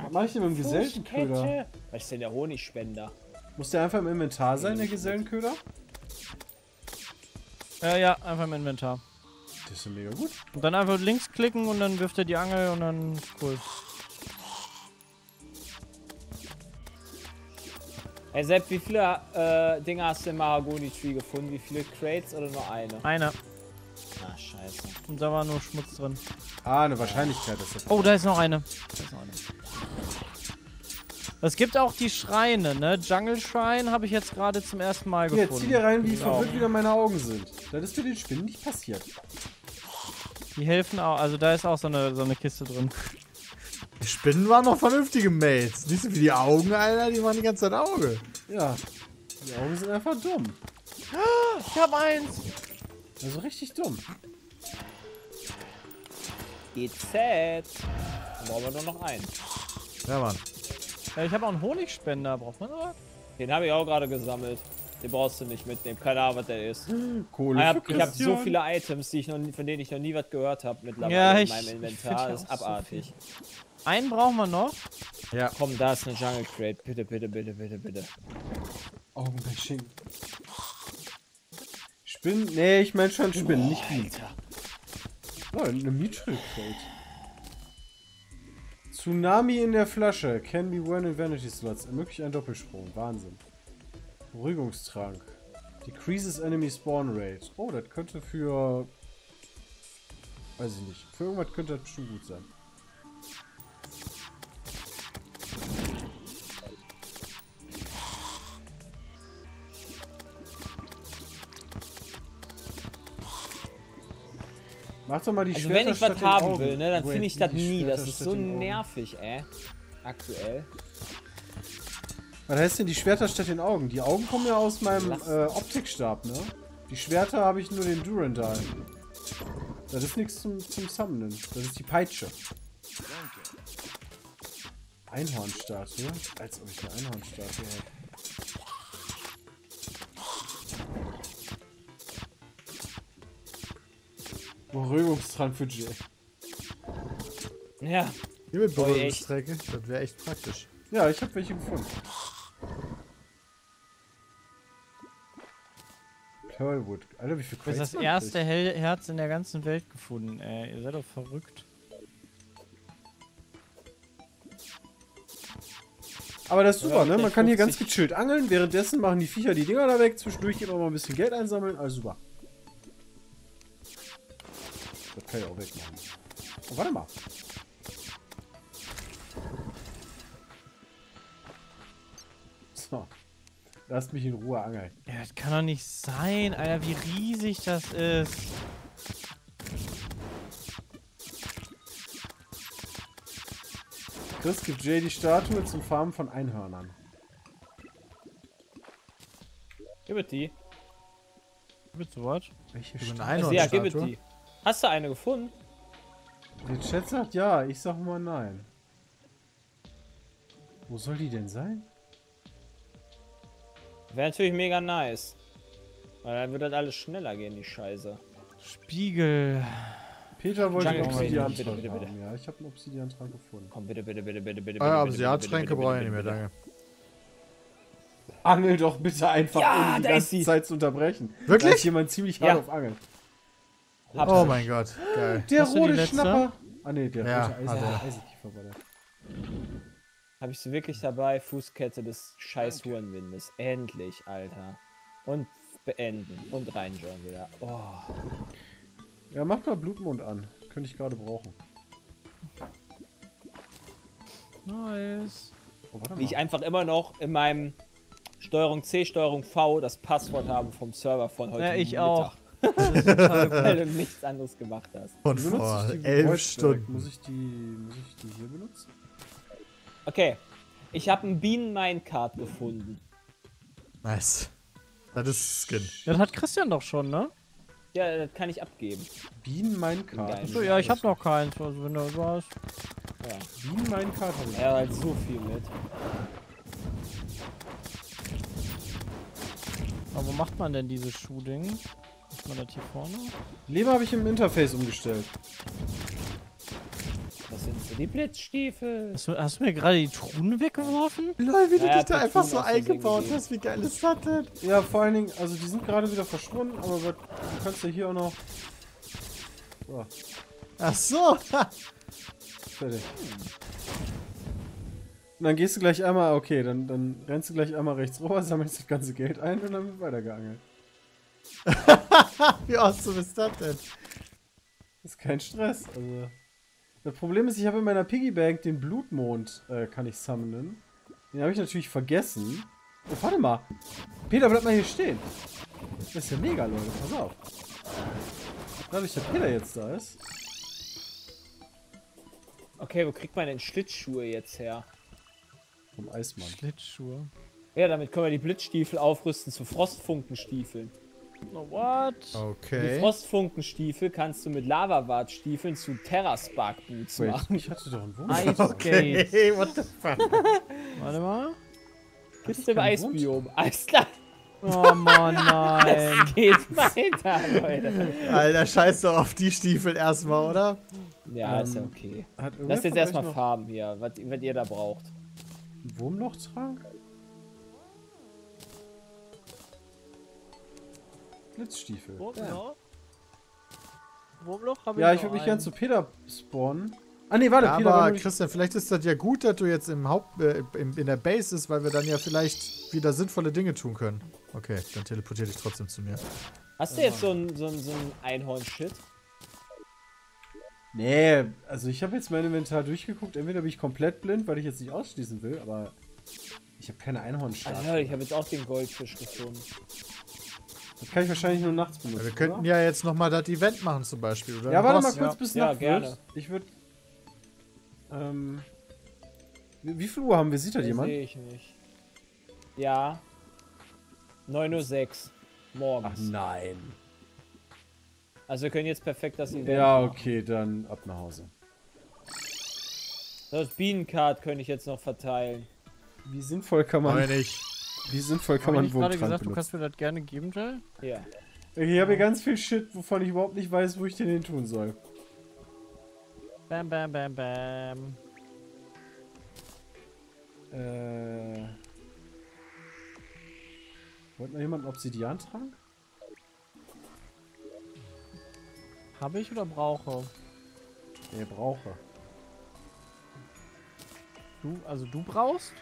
Was mache ich denn mit dem Gesellenköder? Was ist denn der Honigspender? Muss der einfach im Inventar sein, der Gesellenköder? Ja, ja, einfach im Inventar. Das ist ja mega gut. Und dann einfach links klicken und dann wirft er die Angel und dann cool. Hey Sepp, wie viele äh, Dinge hast du im Mahagoni Tree gefunden? Wie viele Crates oder nur eine? Eine. Ah, scheiße. Und da war nur Schmutz drin. Ah, eine Wahrscheinlichkeit ist das. Oh, da ist noch eine. Da ist noch eine. Es gibt auch die Schreine, ne? Jungle Shrine habe ich jetzt gerade zum ersten Mal Hier, gefunden. zieh dir rein, wie Genau. verwirrt wieder meine Augen sind. Das ist für den Spinnen nicht passiert. Die helfen auch, also da ist auch so eine, so eine Kiste drin. Die Spinnen waren noch vernünftige Mates. Siehst du, wie die Augen, Alter, die waren die ganze Zeit Auge. Ja. Die Augen sind einfach dumm. Ich habe eins. Also richtig dumm. GZ. Dann brauchen wir nur noch einen. Ja, Mann. Ja, ich habe auch einen Honigspender, braucht man aber? Den habe ich auch gerade gesammelt. Den brauchst du nicht mitnehmen. Keine Ahnung, was der ist. Kohle Ich habe hab so viele Items, die ich noch, nie- von denen ich noch nie was gehört habe mittlerweile Ja, in ich- meinem ich Inventar. das ist auch so abartig. Einen brauchen wir noch. Ja. Komm, da ist eine Jungle Crate. Bitte, bitte, bitte, bitte, bitte. Augenbashing. Spinnen? Nee, ich meine schon Spinnen, nicht Bienen. Oh, eine Mutual Crate. Tsunami in der Flasche. Can be worn in Vanity Slots. Ermöglicht einen Doppelsprung. Wahnsinn. Beruhigungstrank. Decreases Enemy Spawn Rate. Oh, das könnte für... Weiß ich nicht. Für irgendwas könnte das bestimmt gut sein. Mach doch mal die Also Schwerter wenn ich was haben Augen. will, ne, dann finde ich das nie. Das ist so nervig, ey. Aktuell. Was heißt denn die Schwerter statt den Augen? Die Augen kommen ja aus meinem äh, Optikstab, ne? Die Schwerter habe ich nur den Durandal. Das ist nichts zum, zum Summonen. Das ist die Peitsche. Einhornstatue? Als ob ich eine Einhornstatue hätte. Beruhigungstrank für Jay. Ja. Hier mit Oh, echt? Berührungsträge, das wäre echt praktisch. Ja, ich habe welche gefunden. Pearlwood. Alter, wie viel Das ist das Crates erste. Hel Herz in der ganzen Welt gefunden, ey. Ihr seid doch verrückt. Aber das ist super, ne? Man kann hier ganz 50. gechillt angeln. Währenddessen machen die Viecher die Dinger da weg. Zwischendurch geht auch mal ein bisschen Geld einsammeln. Alles super. Das kann ich auch wegmachen. Oh, warte mal. So. Lasst mich in Ruhe angeln. Ja, das kann doch nicht sein, Alter, wie riesig das ist. Chris gibt Jay die Statue zum Farmen von Einhörnern. Gib es die. Mit so was? Welche Statue? Ja, gib Einhornstatue. die. Hast du eine gefunden? Der Chat sagt ja, ich sag mal nein. Wo soll die denn sein? Wäre natürlich mega nice. Weil dann wird das alles schneller gehen, die Scheiße. Spiegel. Peter wollte einen Obsidian-Trank Bitte, bitte, bitte. Ja, ich habe einen Obsidian-Trank gefunden. Komm, bitte, bitte, bitte, bitte, bitte. Ah, ja, bitte, aber sie hat Schränke bitte, brauche ich nicht mehr, danke. Angel doch bitte einfach, Ja, ohne die da ist ganze sie. Zeit zu unterbrechen. Wirklich? Da ist jemand ziemlich hart Ja. auf Angeln. Bitte. Hab Oh ich. mein Gott, geil. Der Hast rote? Schnapper. Ah ne, der Ja, rote Eisen, er. Eisenkiefer war der. Hab ich sie wirklich dabei? Fußkette des scheiß Hurenwindes. Endlich, Alter. Und beenden. Und reinjoinen wieder. Oh. Ja, mach mal Blutmond an. Könnte ich gerade brauchen. Nice. Oh, warte Wie ich einfach immer noch in meinem Steuerung C, Steuerung V das Passwort habe vom Server von heute Ja, ich Mittag. auch. Weil du nichts anderes gemacht hast. Von vor elf? Stunden. Muss ich die, muss ich die hier benutzen? Okay. Ich habe einen Bienen-Minecart gefunden. Nice. Das ist Skin. Das hat Christian doch schon, ne? Ja, das kann ich abgeben. Bienen Minecart. Geil. So, ja, ich hab noch keins. Also, wenn du was. Ja. Bienen Minecart habe ich. Er hat halt so viel mit. Aber wo macht man denn dieses Schuhding? Macht man das hier vorne? Leben habe ich im Interface umgestellt. Das sind so die Die Blitzstiefel. Hast du, hast du mir gerade die Truhen weggeworfen? Lol, wie du Ja, dich da einfach so eingebaut hast. Wie geil ist das denn? Ja, vor allen Dingen, also die sind gerade wieder verschwunden, aber was- du kannst ja hier auch noch. So, Ach so. fertig. Und dann gehst du gleich einmal, okay, dann, dann rennst du gleich einmal rechts rüber, sammelst das ganze Geld ein und dann wird weitergeangelt. wie awesome ist das denn? Das ist kein Stress. Also. Das Problem ist, ich habe in meiner Piggybank den Blutmond, äh, kann ich summonen. Den habe ich natürlich vergessen. Oh, warte mal. Peter, bleib mal hier stehen. Das ist ja mega, Leute. Pass auf. Dadurch, dass Peter jetzt da ist. Okay, wo kriegt man denn Schlittschuhe jetzt her? Vom Eismann. Schlittschuhe. Ja, damit können wir die Blitzstiefel aufrüsten zu Frostfunkenstiefeln. Oh, what? Die Okay. Frostfunkenstiefel kannst du mit Lavawartstiefeln zu Terraspark Boots Wait, machen. ich hatte doch einen Wunsch. Skate. Hey, what the fuck? Warte mal. Bist du im Eisbiom? Alles klar, Oh Mann, nein. geht weiter, Leute. Alter, scheiß doch auf die Stiefel erstmal, oder? Ja, ist ja Ähm, okay. Lass jetzt erstmal Farben hier, was, was ihr da braucht. Wurmlochtrank? Blitzstiefel. Wurmloch? Wurmloch habe Ja, ich ich würde mich gern einen. zu Peter spawnen. Ah, nee, warte, Ja, Peter aber Christian, vielleicht ist das ja gut, dass du jetzt im Haupt, äh, im, in der Base ist, weil wir dann ja vielleicht wieder sinnvolle Dinge tun können. Okay, dann teleportiere dich trotzdem zu mir. Hast du jetzt so ein, so ein, so ein Einhorn-Shit? Nee, also ich habe jetzt mein Inventar durchgeguckt. Entweder bin ich komplett blind, weil ich jetzt nicht ausschließen will, aber ich habe keine Einhornstatue. Also, ich habe jetzt auch den Goldfisch gefunden. Das kann ich wahrscheinlich nur nachts benutzen. Ja, wir könnten oder? ja jetzt nochmal das Event machen zum Beispiel. Oder Ja, warte mal kurz, Ja. bis Ja, Nacht gerne. wird. Ich würde. Ähm. Wie, wie viel Uhr haben wir? Sieht das jemand? Sehe ich nicht. Ja. 9.06 Uhr Ach morgens. nein. Also wir können jetzt perfekt das Event Ja, machen. okay, dann ab nach Hause. Das Bienencard könnte ich jetzt noch verteilen. Wie sinnvoll kann man. Nein, nicht. Wie sinnvoll kann Hab ich man nicht gerade Wurmtrank gesagt, du kannst mir das gerne geben, Jell? Ja. Okay, ich habe hier ganz viel Shit, wovon ich überhaupt nicht weiß, wo ich den hin tun soll. Bam, bam, bam, bam. Äh. Wollt noch jemand einen Obsidian-Trank? Habe ich oder brauche? Der brauche. Du, also du brauchst?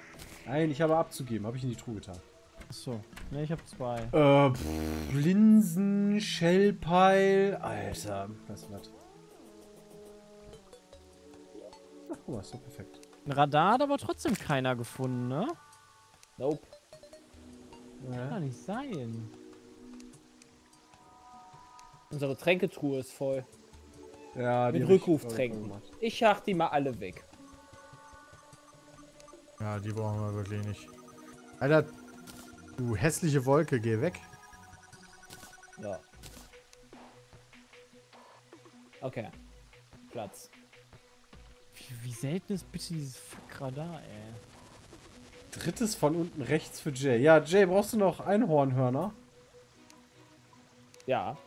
Nein, ich habe abzugeben. Habe ich in die Truhe getan. Achso. Ne, ich habe zwei. Äh, pff, Linsen, Shellpeil. Alter, weißt du was? Ach, guck mal, ist doch perfekt. Ein Radar hat aber trotzdem keiner gefunden, ne? Nope. Kann Ja. nicht sein. Unsere Tränketruhe ist voll. Ja, Mit hab ich Rückruftränken. Ich schach die mal alle weg. Ja, die brauchen wir wirklich nicht. Alter, du hässliche Wolke, geh weg. Ja. Okay. Platz. Wie, wie selten ist bitte dieses Fuck-Radar, ey? Drittes von unten rechts für Jay. Ja, Jay, brauchst du noch Einhornhörner? Ja.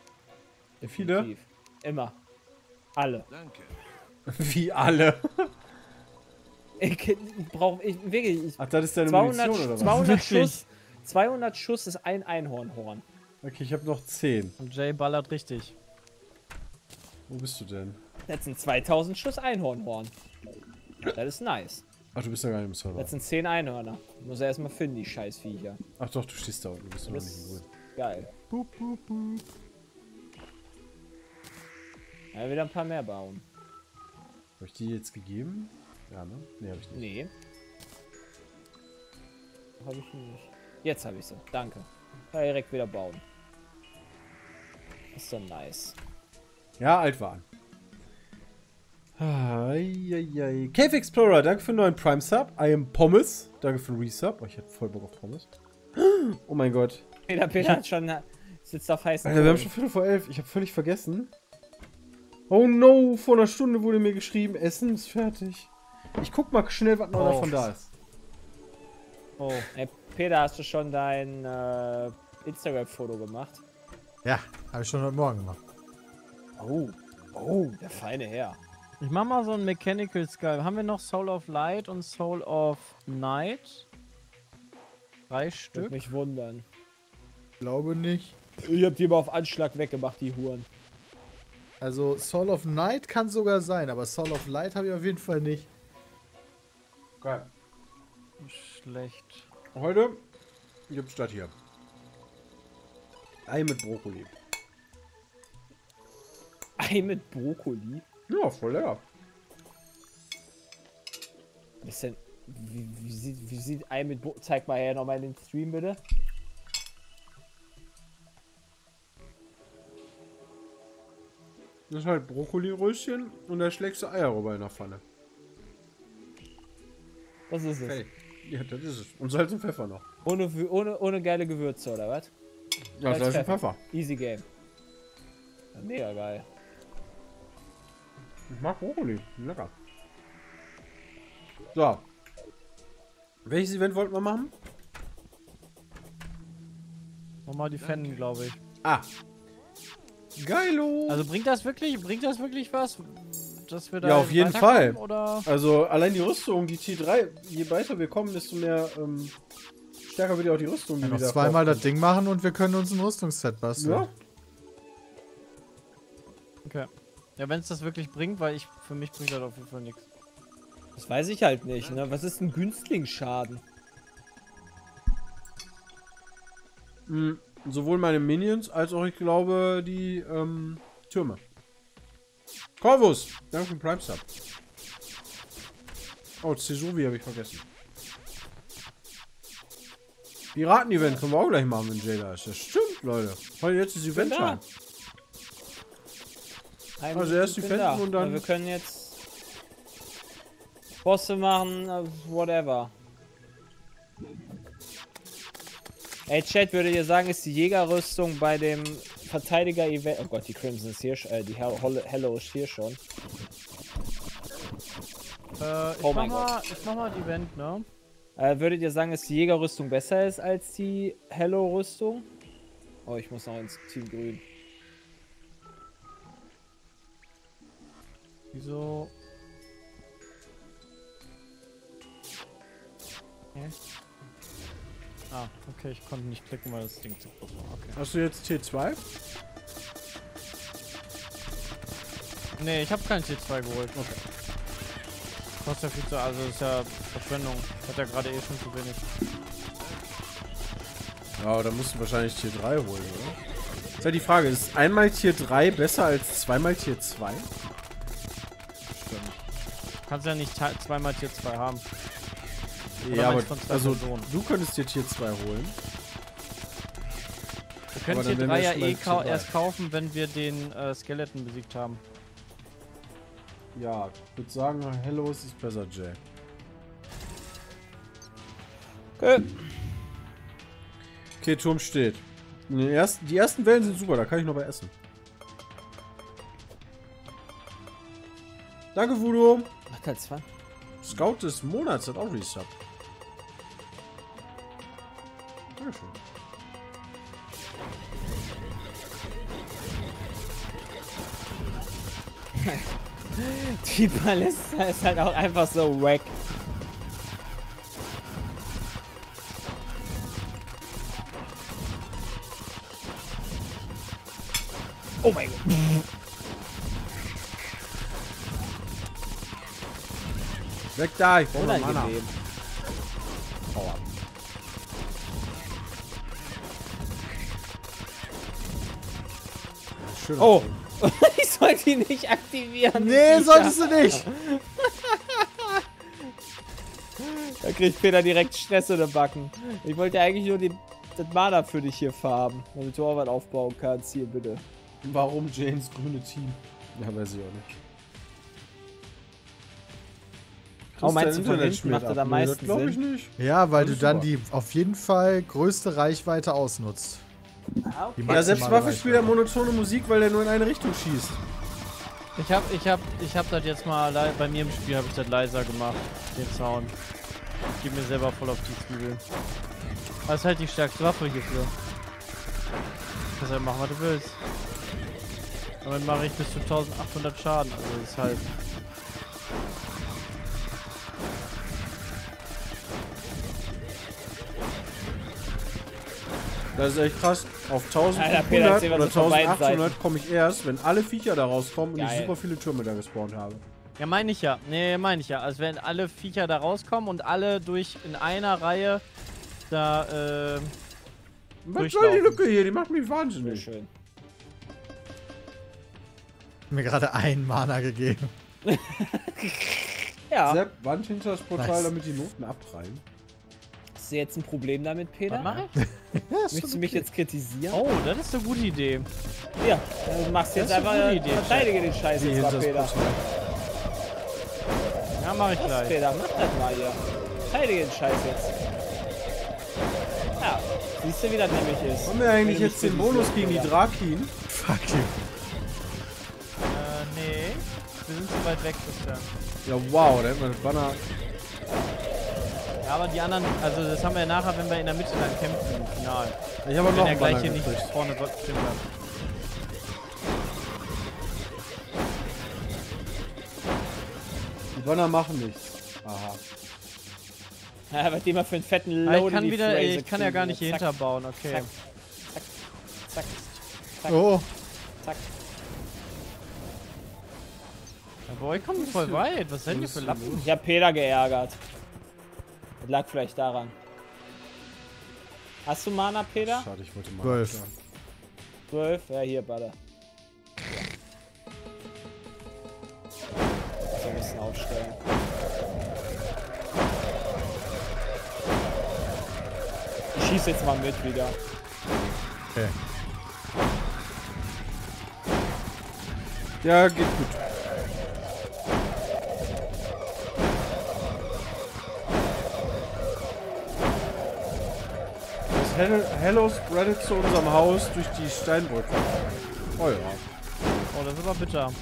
Wie viele? Immer. Alle. Danke. Wie alle. Ich brauche ich wirklich ich, Ach, das ist deine 200, Munition oder was? 200 Wirklich? Schuss. 200 Schuss ist ein Einhornhorn. Okay, ich habe noch 10. Und Jay ballert richtig. Wo bist du denn? Das sind 2000 Schuss Einhornhorn. Das ist nice. Ach, du bist ja gar nicht im Server. Das sind 10 Einhörner. Muss er erstmal finden, die Scheißviecher. Ach doch, du stehst da unten. Du bist doch noch nicht Das wohl. ist geil. Ja, wieder ein paar mehr bauen. Habe ich die jetzt gegeben? Ja, ne? Ne, habe ich nicht. Nee. Habe ich nicht. Jetzt habe ich sie. Danke. Ja, direkt wieder bauen. Ist doch nice. Ja, alt waren. Cave Explorer, danke für den neuen Prime Sub. I am Pommes, danke für den Resub. Oh, ich hätte voll Bock auf Pommes. Oh mein Gott. Peter, Peter hat schon sitzt auf heißen Alter, wir haben schon Viertel vor elf. Ich habe völlig vergessen. Oh no, vor einer Stunde wurde mir geschrieben, Essen ist fertig. Ich guck mal schnell, was noch Oh. davon da ist. Oh. Hey, Peter, hast du schon dein äh, Instagram-Foto gemacht? Ja, habe ich schon heute Morgen gemacht. Oh. Oh, der feine Herr. Ich mach mal so ein Mechanical Skull. Haben wir noch Soul of Light und Soul of Night? Drei Würde Stück. mich wundern. Glaube nicht. Ich hab die mal auf Anschlag weggemacht, die Huren. Also Soul of Night kann sogar sein, aber Soul of Light habe ich auf jeden Fall nicht. Geil. Schlecht. Heute gibt's das hier. Ei mit Brokkoli. Ei mit Brokkoli. Ja, voll lecker. Bisschen. Wie, wie, sieht, wie sieht Ei mit Brokkoli? Zeig mal her nochmal in den Stream, bitte. Das ist halt Brokkoli-Röschen und da schlägst du Eier rüber in der Pfanne. Was ist es? Fertig. Ja, das ist es. Und Salz und Pfeffer noch. Ohne, ohne, ohne geile Gewürze, oder was? Ja, Salz, Salz und Pfeffer. Pfeffer. Easy Game. Ja, mega geil. Ich mag Brokkoli. Lecker. So. Welches Event wollten wir machen? Mach mal die Fennen, glaube ich. Ah. Geilo. Also bringt das wirklich, bringt das wirklich was? Dass wir da Ja, auf jeden Fall. Oder? Also allein die Rüstung, die T3, je weiter wir kommen, desto mehr ähm, stärker wird ja auch die Rüstung. Die Ja, noch wieder zweimal das. Ding machen und wir können uns ein Rüstungsset basteln. Ja, Okay. Ja, wenn es das wirklich bringt, weil ich für mich bringt das auf jeden Fall nichts. Das weiß ich halt nicht, ne? Was ist ein Günstlingsschaden? mh, sowohl meine Minions als auch, ich glaube, die ähm, Türme. Corvus, danke für den Prime Sub. Oh, Cesuvi habe ich vergessen. Piraten-Event können wir auch gleich machen, wenn Jay da ist. Das stimmt, Leute. Heute jetzt ist Event da. Ein- Also erst die da. und dann- Wir können jetzt Bosse machen, äh, whatever. Ey, Chat, würdet ihr sagen, ist die Jägerrüstung bei dem Verteidiger-Event... Oh Gott, die Crimson ist hier, äh, die Hello ist hier schon. Äh, ich, Oh mach mal, ich mach mal ein Event, ne? Äh, würdet ihr sagen, dass die Jägerrüstung besser ist als die Hello-Rüstung? Oh, ich muss noch ins Team Grün. Wieso? Hä? Ah, okay, ich konnte nicht klicken, weil das Ding zu groß war. Okay. Hast du jetzt T2? Nee, ich habe kein T2 geholt. Okay. Kostet ja viel zu, also ist ja Verschwendung. Hat ja gerade eh schon zu wenig. Ja, dann musst du wahrscheinlich Tier 3 holen, oder? Ist ja die Frage, ist einmal Tier 3 besser als zweimal Tier 2? Stimmt. Kannst ja nicht zweimal Tier 2 haben. Oder Ja, aber also Personen? du könntest dir Tier 2 holen. Wir können Tier dann 3 wären wir ja eh drei. erst kaufen, wenn wir den äh, Skeleton besiegt haben. Ja, ich würde sagen, Hello ist besser, Jay. Okay. Okay, Turm steht. Ersten, die ersten Wellen sind super, da kann ich noch bei essen. Danke, Voodoo. Macht halt zwei. Scout des Monats hat auch Resub. Dankeschön. Die Ballista ist halt auch einfach so wack. Oh mein Gott. Weg da, ich brauche noch Mana. Schön. Oh. ich sollte ihn nicht aktivieren. Nee, die solltest du nicht. Da kriegt Peter direkt Stress in den Backen. Ich wollte eigentlich nur den, das Mana für dich hier farben, damit du auch was aufbauen kannst. Hier, bitte. Warum Janes grüne Team? Ja, weiß ich auch nicht. Oh, meinst du, von dein hinten macht Internet das am meisten glaub ich Sinn? nicht. Ja, weil Das du dann super. die auf jeden Fall größte Reichweite ausnutzt. Ja, selbst maximale Waffe spielt ja Reichweite. monotone Musik, weil er nur in eine Richtung schießt. Ich hab, ich hab, ich hab das jetzt mal, bei mir im Spiel habe ich das leiser gemacht, den Sound. Ich gebe mir selber voll auf die Zwiebel. Das ist halt die stärkste Waffe hierfür. Kannst halt machen, was du willst. Damit mache ich bis zu 1800 Schaden, also ist halt... Das ist echt krass. Auf Alter, 1500 Peter, erzähl mal oder so von beiden 1800 komme ich erst, wenn alle Viecher da rauskommen und ich Geil. super viele Türme da gespawnt habe. Ja, meine ich ja. Nee, meine ich ja. Also wenn alle Viecher da rauskommen und alle durch in einer Reihe da, äh, Was soll die. Lücke hier? Die macht mich Sehr wahnsinnig. schön. Mir gerade ein Mana gegeben. Ja. Sepp, Wand hinter das Portal, Nice. damit die Noten abprallen. Hast du jetzt ein Problem damit, Peter? was mache ich? Möchtest du mich jetzt kritisieren? Oh, das ist eine gute Idee. Ja, du machst jetzt eine einfach, gute Idee, verteidige den Scheiß jetzt mal, Peter. Ja, mache ich gleich. Peter? Mach das mal hier. Verteidige den Scheiß jetzt. Ja, siehst du, wie das nämlich ist. Haben wir eigentlich jetzt den Bonus gegen die Drakin? Fuck you. Äh, nee. Wir sind zu weit weg, Christian. Ja, wow, da hätten wir das Banner. Ja, aber die anderen, also das haben wir ja nachher, wenn wir in der Mitte dann kämpfen im Finale. Ich habe noch er ein gleich hier nicht vorne hat. Die Banner machen nichts. Aha. Ja, was die mal für einen fetten Ah, Load ich kann die wieder, ich kann ja gar nicht hier Zack, hinterbauen, okay. zack. Zack, zack, Oh, zack. Ja, bei euch kommt voll weit. Was seid ihr für Lappen? Ich hab Peter geärgert. Das lag vielleicht daran. Hast du Mana, Peter? Schade, ich wollte mal. Zwölf. abklären. 12? Ja, hier, Baller. So ein bisschen aufstellen. Ich schieße jetzt mal mit wieder. Okay. Ja, geht gut. Hello spreadet zu unserem Haus durch die Steinbrücke. Oh ja. Oh, das ist aber bitter.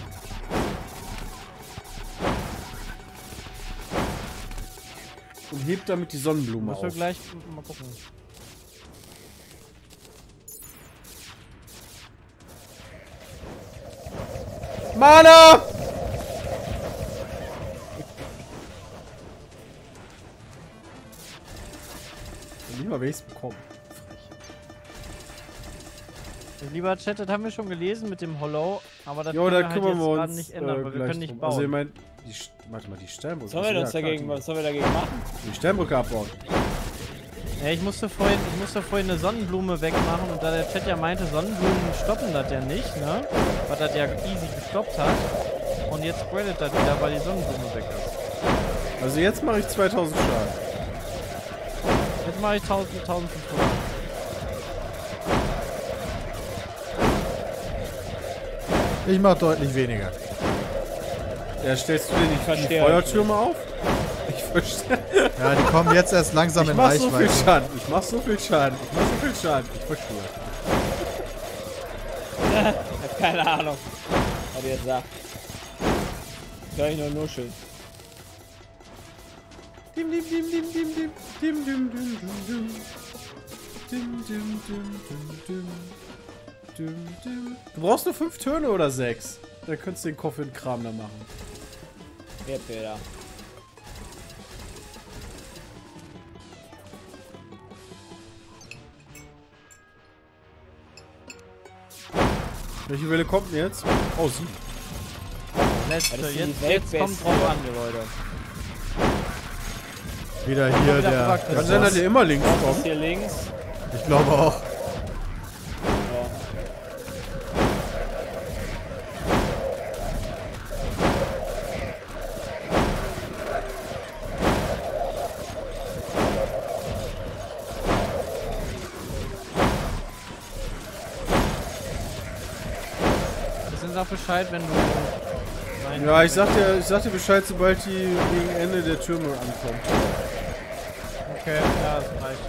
Und hebt damit die Sonnenblume Müssen wir auf. gleich mal gucken. Mana! Mal, wenn ich's bekomme. Lieber Chat, das haben wir schon gelesen mit dem Hollow, aber das Jo, können da wir halt kümmern jetzt wir gerade nicht ändern, äh, weil wir können nicht bauen. Also, ich mein, die, St- warte mal, die Steinbrücke. Was sollen wir uns dagegen, was sollen wir dagegen machen? Die Steinbrücke abbauen. Ja, ich musste vorhin, ich musste vorhin eine Sonnenblume wegmachen und da der Chat ja meinte, Sonnenblumen stoppen das ja nicht, ne? Was das ja easy gestoppt hat. Und jetzt spreadet das wieder, weil die Sonnenblume weg ist. Also jetzt mache ich 2000 Schaden. Jetzt mache ich 1000, 1500. Ich mach deutlich weniger. Ja, stellst du dir nicht die verstehe Feuertürme auf? Ich verstehe. Ja, die kommen jetzt erst langsam Ich in mach so viel. Schaden. Ich mach so viel Schaden. Ich mach so viel Schaden. Ich verstehe. Ich hab keine Ahnung, was ihr jetzt sagt. Ich höre ich nur nuscheln. Dim, dim, dim, dim, dim, dim. Dim, dim, dim, dim, dim. Dim, dim, dim, dim, dim. Du brauchst nur fünf Töne oder sechs. Dann könntest du den Coffin-Kram da machen. Peter. Welche Welle kommt denn jetzt? Oh, sieben. Letzte, sind jetzt, jetzt kommt drauf an, Leute. Wieder hier der. Kann sein, dass der immer links kommt. hier links. Ich glaube auch. Bescheid, wenn du. Ja, ich sag dir, ich sag dir Bescheid, sobald die gegen Ende der Türme ankommt. Okay, ja, das reicht.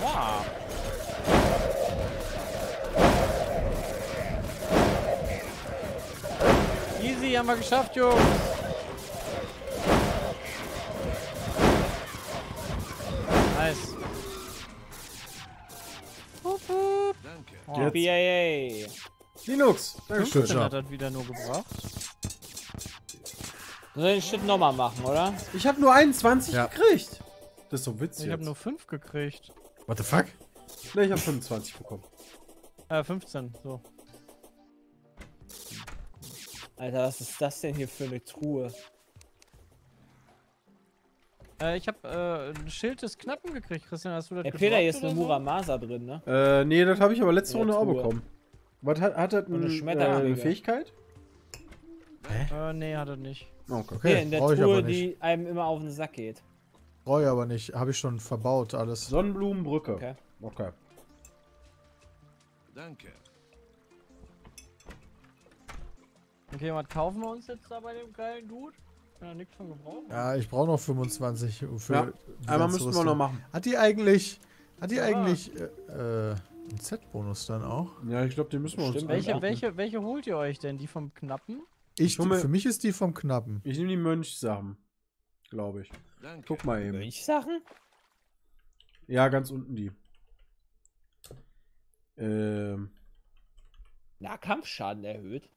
Aua. Easy, haben wir geschafft, Jungs. Nice. Danke. Oh. BAA. Linux, Dankeschön. 15 hat das wieder nur gebracht. Sollen wir den Shit nochmal machen, oder? Ich habe nur 21 Ja. gekriegt. Das ist so witzig. Ich habe nur 5 gekriegt. What the fuck? Ne, ich habe 25 bekommen. Äh, 15, so. Alter, was ist das denn hier für eine Truhe? Äh, ich habe äh, ein Schild des Knappen gekriegt, Christian. Hast du das Ey, Peter, hier ist eine? Muramasa drin, ne? Äh, nee, das habe ich aber letzte der Runde auch bekommen. Was hat, hat das eine ein, äh, eine Fähigkeit? Äh, nee, hat er nicht. Oh, okay. Okay, Hier in der brauch Truhe, die einem immer auf den Sack geht. Brauche ich aber nicht. Habe ich schon verbaut alles. Sonnenblumenbrücke. Okay. Okay. Danke. Okay, was kaufen wir uns jetzt da bei dem geilen Dude? Kann er nichts von gebrauchen. Ja, ich brauche noch 25 für Ja, die Einmal müssten wir noch machen. Hat die eigentlich, hat die Ja. eigentlich äh, äh, einen Z-Bonus dann auch? Ja, ich glaube, den müssen wir uns Stimmt. Welche, angucken. welche, welche holt ihr euch denn? Die vom Knappen? Ich, mir- für mich ist die vom Knappen. Ich nehme die Mönchsachen. Glaube ich. Danke. Guck mal eben. Mönchsachen? Ja, ganz unten die. Ähm, Nahkampfschaden erhöht.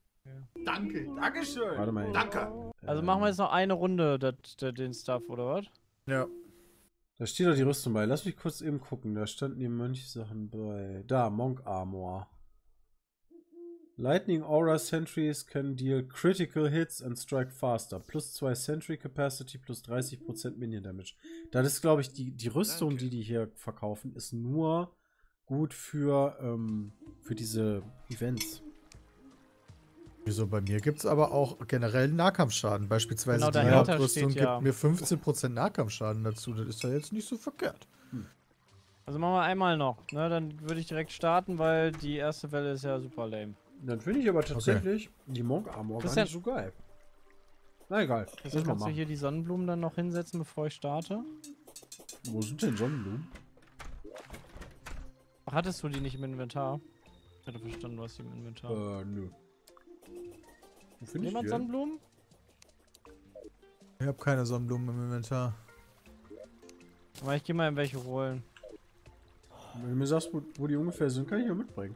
Danke. Dankeschön. warte mal. Danke. Also machen wir jetzt noch eine Runde dat, dat, den Stuff, oder was? Ja. Da steht doch die Rüstung bei. Lass mich kurz eben gucken. Da standen die Mönchsachen bei. Da, Monk Armor. Lightning Aura Sentries can deal critical hits and strike faster. Plus 2 Sentry Capacity, plus 30% Minion Damage. Das ist, glaube ich, die, die Rüstung, Danke. die die hier verkaufen, ist nur gut für, ähm, für diese Events. Wieso bei mir gibt es aber auch generell Nahkampfschaden. Beispielsweise Genau, die Hauptrüstung steht ja- gibt mir 15% Nahkampfschaden dazu. Das ist ja jetzt nicht so verkehrt. Also machen wir einmal noch, ne? Dann würde ich direkt starten, weil die erste Welle ist ja super lame. Dann finde ich aber tatsächlich die Monk Armor gar Christian- nicht so geil. Na egal. Mal kannst du hier die Sonnenblumen dann noch hinsetzen, bevor ich starte. Wo sind denn Sonnenblumen? Hattest du die nicht im Inventar? Ich hatte verstanden, du hast die im Inventar. Äh, nö. Wo finde ich Jemand? Sonnenblumen? Ich habe keine Sonnenblumen im Inventar. Aber ich gehe mal in welche holen. Wenn du mir sagst, wo, wo die ungefähr sind, kann ich ja mitbringen.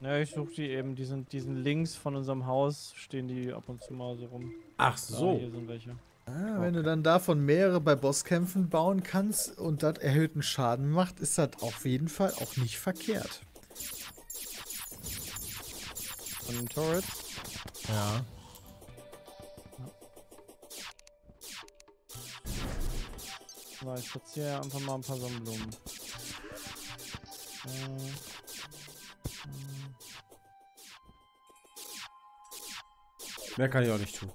Ja, ich suche die eben. Die sind, die sind links von unserem Haus, stehen die ab und zu mal so rum. Ach Da, hier sind welche. Ah, wenn du dann davon mehrere bei Bosskämpfen bauen kannst und das erhöhten Schaden macht, ist das auf jeden Fall auch nicht verkehrt. Von den Turrets. Ja. So, ich platziere einfach mal ein paar Sonnenblumen. Äh, Mehr kann ich auch nicht tun.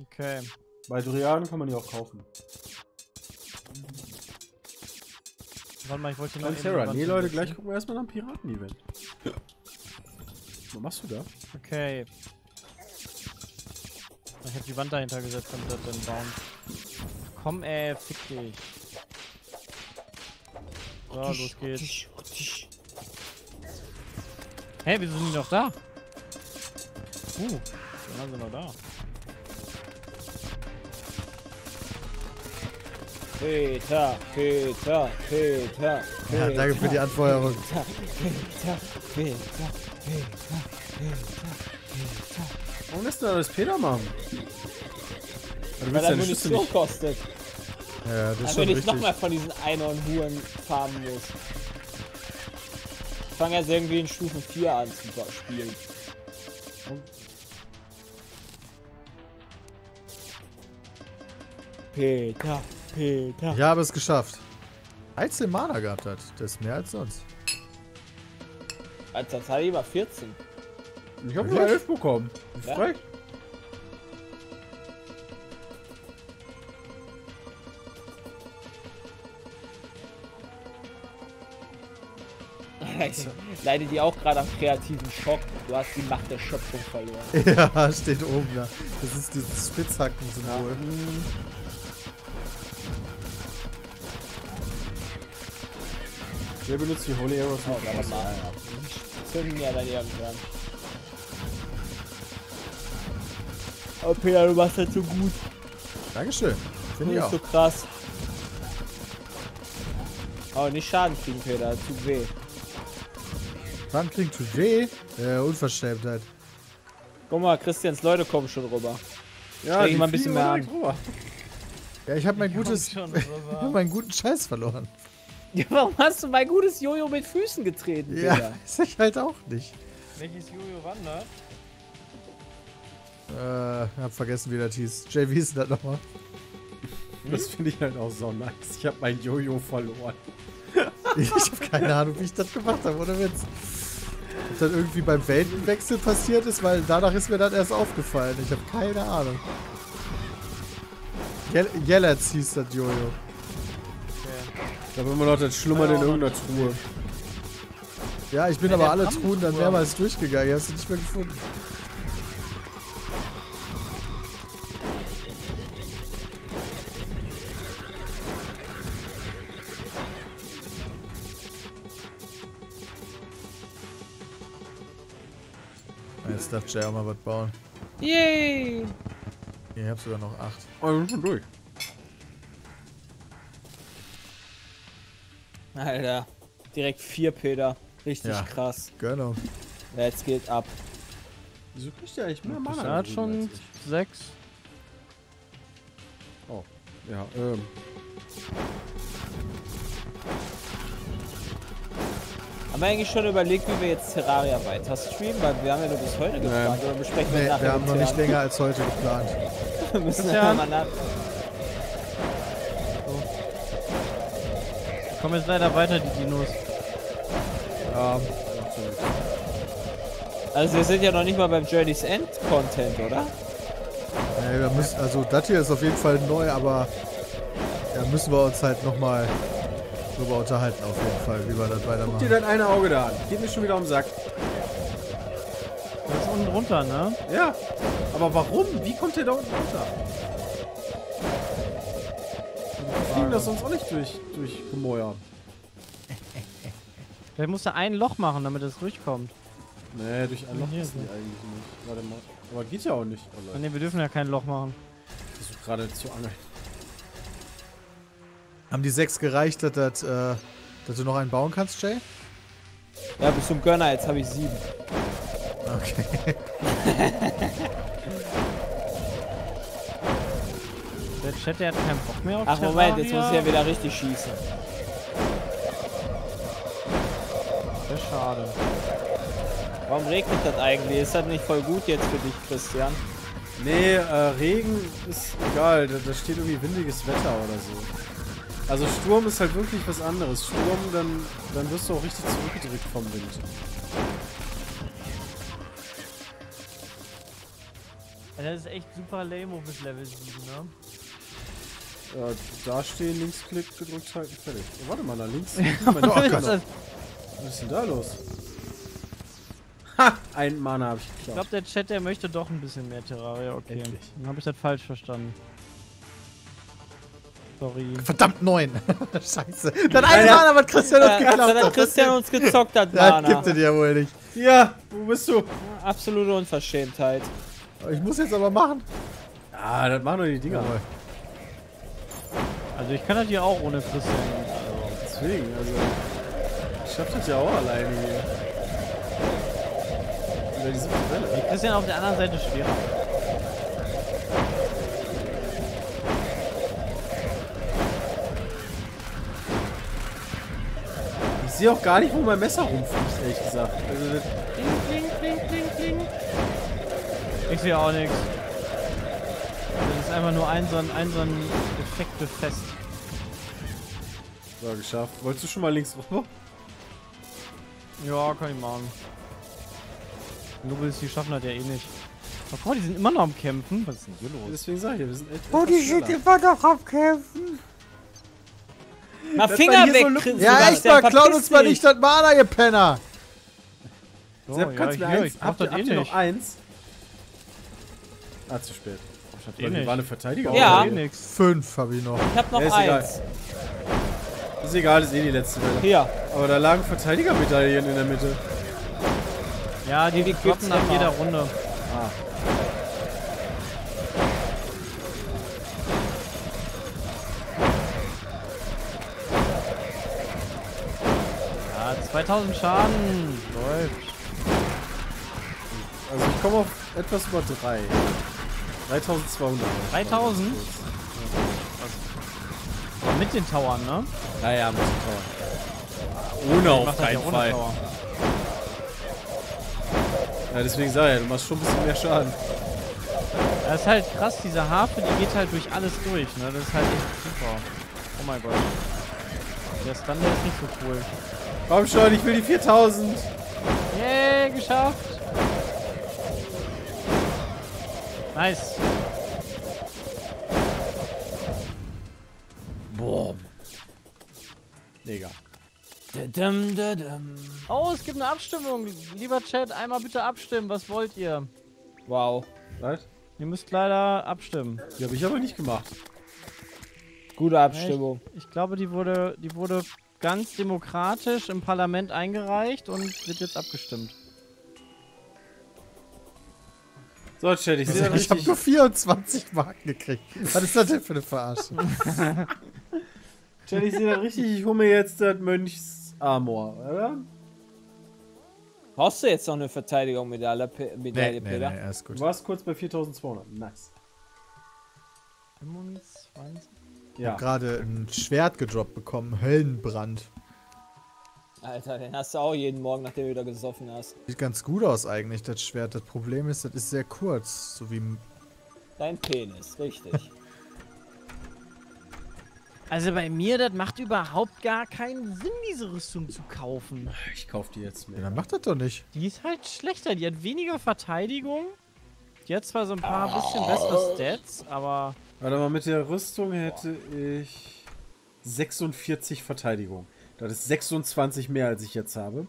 okay. Bei Durianen kann man die auch kaufen. Warte mal, ich wollte hier noch Dann Wand Nee, Leute, gleich gucken wir erstmal nach dem Piraten-Event. Was machst du da? Okay. Ich hab die Wand dahinter gesetzt, damit das dann bauen. Komm, ey, fick dich. So, los geht's. Hey, wieso sind die noch da? Uh, die anderen sind noch da. Peter, Peter, Peter, ja danke für die Anfeuerung. Peter, Peter, Peter, Peter, Peter. Warum lässt du alles Peter machen? Weil er deine Schüsse Munition nicht. kostet. Ja, das ist Also schon wenn ich richtig. nochmal von diesen Einhornhuren farmen muss. Ich fange jetzt irgendwie in Stufen 4 an zu spielen. Peter, Peter. Ich habe es geschafft. 13 Mana gehabt hat. Das ist mehr als sonst. Als das hatte ich über 14. Ich habe nur 11 bekommen. Wie Ja. frech. Leidet die auch gerade am kreativen Schock. Du hast die Macht der Schöpfung verloren. Ja, steht oben da. Das ist dieses Spitzhacken-Symbol. Wer benutzt die Holy Arrows noch? warte mal. Zünden ja dann irgendwann. Oh, Peter, du machst das so gut. Dankeschön. Du Finde ich bist auch. so krass. Oh, nicht Schaden kriegen, Peter. Tut weh. Wann kriegt tut weh? Äh, Unverschämtheit. Guck mal, Christians Leute kommen schon rüber. Ja, die mal ein bisschen mehr rüber. Ja, ich habe mein gutes, Schon, ich hab meinen guten Scheiß verloren. Ja, warum hast du mein gutes Jojo mit Füßen getreten, Ja, Peter? weiß ich halt auch nicht. Welches Jojo wandert? Äh, hab vergessen, wie das hieß. Jay, wie ist denn das nochmal? Das finde ich halt auch so nice. Ich habe mein Jojo verloren. Ich habe keine Ahnung, wie ich das gemacht habe, oder Witz. Ob das irgendwie beim Weltenwechsel passiert ist, weil danach ist mir das erst aufgefallen. Ich habe keine Ahnung. Jelletz hieß das Jojo. Ich habe immer noch das schlummert in irgendeiner Truhe. Ja, ich bin Ja, aber alle Truhen dann mehrmals durchgegangen. Ich hab's nicht mehr gefunden. Jetzt darf Jay auch mal was bauen. Yay! Hier, ich hab sogar noch acht. Oh, wir sind schon durch. Alter. Direkt vier, Peter. Richtig Ja. krass. Gönnung. Let's get up. Wieso kriegt der eigentlich mehr Mana? Er hat schon sechs. Ja, ähm. Haben wir eigentlich schon überlegt, wie wir jetzt Terraria weiter streamen? Weil wir haben ja nur bis heute geplant. Oder besprechen wir Nee, nachher wir haben noch nicht länger als heute geplant. Wir müssen ja mal nach. Ich komme jetzt leider weiter, die Dinos. Ja. Also wir sind ja noch nicht mal beim Journey's End Content, oder? Nee, wir müssen, also das hier ist auf jeden Fall neu, aber Ja, müssen wir uns halt nochmal drüber unterhalten auf jeden Fall, wie wir das Guck dir weitermachen. dein eine Auge da an. Geht mir schon wieder um den Sack. Das ist unten drunter, ne? Ja. Aber warum? Wie kommt der da unten runter? Das sonst auch nicht durch, durchgemäuert. Vielleicht musst du ein Loch machen, damit es durchkommt. Nee, durch ein Loch Hier ist die so. eigentlich nicht. Warte mal. Aber geht ja auch nicht. Oh, Ah, Leute. Ne, wir dürfen ja kein Loch machen. Ich versuche gerade zu angeln. Haben die sechs gereicht, dass, das, äh, dass du noch einen bauen kannst, Jay? Ja, bis zum Gönner, jetzt habe ich sieben. Okay. Der Chat, der hat keinen Bock mehr auf Ach Moment, jetzt Terraria. muss ich ja wieder richtig schießen. Sehr schade. Warum regnet das eigentlich? Ist das nicht voll gut jetzt für dich, Christian? Nee, äh, Regen ist egal. Da, da steht irgendwie windiges Wetter oder so. Also Sturm ist halt wirklich was anderes. Sturm, dann, dann wirst du auch richtig zurückgedrückt vom Wind. Ja, Das ist echt super lame bis Level 7, ne? Ja, da stehen, Linksklick gedrückt halten, fertig. Oh, warte mal, da links. Oh. Was ist denn da los? Ha! Ein Mana habe ich Ich geklaut. glaube, der Chat, der möchte doch ein bisschen mehr Terraria. Okay. Endlich. Dann habe ich das falsch verstanden. Sorry. Verdammt, neun. Scheiße. Dann eine Mana, was Christian uns Ja, geklaut dann hat hat. Christian uns gezockt hat, Das Mana. gibt es ja wohl nicht. Ja, wo bist du? Absolute Unverschämtheit. Ich muss jetzt aber machen. Ah, das machen doch die Dinger. Jawohl. Also ich kann das hier auch ohne Christian. Deswegen, also. Ich schaff das ja auch alleine hier. Über die siebte Welle. Nee, Christian auf der anderen Seite schwerer. Ich sehe auch gar nicht, wo mein Messer rumfliegt, ehrlich gesagt. Also, das, Kling, kling, kling, kling, kling. Ich sehe auch nichts. Das ist einfach nur ein so ein, ein, so ein Effekt befest. so, geschafft. Wolltest du schon mal links rüber? Ja, kann ich machen. Nubels, die schaffen das ja eh nicht. Oh Gott, die sind immer noch am Kämpfen. Was ist denn hier los? Deswegen sag ich ja, wir sind echt. Oh, etwas schneller. immer noch am Kämpfen. Mal Das Finger weg, so. Ja, echt mal, klaut uns mal nicht das Mana, ihr Penner. So, Sepp, kannst du mir hier, eins? Habt ihr, das eh noch eins? Ah, zu spät. Ich eh nicht. waren eine Verteidiger. Ja. Eh nix. Fünf habe ich noch. Ich hab noch Ja, ist egal. eins. Ist egal, ist eh die letzte Welle. Hier. Aber da lagen Verteidigermedaillen in der Mitte. Ja, die, Die droppen nach jeder Runde. Ja, 2000 Schaden. Läuft. Also ich komme auf etwas über drei. 3200. 3000? Aber mit den Towern, ne? Naja, mit dem Tower. Ohne auf ja keinen ohne Fall. Tower. Ja, deswegen sag ich ja, du machst schon ein bisschen mehr Schaden. Das ist halt krass, diese Harfe, die geht halt durch alles durch, ne? Das ist halt echt super. Oh mein Gott. Der Stun, der ist nicht so cool. Komm schon, ich will die 4000. Yay, geschafft! Nice. Boom. Mega. Dadum, dadum. Oh, es gibt eine Abstimmung. Lieber Chat, einmal bitte abstimmen. Was wollt ihr? Wow. Was? Ihr müsst leider abstimmen. Die habe ich aber nicht gemacht. Gute Abstimmung. Ich glaube, die wurde, die wurde ganz demokratisch im Parlament eingereicht und wird jetzt abgestimmt. So, Chat, ich sehe da Ich habe nur 24 Marken gekriegt. Was ist das denn für eine Verarsche? Chat, ich sehe da richtig. Ich hole mir jetzt das Mönchsarmor, oder? Brauchst du jetzt noch eine Verteidigung Medaille, Pe- Medaille Peter? alles Du warst kurz bei 4200. Nice. 25. Ja. Gerade ein Schwert gedroppt bekommen. Höllenbrand. Alter, den hast du auch jeden Morgen, nachdem du wieder gesoffen hast. Sieht ganz gut aus eigentlich, das Schwert. Das Problem ist, das ist sehr kurz. So wie. Dein Penis, richtig. Also bei mir, das macht überhaupt gar keinen Sinn, diese Rüstung zu kaufen. Ich kauf die jetzt Ja, mehr. dann macht das doch nicht. Die ist halt schlechter. Die hat weniger Verteidigung. Die hat zwar so ein paar bisschen bessere Stats, aber Warte mal, mit der Rüstung hätte ich. 46 Verteidigung. Das ist 26 mehr, als ich jetzt habe.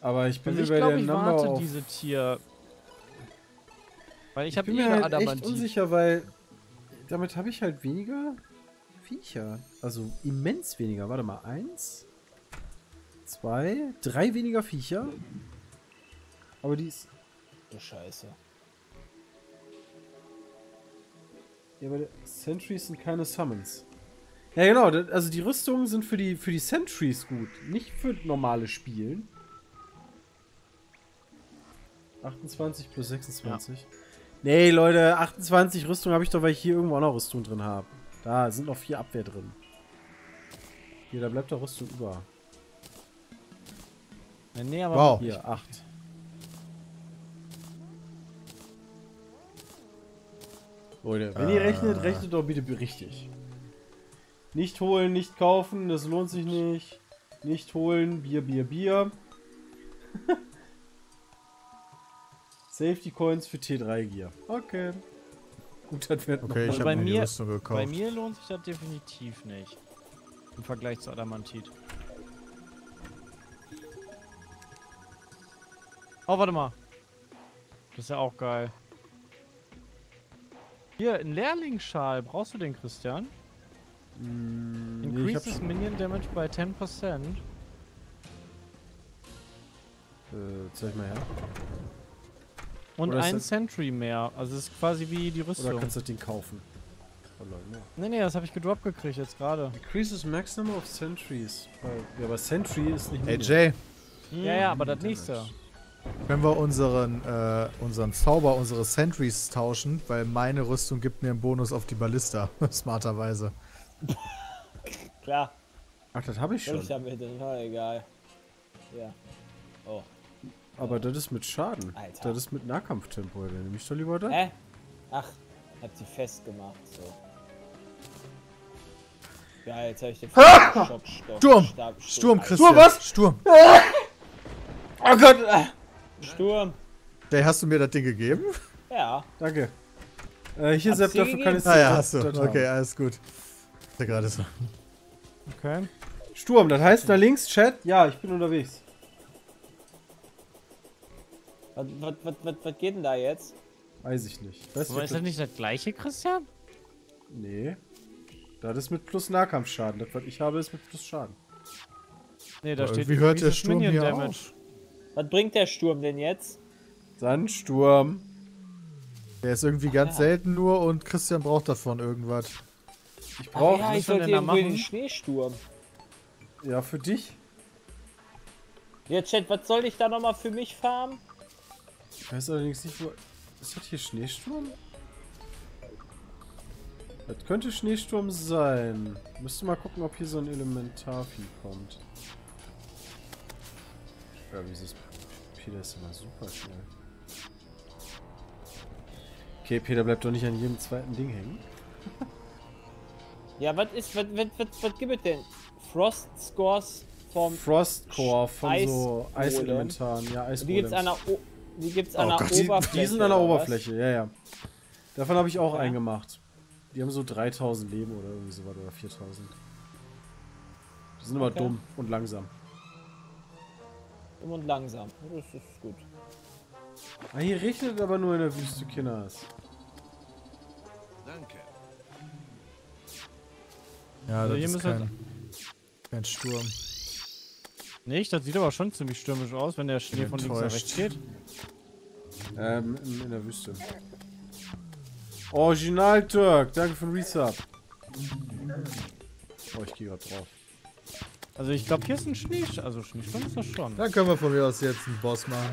Aber ich bin Also mir ich bei glaube, der ich Number warte auf... diese Tier. Weil ich Ich habe bin eh mir halt echt unsicher, weil damit habe ich halt weniger Viecher. Also immens weniger. Warte mal, eins, zwei, drei weniger Viecher. Aber die ist... Du Scheiße. Ja, aber Sentries sind keine Summons. Ja, genau. Also die Rüstungen sind für die, für die Sentries gut. Nicht für normale Spielen. 28 plus 26. Nee, Leute, 28 Rüstung habe ich doch, weil ich hier irgendwo auch noch Rüstung drin habe. Da sind noch vier Abwehr drin. Hier, da bleibt doch Rüstung über. Nee, nee, aber Wow. Hier, 8. Leute, wenn ihr rechnet, rechnet doch bitte richtig. Nicht holen, nicht kaufen, das lohnt sich nicht. Nicht holen, Bier, Bier, Bier. Safety Coins für T3 Gear. Okay. Gut, das wird Okay, noch ich bei habe mir bei mir lohnt sich das definitiv nicht. Im Vergleich zu Adamantit. Oh, warte mal. Das ist ja auch geil. Hier, ein Lehrlingsschal. Brauchst du den, Christian? Mm, nee, hab Increases schon, Minion Damage by 10%. äh, zeig mal her. Und Oder ein Sentry mehr. Also es ist quasi wie die Oder Rüstung. kannst du Ding kaufen? Nee, nee, das habe ich gedroppt gekriegt jetzt gerade. Decreases max number of sentries. Ja, aber Sentry ist nicht Ey, Minion. Jay, Ja, ja, aber das nächste. können wir unseren, äh, unseren Zauber, unsere Sentries tauschen? Weil meine Rüstung gibt mir einen Bonus auf die Ballista. Smarterweise. Klar, Ach, das habe ich schon. ich damit, ist mir egal. Ja. Oh. Aber das ist mit Schaden. Alter. Das ist mit Nahkampftempo. Dann nehme ich doch lieber das. Hä? Ach, hab sie festgemacht, so. Geil, jetzt hab ich den Schockstoff. Sturm! Stab, Sturm, Alter. Christian. was? Sturm. Oh Gott! ah. Sturm! Jay, hast du mir das Ding gegeben? Ja. Danke. Äh, hier, Sepp, dafür kann ich gegeben? Ah ja, das- hast du. das Okay, alles gut. Dachte gerade so. Okay. Sturm, das heißt da links, Chat? Ja, ich bin unterwegs. Was, was, was, was, was geht denn da jetzt? Weiß ich nicht. Weißt Aber du, ist das nicht das gleiche, Christian? Nee. Das ist mit plus Nahkampfschaden. Das, was ich habe, ist mit plus Schaden. Nee, da Aber steht irgendwie hört der Sturm Minion hier Damage. auf. Was bringt der Sturm denn jetzt? Sandsturm. Der ist irgendwie ganz selten nur und Christian braucht davon irgendwas. Ich brauche ja, ich soll wollte denn da irgendwo den? Schneesturm. ja für dich. Ja, Chat, was soll ich da nochmal für mich farmen? Ich weiß allerdings nicht, wo. Ist das hier Schneesturm? Das könnte Schneesturm sein. Müsste mal gucken, ob hier so ein Elementarvieh kommt. Ja, dieses Peter ist immer super schnell. Okay, Peter bleibt doch nicht an jedem zweiten Ding hängen. Ja, was ist, was, was, was, was gibt es denn? Frost Scores vom. Frostcore von so Eisgolem. Eiselementaren. Ja, Die gibt's an der, o die gibt's Oh an der Gott, die Oberfläche. Die sind an der oder was? Oberfläche, ja, ja. Davon habe ich auch Ja. einen gemacht. Die haben so 3000 Leben oder irgendwie sowas oder 4000. Die sind immer Okay. dumm und langsam. Dumm und langsam. Das ist gut. Ah, hier regnet aber nur in der Wüste Kinners. Ja, Also das hier ist müssen wir- kein, kein Sturm. Nicht, das sieht aber schon ziemlich stürmisch aus, wenn der Schnee von links nach rechts geht. Ähm, in, in der Wüste. Original Turk, danke für den Resub. Oh, ich gehe gerade drauf. Also ich glaube, hier ist ein Schnee... Also Schneesturm ist das schon. Dann können wir von mir aus jetzt einen Boss machen.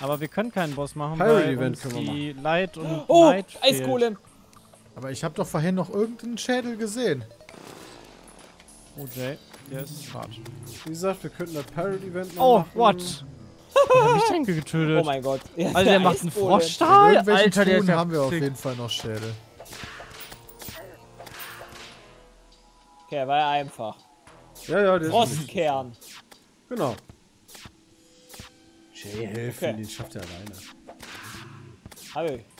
Aber wir können keinen Boss machen, Pirate weil Event uns können wir die Light und Oh. Eisgolem! Aber ich habe doch vorhin noch irgendeinen Schädel gesehen. Oh, Jay, der ist hart. Wie gesagt, wir könnten das Pirate Event noch Oh, machen. what? Wer hat mich denn getötet? Oh mein Gott. Ja, also der macht einen Froschstahl? Alter, der Truhen ja haben wir auf jeden Fall noch Schädel. Okay, war ja einfach. Ja, ja, der ist Frostkern. Genau. Jay, helfen, Okay. den schafft er alleine. Hab ich.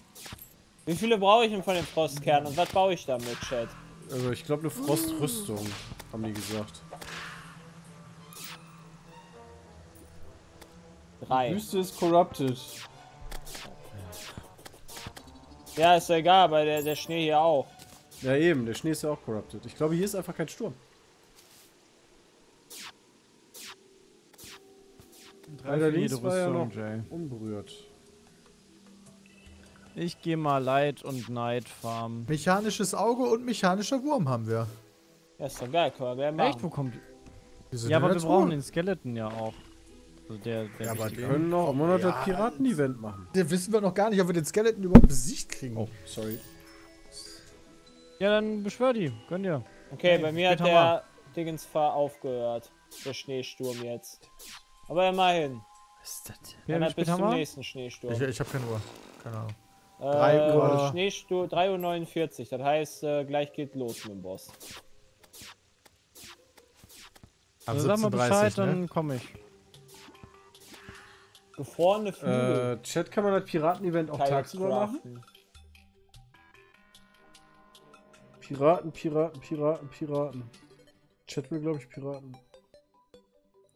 Wie viele brauche ich denn von den Frostkernen und was baue ich damit, Chat? Also ich glaube eine Frostrüstung, haben die gesagt. Drei. Wüste ist corrupted. Ja, ist ja egal, aber der, der Schnee hier auch. Ja eben, der Schnee ist ja auch corrupted. Ich glaube, hier ist einfach kein Sturm. Alter, links war ja noch Jay. unberührt. Ich gehe mal Light und Night farmen. Mechanisches Auge und mechanischer Wurm haben wir. Ja, ist doch geil, können wir machen. Echt? Wo kommt. Die sind Ja, aber wir brauchen den Skeleton ja auch. Also der, der Ja, aber Wir können noch immer noch Ja. das Piraten-Event machen. Den wissen wir noch gar nicht, ob wir den Skeleton überhaupt besiegt kriegen. Oh, sorry. Ja, dann beschwör die. Gönn dir. Okay, Hey, bei mir hat der Dingensfahr aufgehört. Der Schneesturm jetzt. Aber immerhin. Was ist das denn? Ja, Dann bis zum nächsten Schneesturm. Ich, ich habe keine Uhr. Keine Ahnung. Äh, drei Uhr. Schneesturm 3.49 Uhr. Das heißt, äh, gleich geht los mit dem Boss. Ab Also sag mal Bescheid, 17.30 ne? dann komme ich. Gefrorene Flügel. Äh, Chat kann man das Piraten-Event auch tagsüber machen? Piraten, Piraten, Piraten, Piraten. Chat will, glaube ich, Piraten.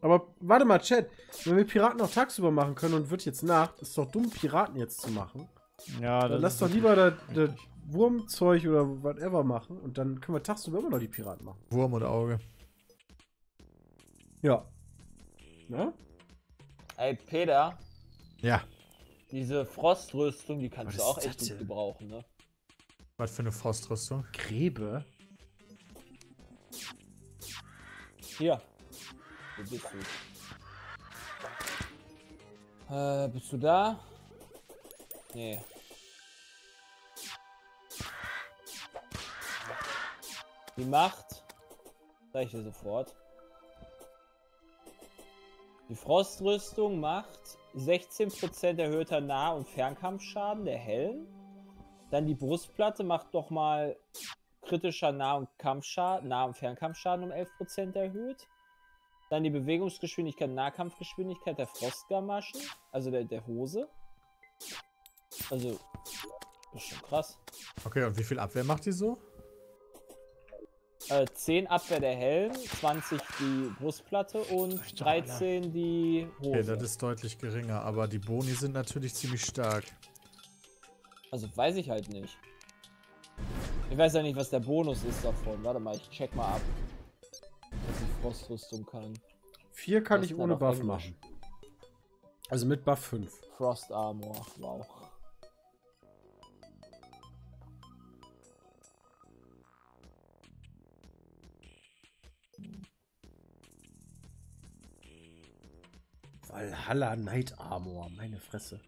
Aber warte mal, Chat. Wenn wir Piraten auch tagsüber machen können und wird jetzt Nacht, ist doch dumm, Piraten jetzt zu machen. Ja, Dann lass ist doch lieber das, das. Wurmzeug oder whatever machen und dann können wir tagsüber immer noch die Piraten machen. Wurm und Auge. Ja. Ne? Ey, Peter, Ja. diese Frostrüstung, die kannst du auch echt gut gebrauchen, ne? Was für eine Frostrüstung. Gräbe? Hier. Wo bist du? Äh, bist du da? Nee. Die Macht. Sag ich dir sofort. Die Frostrüstung macht 16% erhöhter Nah- und Fernkampfschaden der Helm. Dann die Brustplatte macht nochmal kritischer Nah- und Kampfschaden, Nah- und Fernkampfschaden um 11% erhöht. Dann die Bewegungsgeschwindigkeit, Nahkampfgeschwindigkeit der Frostgamaschen, also der, der Hose. Also, das ist schon krass. Okay, und wie viel Abwehr macht die so? Äh, 10 Abwehr der Helm, 20 die Brustplatte und 13 die Okay, Hose. das ist deutlich geringer, aber die Boni sind natürlich ziemlich stark. also weiß ich halt nicht. Ich weiß ja nicht, was der Bonus ist davon. Warte mal, ich check mal ab. Was die Frostrüstung kann. Vier kann Was ich ohne Buff machen. Also mit Buff 5. Frost Armor, wow. Valhalla Night Armor, meine Fresse.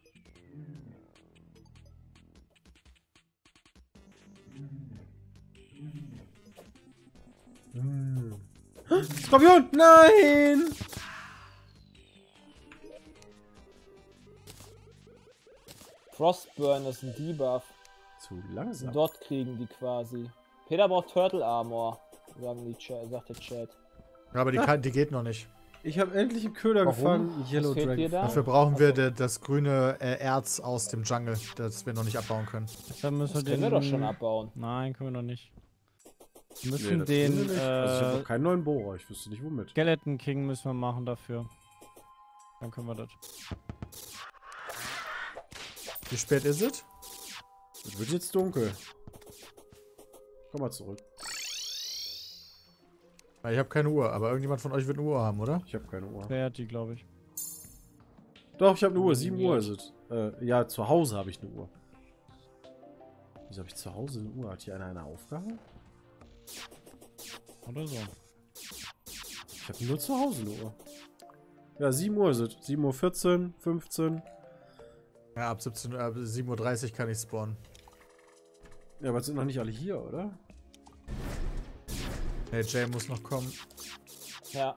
Hm. Skorpion! Nein! Frostburn ist ein Debuff. Zu langsam. Dort kriegen die quasi. Peter braucht Turtle Armor, sagen die Chat, sagt der Chat. Ja, aber die, kann, die geht noch nicht. Ich habe endlich einen Köder Warum? gefangen. Yellow Dragon. da? Dafür brauchen wir de, das grüne äh, Erz aus dem Jungle, das wir noch nicht abbauen können. Dann müssen Das wir können den. wir doch schon abbauen. Nein, können wir noch nicht. Wir Nee, müssen das den nicht. also ich habe äh, noch keinen neuen Bohrer. Ich wüsste nicht womit. Skeleton King müssen wir machen dafür. Dann können wir das. Wie spät ist es? Es wird jetzt dunkel. Komm mal zurück. Ich habe keine Uhr, aber irgendjemand von euch wird eine Uhr haben, oder? Ich habe keine Uhr. Wer hat die, glaube ich. Doch, ich habe eine Uhr. 7 Uhr ist es. Äh, ja, zu Hause habe ich eine Uhr. Wieso habe ich zu Hause eine Uhr? Hat hier einer eine Aufgabe? Oder so. Ich habe nur zu Hause eine Uhr. Ja, 7 Uhr ist es. 7 Uhr 14, 15. Ja, ab 17, Uhr- ab 7.30 Uhr kann ich spawnen. Ja, aber es sind noch nicht alle hier, oder? Nee, Jay muss noch kommen. Ja.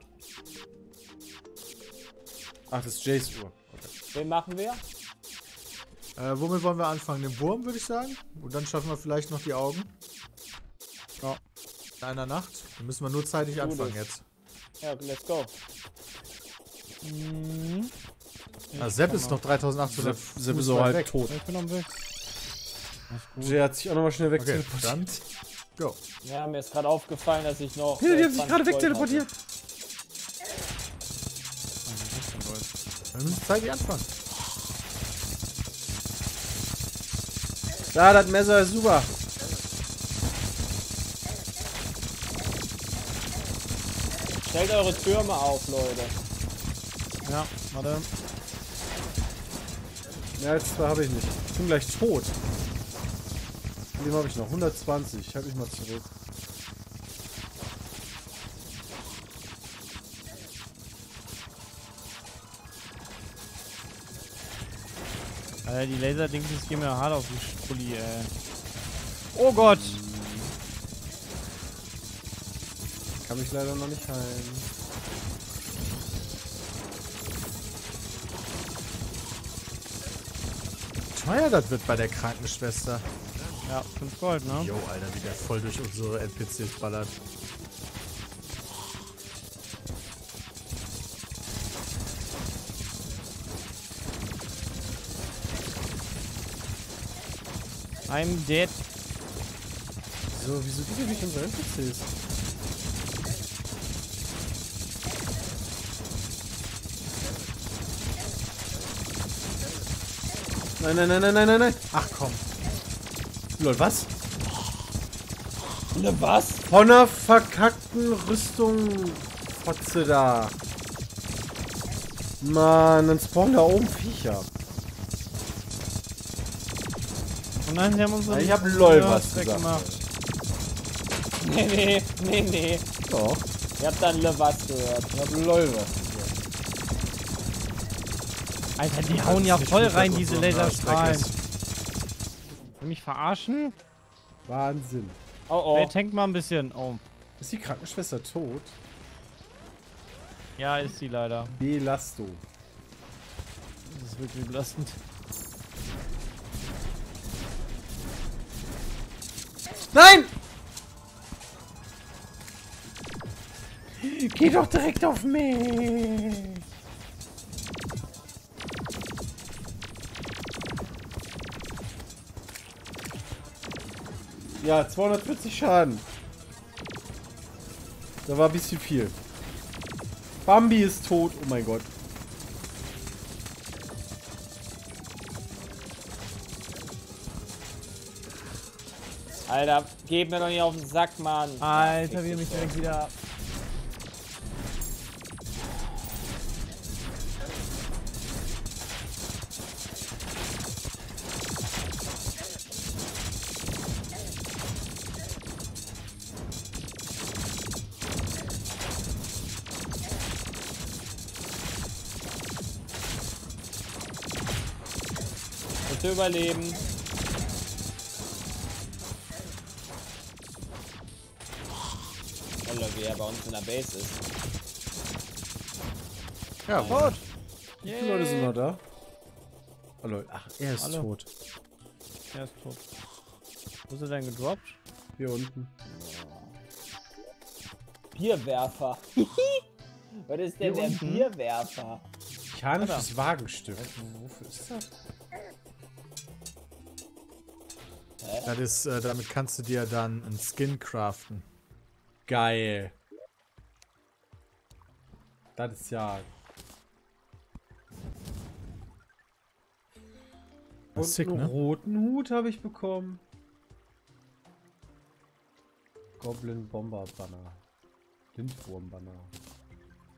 Ach, das ist Jays Uhr. Okay. Wen machen wir? Äh, womit wollen wir anfangen? Den Wurm, würde ich sagen. Und dann schaffen wir vielleicht noch die Augen. Ja. In einer Nacht. Dann müssen wir nur zeitig Tu anfangen das. jetzt. Ja, let's go. Ah, Sepp ist noch 3800 Sepp, Sepp ist weit halt weg. tot. Ich bin am Weg. Jay hat sich auch nochmal schnell Okay, wegteleportiert. dann. Go. Ja, mir ist gerade aufgefallen, dass ich noch. Peter, die äh, haben sich 20 gerade wegteleportiert. Dann müssen Zeit die anfangen. Da, das Messer ist super. Stellt eure Türme auf, Leute. Ja, warte. Als zwei habe ich nicht. Ich bin gleich tot. Dem habe ich noch 120. Ich halte mich mal zurück. Alter, die Laserdings gehen mir hart auf die Sprulli, ey. Oh Gott! Kann mich leider noch nicht heilen. Teuer das wird bei der Krankenschwester. Ja, 5 Gold, ne? Jo, Alter, wie der voll durch unsere NPCs ballert. I'm dead. So, wieso gibt ihr mich unsere NPCs? Nein, nein, nein, nein, nein, nein, nein. Ach komm. Lol, was? Ne, was? Von einer verkackten Rüstung. Fotze da. Mann, dann spawnen da oben Viecher. Und nein, sie haben unsere Ich hab LOL was weggemacht. Nee, nee, nee, nee. Doch. Ihr habt dann Le was gehört. Ich hab LOL was. Alter, die hauen ja voll rein, diese Laserstrahlen. Mich verarschen? Wahnsinn. Oh oh. Wer tankt mal ein bisschen? Oh. Ist die Krankenschwester tot? Ja, ist sie leider. Belasto. Das ist wirklich belastend. Nein! Geh doch direkt auf mich. Ja, 240 Schaden. Da war ein bisschen viel. Bambi ist tot. Oh mein Gott. Alter, geht mir doch nicht auf den Sack, Mann. Alter, wie er mich direkt wieder... überleben. Alter, wie er bei uns in der Base ist. Ja, Tot! Wie viele Leute sind noch da? Oh lol. Ach, er ist Alle. tot. Er ist tot. Wo ist er denn gedroppt? Hier unten. Bierwerfer. Was ist denn Hier der unten? Bierwerfer? Mechanisches Wagenstück. Wofür ist das? Das ist, äh, damit kannst du dir dann einen Skin craften. Geil. Das ist ja. Und Sick, einen ne? roten Hut habe ich bekommen. Goblin Bomber Banner. Lindwurm Banner.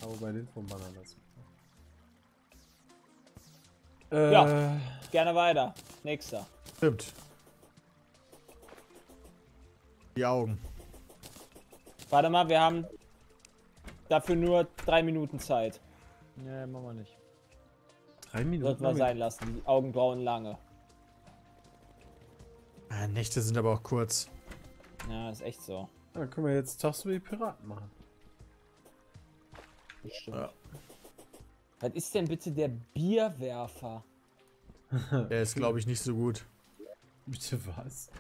Aber bei Lindwurm Banner das. Äh, Ja. Gerne weiter. Nächster. Stimmt. Die Augen. Warte mal, wir haben dafür nur drei Minuten Zeit. Nee, machen wir nicht. drei Minuten. Sollten wir sein lassen. Die Augenbrauen lange. Ah, Nächte sind aber auch kurz. Ja, ist echt so. Dann können wir jetzt tagsüber die Piraten machen. Bestimmt. Ja. Was ist denn bitte der Bierwerfer? Der ist, glaube ich, nicht so gut. Bitte was?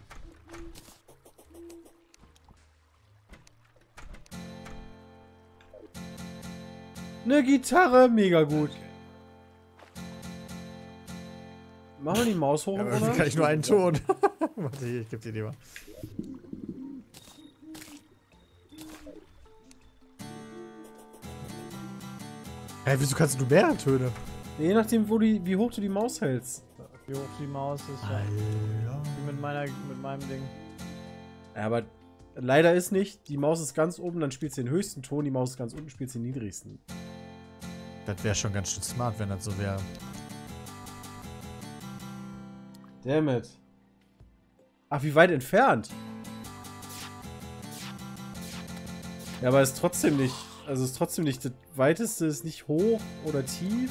Eine Gitarre, mega gut. Mach mal die Maus hoch, Ja, aber oder? kann ich nur einen Ton. Warte, hier, ich geb dir die mal. Hä, wieso kannst du mehrere Töne? Je nachdem, wo die, wie hoch du die Maus hältst. Wie hoch die Maus ist, ja. Alter. Wie mit, meiner, mit meinem Ding. Ja, aber leider ist nicht, die Maus ist ganz oben, dann spielt sie den höchsten Ton, die Maus ist ganz unten, spielt sie den niedrigsten. Das wäre schon ganz schön smart, wenn das so wäre. Damn it. Ach, wie weit entfernt? Ja, aber ist trotzdem nicht, also ist trotzdem nicht, das weiteste ist nicht hoch oder tief.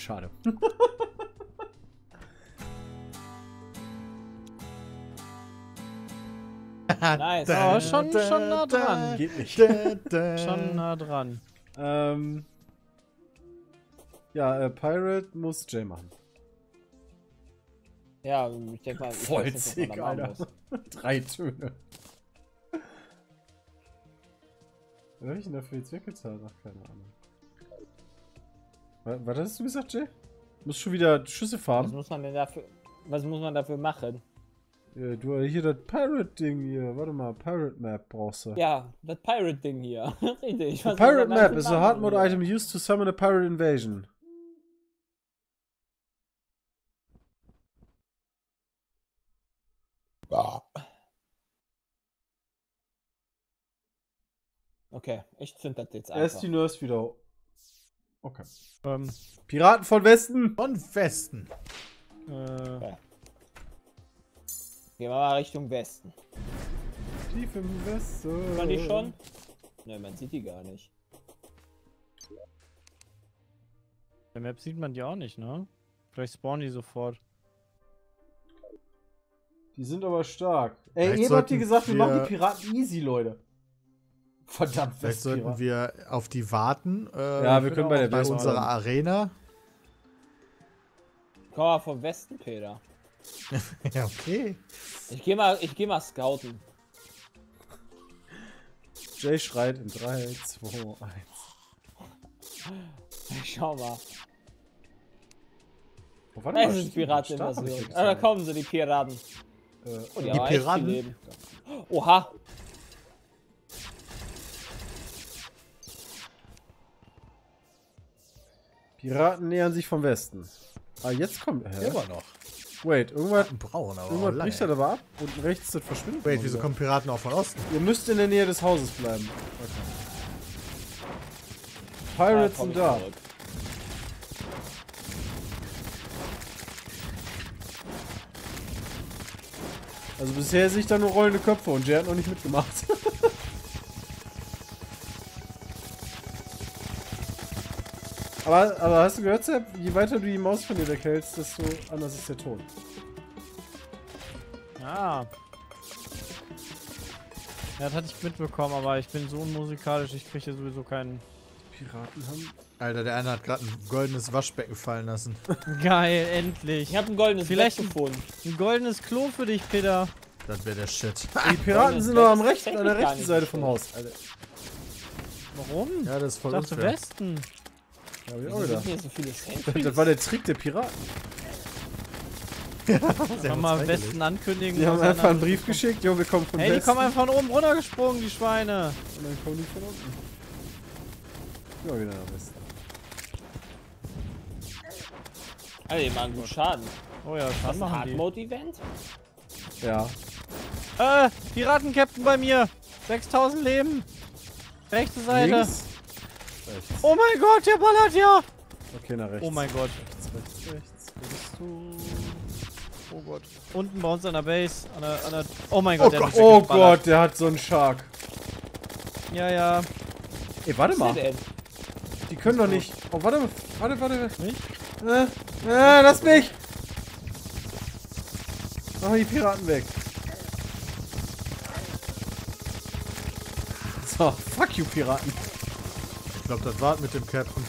Schade. Nice. Oh, schon- schon nah dran. Geht nicht. Schon nah dran. Ähm. Ja, äh, Pirate muss Jay machen. Ja, ich denke mal, ich Voll weiß nicht, sick, Alter. muss. Drei Töne. Was hab ich denn da für jetzt weggezahlt? Ach, keine Ahnung. Was, was hast du gesagt, Jay? Muss schon wieder Schüsse Was farmen? muss man denn dafür, was muss man dafür machen? Ja, du hier das Pirate-Ding hier. Warte mal, Pirate Map brauchst du. Ja, das Pirate-Ding hier. Richtig. The was muss Pirate man Map dafür is a machen hard mode item used to summon a pirate invasion. Okay, ich zünd das jetzt Erst einfach. die Nurse wieder. Okay. Ähm, Piraten von Westen! Von Westen. äh, Gehen wir mal Richtung Westen. Tief im Westen. Sieht man die schon? Ne, man sieht die gar nicht. der Map sieht man die auch nicht, ne? Vielleicht spawnen die sofort. Die sind aber stark. Ey, Vielleicht eben habt ihr gesagt, wir wir- machen die Piraten easy, Leute. Verdammt, Vielleicht sollten wir auf die warten. Äh, Ja, wir können bei der bei unserer. Arena. Komm mal vom Westen, Peter. Ja, okay. Ich geh mal, ich geh mal scouten. Jay schreit in 3, 2, 1. Ich schau mal. Warte Es mal, ist Pirateninvasion. Ah, da kommen sie, die Piraten. Äh, Oh, Die viel Piraten? Leben. Oha. Piraten nähern sich vom Westen. Ah, jetzt kommt. Hä? Immer noch. Wait, irgendwas, Braun, aber irgendwas lange. bricht das aber ab. Unten rechts das verschwindet. Wait, wieso wieder. kommen Piraten auch von Osten? Ihr müsst in der Nähe des Hauses bleiben. Okay. Pirates komm sind da. zurück. Also bisher sehe ich da nur rollende Köpfe und Jay hat noch nicht mitgemacht. aber, aber hast du gehört, Sepp? Je weiter du die Maus von dir weghältst, desto anders ist der Ton. Ah. Ja, das hatte ich mitbekommen, aber ich bin so unmusikalisch, ich kriege hier sowieso keinen. Piraten haben. Alter, der eine hat gerade ein goldenes Waschbecken fallen lassen. Geil, endlich. Ich habe ein goldenes Vielleicht- Bett gefunden. Ein goldenes Klo für dich, Peter. Das wäre der Shit. Die Piraten sind noch am rechten, an der rechten Seite vom. Haus. Alter. Warum? Ja, das ist ich voll dachte unfair. Westen. Ja, hab ich auch gedacht. sind hier so? Das war der Trick der Piraten. Kann mal Westen ankündigen. Die haben einfach einen Brief geschickt, jo, wir kommen von Hey, die Westen. kommen einfach von oben runtergesprungen, die Schweine. Und dann kommen die von unten. Ja, wieder nach Westen. Alter, die machen gut Schaden. Oh ja, Was Schaden ein machen Hard die. Mode Event? Ja. Äh, Piraten-Captain bei mir. 6000 Leben. Rechte Seite. Links. Rechts. Oh mein Gott, der ballert ja. Okay, nach rechts. Oh mein Gott. Rechts, rechts, rechts. Wo bist du? Oh Gott. Unten bei uns an der Base. An der, an der oh mein Gott, Oh der hat Gott. mich Oh. Gott, der hat so einen Shark. Ja, ja. Ey, warte mal. Die können doch nicht. Oh, warte, warte, warte. Nicht? Äh, äh, lass mich! Mach mal die Piraten weg. So, fuck you, Piraten. Ich glaube, das war mit dem Captain.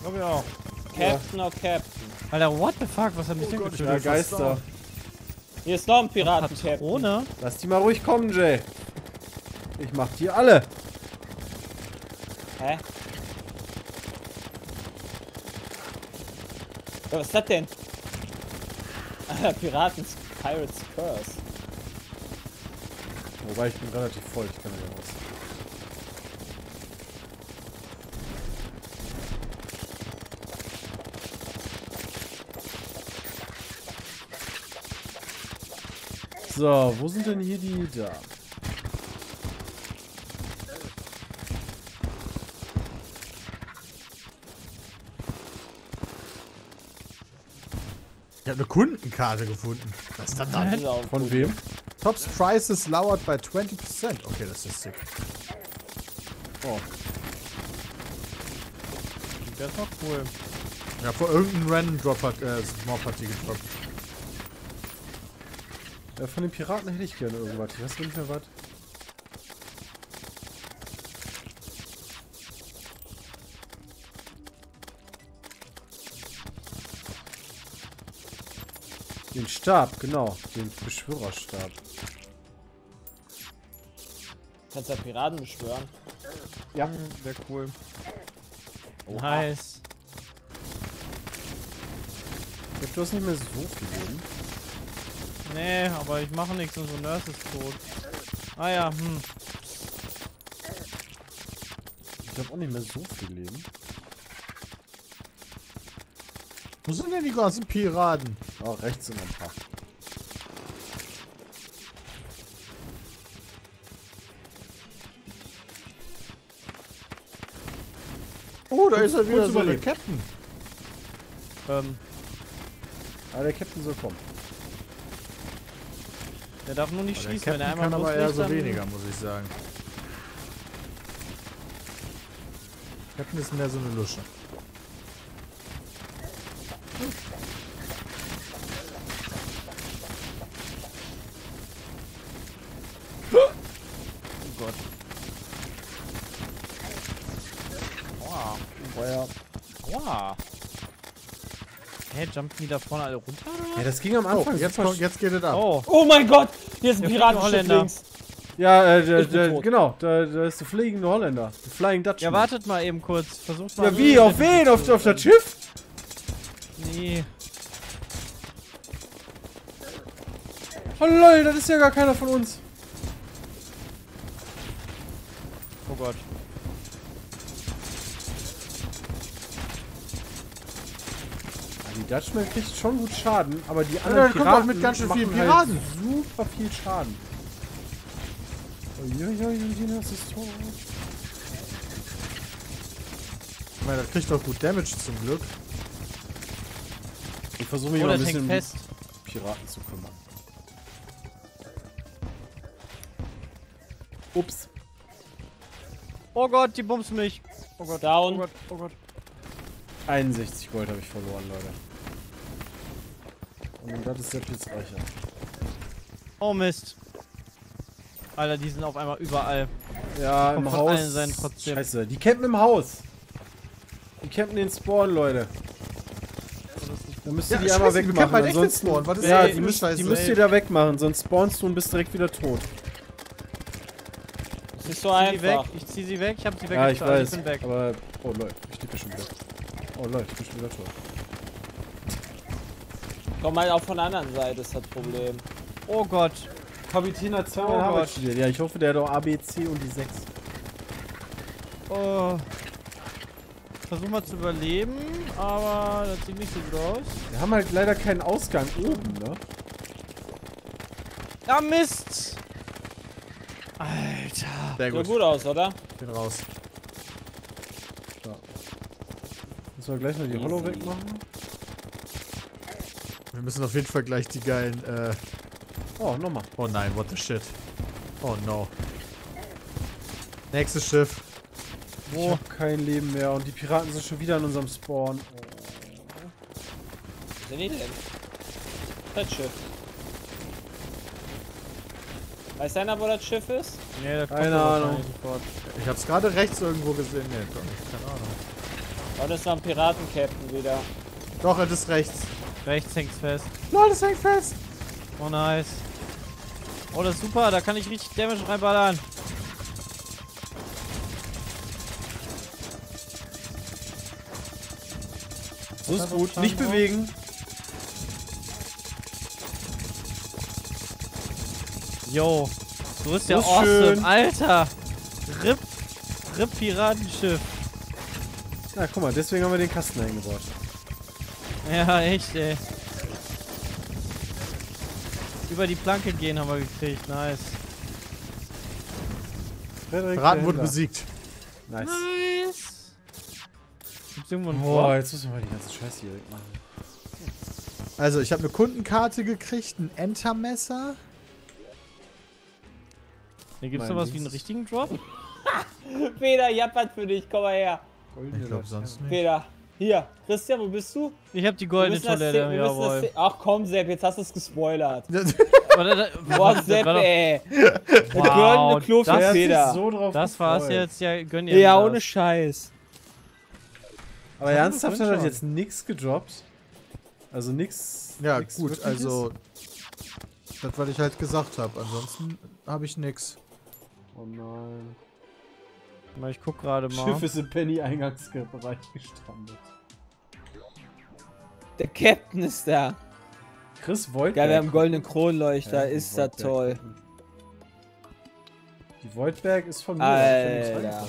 Glaub ich auch. Captain or Captain? Alter, what the fuck? Was hat mich denn Ja, getötet? Geister. Hier ist noch ein Piratencaptain. Patrone? Lass die mal ruhig kommen, Jay. Ich mach die alle. Hä? Ja, was ist das denn? Alter, Piraten Pirates Curse. Wobei ich bin relativ voll, ich kann wieder raus. So, wo sind denn hier die da? Ich habe eine Kundenkarte gefunden. Was ist das Das dann? ist auch Von wem? Tops Prices lowered by 20%. Okay, das ist sick. Oh, Der ist doch cool. Ja, vor irgendeinem Random Drop hat äh, Mob hat die gedroppt. Äh, von den Piraten hätte ich gerne irgendwas. Ich weiß nicht mehr was. Den Stab, genau. Den Beschwörerstab. Kannst ja Piraten beschwören. Ja. Wäre cool. Nice. Ich glaube, du hast nicht mehr so viel Leben. Nee, aber ich mache nichts und so Nurse ist tot. Ah ja, hm. Ich glaube auch nicht mehr so viel Leben. Wo sind denn die ganzen Piraten? Oh, rechts sind ein paar. Oh, da ist er wieder so der. Captain. Ähm, Ah, der Captain soll kommen. Der darf nur nicht Der schießen, wenn er einmal kann aber eher so weniger, muss ich sagen. Captain ist mehr so eine Lusche. Oh Gott. Wow. Feuer. Wow. Hä, jumpen die da vorne alle runter oder? Ja, das ging am Oh, Anfang jetzt, kommt, jetzt geht es ab. Oh, Oh mein Gott! Hier ist ein Piratenschiff Holländer. links. Ja, äh, der, der, genau, da, da ist der fliegende Holländer. Der Flying Dutchman. ja, wartet mal eben kurz. Versucht mal. Ja, wie? Auf wen? Auf, auf das Schiff? Nee. Oh lol, das ist ja gar keiner von uns. Dutchman kriegt schon gut Schaden, aber die anderen kommt Piraten auch mit ganz schön vielen machen Piraten. Halt super viel Schaden. Uiuiui, das ist tot. Ich meine, das kriegt doch gut Damage zum Glück. Ich versuche mich Oh, mal ein bisschen um fest. Piraten zu kümmern. Ups. Oh Gott, die bumsen mich. Oh Gott. Down. Oh Gott, oh Gott. 61 Gold habe ich verloren, Leute. Und das ist jetzt reicher. Oh Mist. Alter, die sind auf einmal überall. Ja, Kommt im von Haus. allen Seiten trotzdem. Scheiße, die campen im Haus. Die campen den Spawn, Leute. Da müsst ihr Ja, die einmal scheiße, campen wegmachen. halt Ansonsten, Spawn. Was ist ja, das die, müsst, die müsst ihr da wegmachen, sonst spawnst du und bist direkt wieder tot. Das ist so Ich zieh sie weg. einfach. Ich zieh sie weg. Ich hab sie Ja, ich weiß. Ich bin weg. Aber, oh Leute, ich stehe schon wieder. Oh Leute, ich bin schon wieder tot. Komm halt auch von der anderen Seite, ist das Problem. Oh Gott. Kapitän hat zweimal Oh Harvard Gott. studiert. Ja, ich hoffe, der hat auch A, B, C und die 6. Oh. Versuch mal zu überleben, aber das sieht nicht so gut aus. Wir haben halt leider keinen Ausgang oben, ne? Ah, Mist! Alter. Sehr Sieht gut. gut aus, oder? Bin raus. Müssen wir gleich noch die Hollow wegmachen? Wir müssen auf jeden Fall gleich die geilen, äh... Oh, nochmal. Oh nein, what the shit. Oh no. Nächstes Schiff. Ich hab kein Leben mehr und die Piraten sind schon wieder in unserem Spawn. Oh. Wo sind die denn? Das Schiff. Weiß einer, wo das Schiff ist? Nee, das kommt Keine Ahnung. sofort. Ich hab's gerade rechts irgendwo gesehen. Nee, doch nicht. Keine Ahnung. Oh, das ist noch ein Piraten-Captain wieder. Doch, es ist rechts. Rechts hängt's fest. Lol, das hängt fest. Oh, nice. Oh, das ist super. Da kann ich richtig Damage reinballern. So ist gut. Nicht bewegen. Yo. Du bist ja ist awesome. schön. Alter. Rip. Rip Piratenschiff. Na, guck mal, deswegen haben wir den Kasten eingebaut. Ja, echt, ey. Über die Planke gehen haben wir gekriegt. Nice. Wurden Händler. besiegt. Nice. Nice. Gibt's irgendwo einen Boah, jetzt müssen wir mal die ganze Scheiße hier wegmachen. Also, ich habe eine Kundenkarte gekriegt, ein Entermesser. Hier gibt's Mein sowas wie einen richtigen Drop? Peter, ich hab was für dich. Komm mal her. Ich glaube sonst nicht. Peter. Hier. Christian, wo bist du? Ich hab die goldene Toilette, jawohl. Ach komm, Sepp, jetzt hast du es gespoilert. Boah, das Sepp, ey. Wow, goldene Klo das, Peter. so drauf das war's jetzt. Ja, gönn ihr Ja, ohne das. Scheiß. Aber Kann ernsthaft hat er jetzt nichts gedroppt. Also nix. Ja, nix gut, Wirkliches? also. Das, was ich halt gesagt habe. Ansonsten habe ich nix. Oh nein. Ich guck gerade mal. Schiff ist im Penny-Eingangsbereich gestrandet. Der Captain ist da. Chris Voidberg. Geil, wir haben goldenen Kronleuchter. Ja, ist das toll. Die Voidberg ist von mir. ja Alter.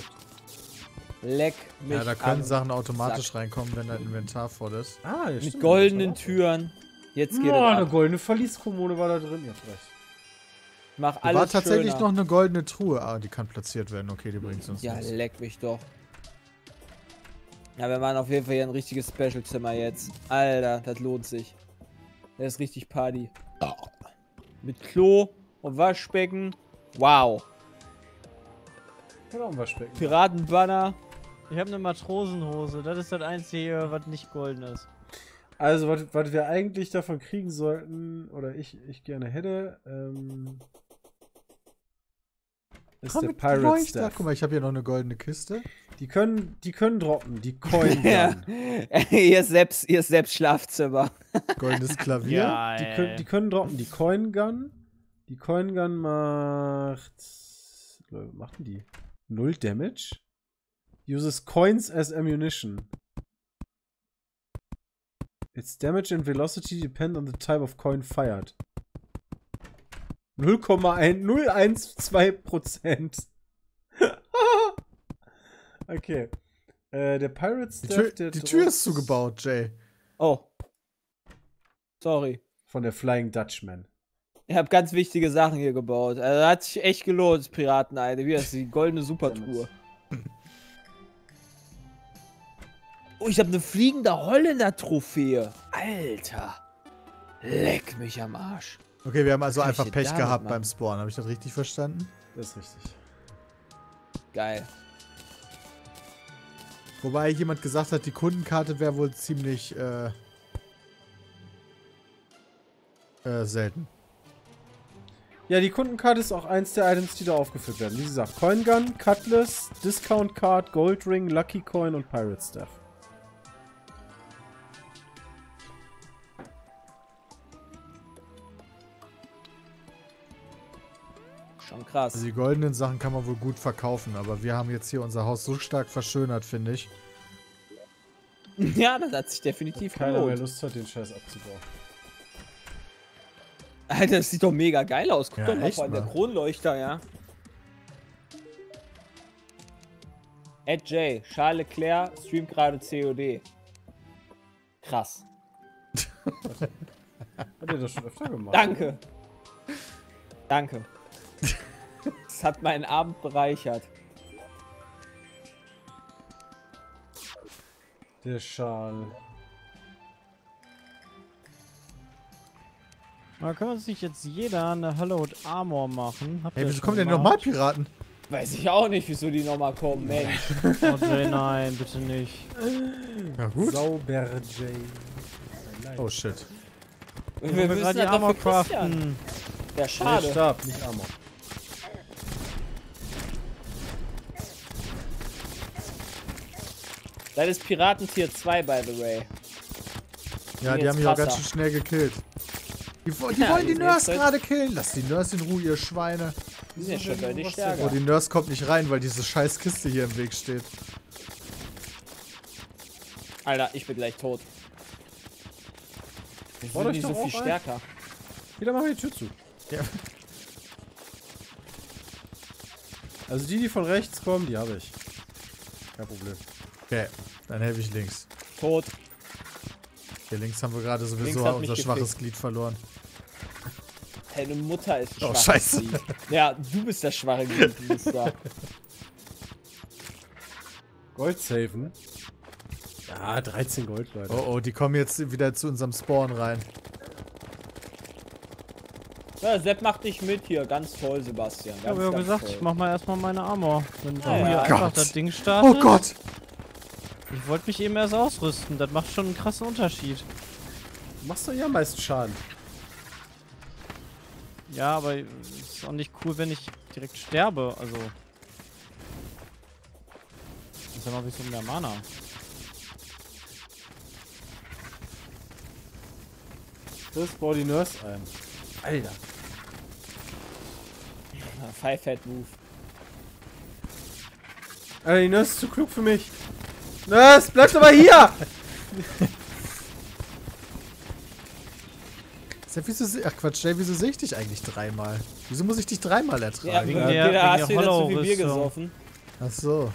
Leck mich Ja, da können Sachen automatisch reinkommen, wenn dein Inventar voll ist. Ah, ja, Mit goldenen Türen. Jetzt geht Oh, es eine goldene Verlieskommode war da drin. Ihr habt recht. Mach Da alles war tatsächlich schöner. noch eine goldene Truhe. Ah, die kann platziert werden. Okay, die bringt uns Ja, nichts. leck mich doch. Ja, wir machen auf jeden Fall hier ein richtiges Special-Zimmer jetzt. Alter, das lohnt sich. Das ist richtig Party. Mit Klo und Waschbecken. Wow. Kann auch ein Waschbecken. Piratenbanner. Ich habe eine Matrosenhose. Das ist das einzige, was nicht golden ist. Also, was, was wir eigentlich davon kriegen sollten, oder ich, ich gerne hätte, ähm, ist Komm der Pirate. Staff. Guck mal, ich habe hier noch eine goldene Kiste. Die können, die können droppen, die Coin Ja. Gun. ihr selbst, ihr selbst Schlafzimmer. Goldenes Klavier. Die, können, die können droppen, die Coin Gun. Die Coin Gun macht. Was macht denn die? Null Damage? Uses coins as ammunition. Its damage and velocity depend on the type of coin fired. 0,1012%. okay. Äh, der Pirate Die Tür, der die Tür ist zugebaut, Jay. Oh. Sorry. Von der Flying Dutchman. Ich habe ganz wichtige Sachen hier gebaut. Also, hat sich echt gelohnt, Pirateneide. Wie das ist die goldene Supertruhe. Oh, ich habe eine fliegende Holländer-Trophäe. Alter. Leck mich am Arsch. Okay, wir haben also einfach Pech gehabt machen? beim Spawn. Habe ich das richtig verstanden? Das ist richtig. Geil. Wobei jemand gesagt hat, die Kundenkarte wäre wohl ziemlich äh, äh, selten. Ja, die Kundenkarte ist auch eins der Items, die da aufgeführt werden. Wie gesagt, Coin Gun, Cutlass, Discount Card, Gold Ring, Lucky Coin und Pirate Staff. Schon krass. Also die goldenen Sachen kann man wohl gut verkaufen, aber wir haben jetzt hier unser Haus so stark verschönert, finde ich. Ja, das hat sich definitiv Keiner mehr gelohnt. Lust hat, den Scheiß abzubauen. Alter, das sieht doch mega geil aus. Guck Ja, doch mal vor allem der. Kronleuchter, ja. Ed J, Charles Leclerc streamt gerade COD. Krass. Hat er das schon öfter gemacht? Danke. Danke. Das hat meinen Abend bereichert. Der Schal. Aber kann uns nicht jetzt jeder eine Hallowed Armor machen? Habt Hey, wieso kommen denn nochmal Piraten? Weiß ich auch nicht, wieso die nochmal kommen, Mensch. Oh Jay, nein, bitte nicht. Ja gut. Sauber J. Oh shit. Wir, Wir müssen gerade die Armor craften. Ja, Nee, schade. Stab, nicht Armor. Das ist Piratentier 2, by the way. Ja, die haben mich auch ganz schön schnell gekillt. Die, die Ja, wollen die die Nurse gerade killen. Lass die Nurse in Ruhe, ihr Schweine. Die sind ja schon deutlich Oh, stärker. die Nurse kommt nicht rein, weil diese scheiß Kiste hier im Weg steht. Alter, ich bin gleich tot. Sind euch nicht so viel ein. stärker. Wieder machen wir die Tür zu. Ja. Also die, die von rechts kommen, die habe ich. Kein Problem. Okay, dann helfe ich links. Tot. Hier links haben wir gerade sowieso unser schwaches. Glied verloren. Deine Mutter ist Oh, schwaches scheiße. Glied. Ja, du bist der schwache Glied, du bist da. Gold saven. Ja, 13 Gold, Leute. Oh oh, die kommen jetzt wieder zu unserem Spawn rein. Ja, Sepp macht nicht mit hier. Ganz toll, Sebastian. Ich Ganz, habe ja ganz gesagt, toll. ich mach mal erstmal meine Armor. Wenn hier ja. einfach Gott. das Ding startet. Oh Gott! Ich wollte mich eben erst ausrüsten. Das macht schon einen krassen Unterschied. Du machst doch ja am meisten Schaden. Ja, aber es ist auch nicht cool, wenn ich direkt sterbe. Also. Das ist ja noch ein bisschen mehr Mana. Das bau die Nurse ein. Alter. Five Head Move. Alter, die Nurse ist zu klug für mich. Nurse, bleib doch mal hier! Sepp, wieso Ach Quatsch, Jay, wieso sehe ich dich eigentlich dreimal? Wieso muss ich dich dreimal Ja, ertragen? wegen ja, der- Peter, wegen hast der du wieder zu viel Bier Hollow-Rüstung. gesoffen? Ach so.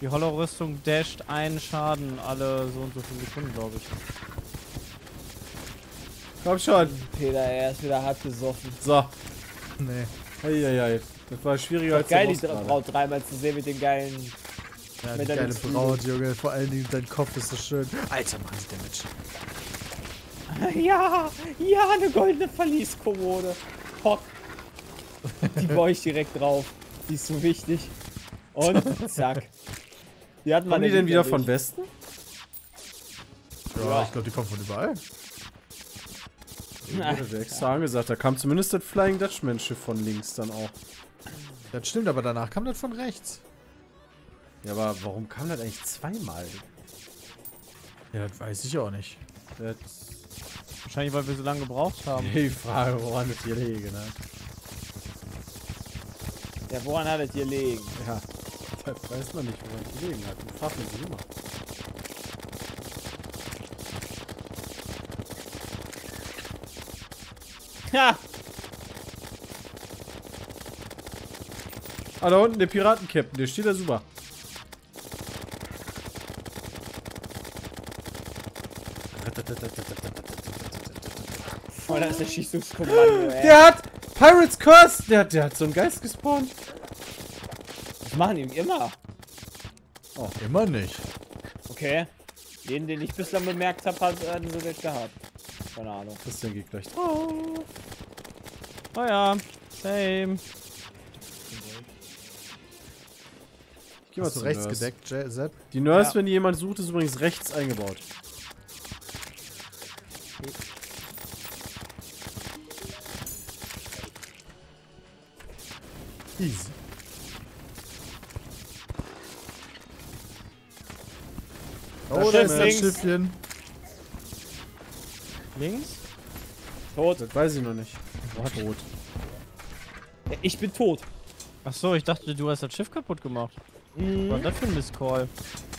Die Hollow-Rüstung dasht einen Schaden alle so und so viele Sekunden, glaube ich. Komm schon. Peter, er ist wieder hart gesoffen. So. Nee. Eieiei. Das war schwieriger als Geil, der die. Braut dreimal zu sehen mit den geilen. Ja, die geile. Braut, Junge. Vor allen Dingen dein Kopf ist so schön. Alter, machen die Damage. Ja, ja, eine goldene Verlieskommode. Hock. Die baue ich direkt drauf. Die ist so wichtig. Und zack. Die hat man Kommen die denn wieder von. Westen? Ja, Ja. ich glaube, die kommen von überall. Ich hatte extra angesagt. Da kam zumindest das Flying Dutchman Schiff von links dann auch. Das stimmt, aber danach kam das von rechts. Ja, aber warum kam das eigentlich zweimal? Ja, das weiß ich auch nicht. Das Wahrscheinlich, weil wir so lange gebraucht haben. die Frage, woran das hier liegt, ne? Ja, woran hat es hier liegen? Ja, das weiß man nicht, woran es gelegen hat. Das fragt man sich immer. Ha! Ah, da unten der Piratencaptain, der steht da super. Oh, da ist der Schießungskommando, ey. Der hat Pirates Curse! Der, hat- der hat so einen Geist gespawnt. Das machen die immer. Immer nicht. Okay. Den, den ich bislang bemerkt habe, hat äh, so welche gehabt. Keine Ahnung. Christian geht gleich drauf. Oh ja, same. Ich geh mal zu rechts Nurse. gedeckt, Sepp? Die Nurse, Ja. wenn die jemand sucht, ist übrigens rechts eingebaut. Easy. Das Oh, da ist ein. Schiffchen. Links? Tot. Das weiß ich noch nicht. Oh, tot. Ich bin tot. Achso, ich dachte, du hast das Schiff kaputt gemacht. Was war Mhm. das für ein Misscall?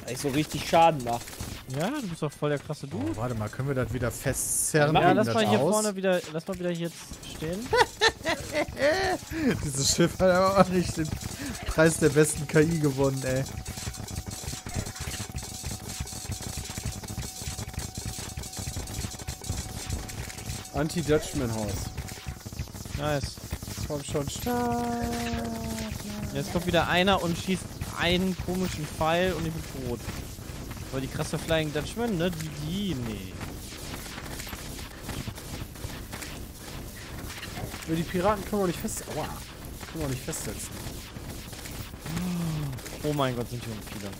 Weil ich so richtig Schaden mache. Ja, du bist doch voll der krasse Oh, Dude. warte mal, können wir das wieder festzerren? Ja, lass das mal hier aus? vorne wieder, lass mal wieder hier jetzt stehen. Dieses Schiff hat aber auch nicht den Preis der besten KI gewonnen, ey. Anti-Dutchman Haus. Nice. Komm schon, stark. Jetzt kommt wieder einer und schießt einen komischen Pfeil und ich bin tot. Aber die krasse Flying Dutchman, ne? Die, die, nee. Nur die Piraten können wir auch nicht fest... Aua. Können wir auch nicht festsetzen. Oh mein Gott, sind hier viele.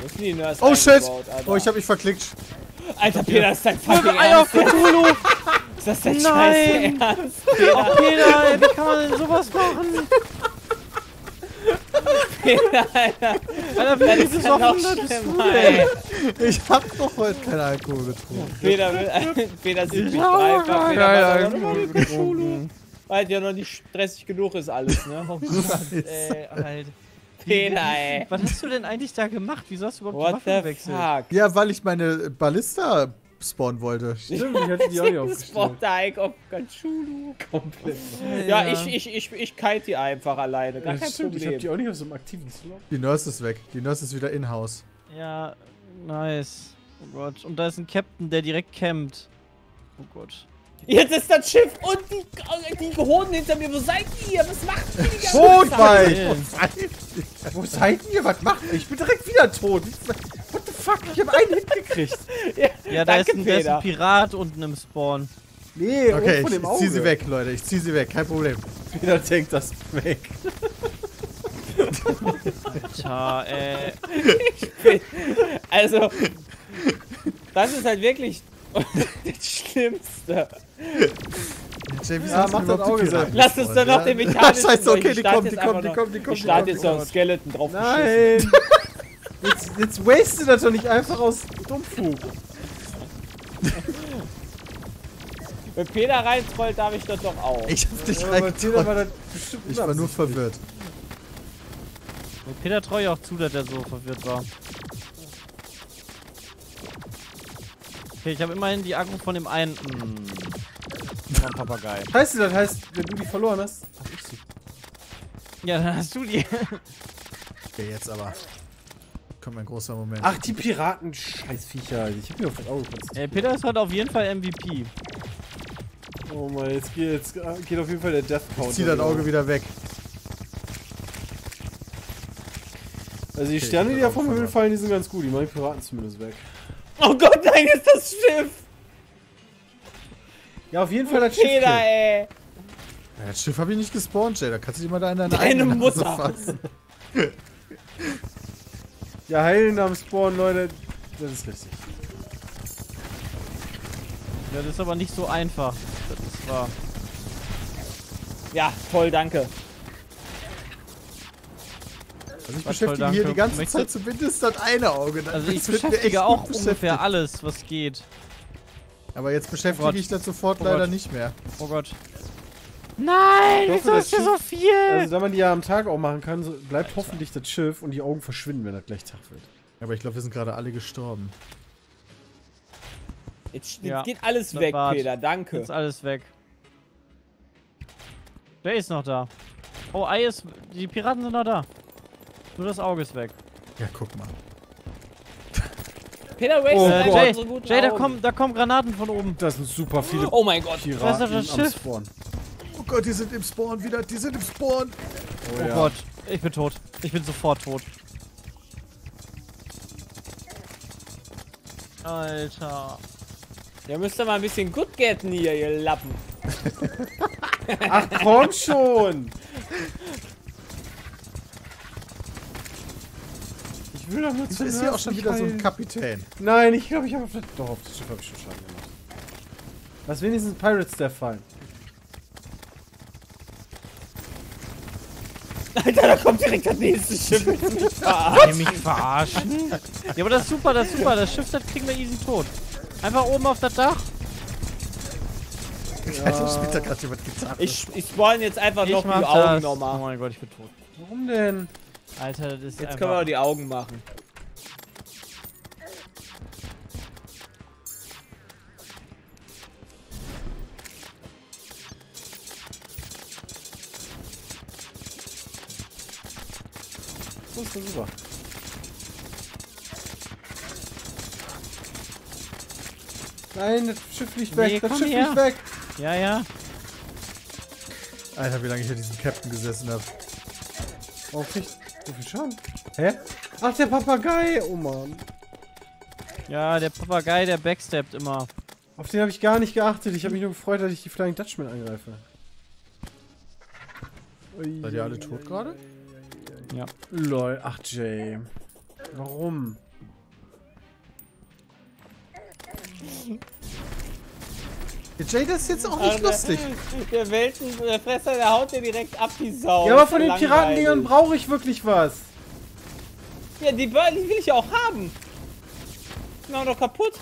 Wo ist denn die Oh shit! Alter? Oh, ich hab mich verklickt. Alter, Peter, ist dein fucking Ei auf Ernst? Cthulhu! Ist das dein Nein! scheiß Ernst? Oh, Peter, ey, wie kann man denn sowas machen? Peter, Alter. Alter, wie Das schlimmer, denn? ey. Ich hab doch heute keinen Alkohol getrunken. Peter, will- Peter sieht mich dreifach. Peter aber Alkohol noch nicht getrunken. Weil ja noch nicht stressig genug ist alles, ne? Ey, Alter. Peter, ey. Was hast du denn eigentlich da gemacht? Wieso hast du überhaupt What die Waffe the gewechselt? fuck? Ja, weil ich meine Ballista spawnen wollte. Stimmt, ich hatte die auch nicht aufgestellt. Spotteig auf Ganchulu. Komplett. Ja, ich, ich, ich, ich kite die einfach alleine. Gar Ja, kein stimmt, ich hab die Problem. auch nicht auf so einem aktiven Slot. Die Nurse ist weg. Die Nurse ist wieder in-house. Ja, nice. Oh Gott. Und da ist ein Captain, der direkt campt. Oh Gott. Jetzt ist das Schiff und die, die Hoden hinter mir. Wo seid ihr? Was macht ihr die ganze Tot, Zeit? Wo seid ihr? Was macht ihr? Ich bin direkt wieder tot. What the fuck? Ich hab einen Hit gekriegt. Ja, da Danke, ist, ein, da ist ein. Pirat unten im Spawn. Nee, Okay, von ich, dem ich zieh Auge. sie weg, Leute. Ich zieh sie weg. Kein Problem. Peter denkt das weg. Tja, äh. Also, das ist halt wirklich das Schlimmste. Jay, wie Ja, sollst mach du das Auge sein. Lass uns dann noch Ja? den mechanischen Scheiße, durch. okay, die kommen, die einfach die kommen, die kommen. Ich starte jetzt noch einen Skeleton drauf. Nein! Jetzt, jetzt waste das doch nicht einfach aus Dummfug. Wenn Peter reintrollt, darf ich das doch auch. Ich hab dich Ja, aber Peter war reingetrollt. bestimmt Ich war nur verwirrt. Peter traue ich auch zu, dass er so verwirrt war. Okay, ich habe immerhin die Akku von dem einen. Hm. Vom Papagei. Scheiße, das heißt, wenn du die verloren hast, hab ich sie. Ja, dann hast du die. Okay, jetzt aber. Kommt ein großer Moment. Ach, die Piraten, Scheißviecher. Ich hab mir auf das Auge konzentriert. Ey, Peter ist heute auf jeden Fall MVP. Oh Mann, jetzt geht, jetzt geht auf jeden Fall der Death Count. ich zieh das Auge wieder weg. Also die Okay, Sterne, die da vom Himmel fallen, die sind ganz gut. Die machen die Piraten zumindest weg. Oh Gott, nein, ist das Schiff! Ja, auf jeden Fall das Schiff. Peter, ey! Ja, das Schiff habe ich nicht gespawnt, Jay. Da kannst du dich mal da in deine Deine Mutter. fassen. Ja, heilen am Spawn, Leute. Das ist richtig. Ja, das ist aber nicht so einfach. Das ist wahr. Ja, toll, danke. Also ich Was beschäftige toll, hier die ganze Möchtest- Zeit zumindest das eine Auge. Das Also ich beschäftige auch ungefähr alles, was geht. Aber jetzt beschäftige Oh ich das sofort Oh leider nicht mehr. Oh Gott. Nein, Ich hoffe, wieso das ist hier so viel? Also, da man die ja am Tag auch machen kann, so bleibt hoffentlich das Schiff und die Augen verschwinden, wenn das gleich Tag wird. Aber ich glaube, wir sind gerade alle gestorben. Jetzt, jetzt Ja, geht alles das weg, war's. Peter, danke. Jetzt alles weg. Wer ist noch da? Oh, Ei ist. Die Piraten sind noch da. Nur das Auge ist weg. Ja, guck mal. Peter Waste Oh oh Äh, Gott. Jay, Jay da, kommen, da kommen Granaten von oben. Das sind super viele Oh mein Gott. Piraten Was ist das am Schiff? Spawn. Gott, die sind im Spawn wieder. Die sind im Spawn. Oh, Oh ja. Gott, ich bin tot. Ich bin sofort tot. Alter. Ihr müsst doch mal ein bisschen gut getten hier, ihr Lappen. Ach komm schon! Ich will doch nur zum ist hier auch schon wieder so ein heilen. Kapitän? Nein, ich glaube, ich habe auf das. Doch, auf das Schiff habe ich schon Schaden gemacht. Lass wenigstens Pirates Death fallen. Alter, da kommt direkt das nächste Schiff. Willst du mich verarschen? mich verarschen? ja, aber das ist super, das ist super. Das Schiff, das kriegen wir easy tot. Einfach oben auf das Dach. Alter, spielt da gerade jemand Gitarre? Ich, ich spawn jetzt einfach noch ich mach die Augen das. Oh nochmal. mein Gott, ich bin tot. Warum denn? Alter, das ist Jetzt einfach... können wir die Augen machen. So ist das super. Nein, das Schiff fliegt weg. Nee, das Schiff her. fliegt weg. Ja, ja. Alter, wie lange ich hier diesen Captain gesessen habe. Warum kriegt so viel Schaden? Hä? Ach, der Papagei. Oh Mann. Ja, der Papagei, der backsteppt immer. Auf den habe ich gar nicht geachtet. Ich habe mich nur gefreut, dass ich die Flying Dutchman angreife. Seid ihr alle tot gerade? Ja. Lol. Ach, Jay. Warum? Der Jay, das ist jetzt auch nicht Aber lustig. Der Welten, der haut dir direkt ab, die Sau. ja, aber von den. Piratendingern brauche ich wirklich was. Ja, die Burn, die will ich auch haben. Die machen doch kaputt.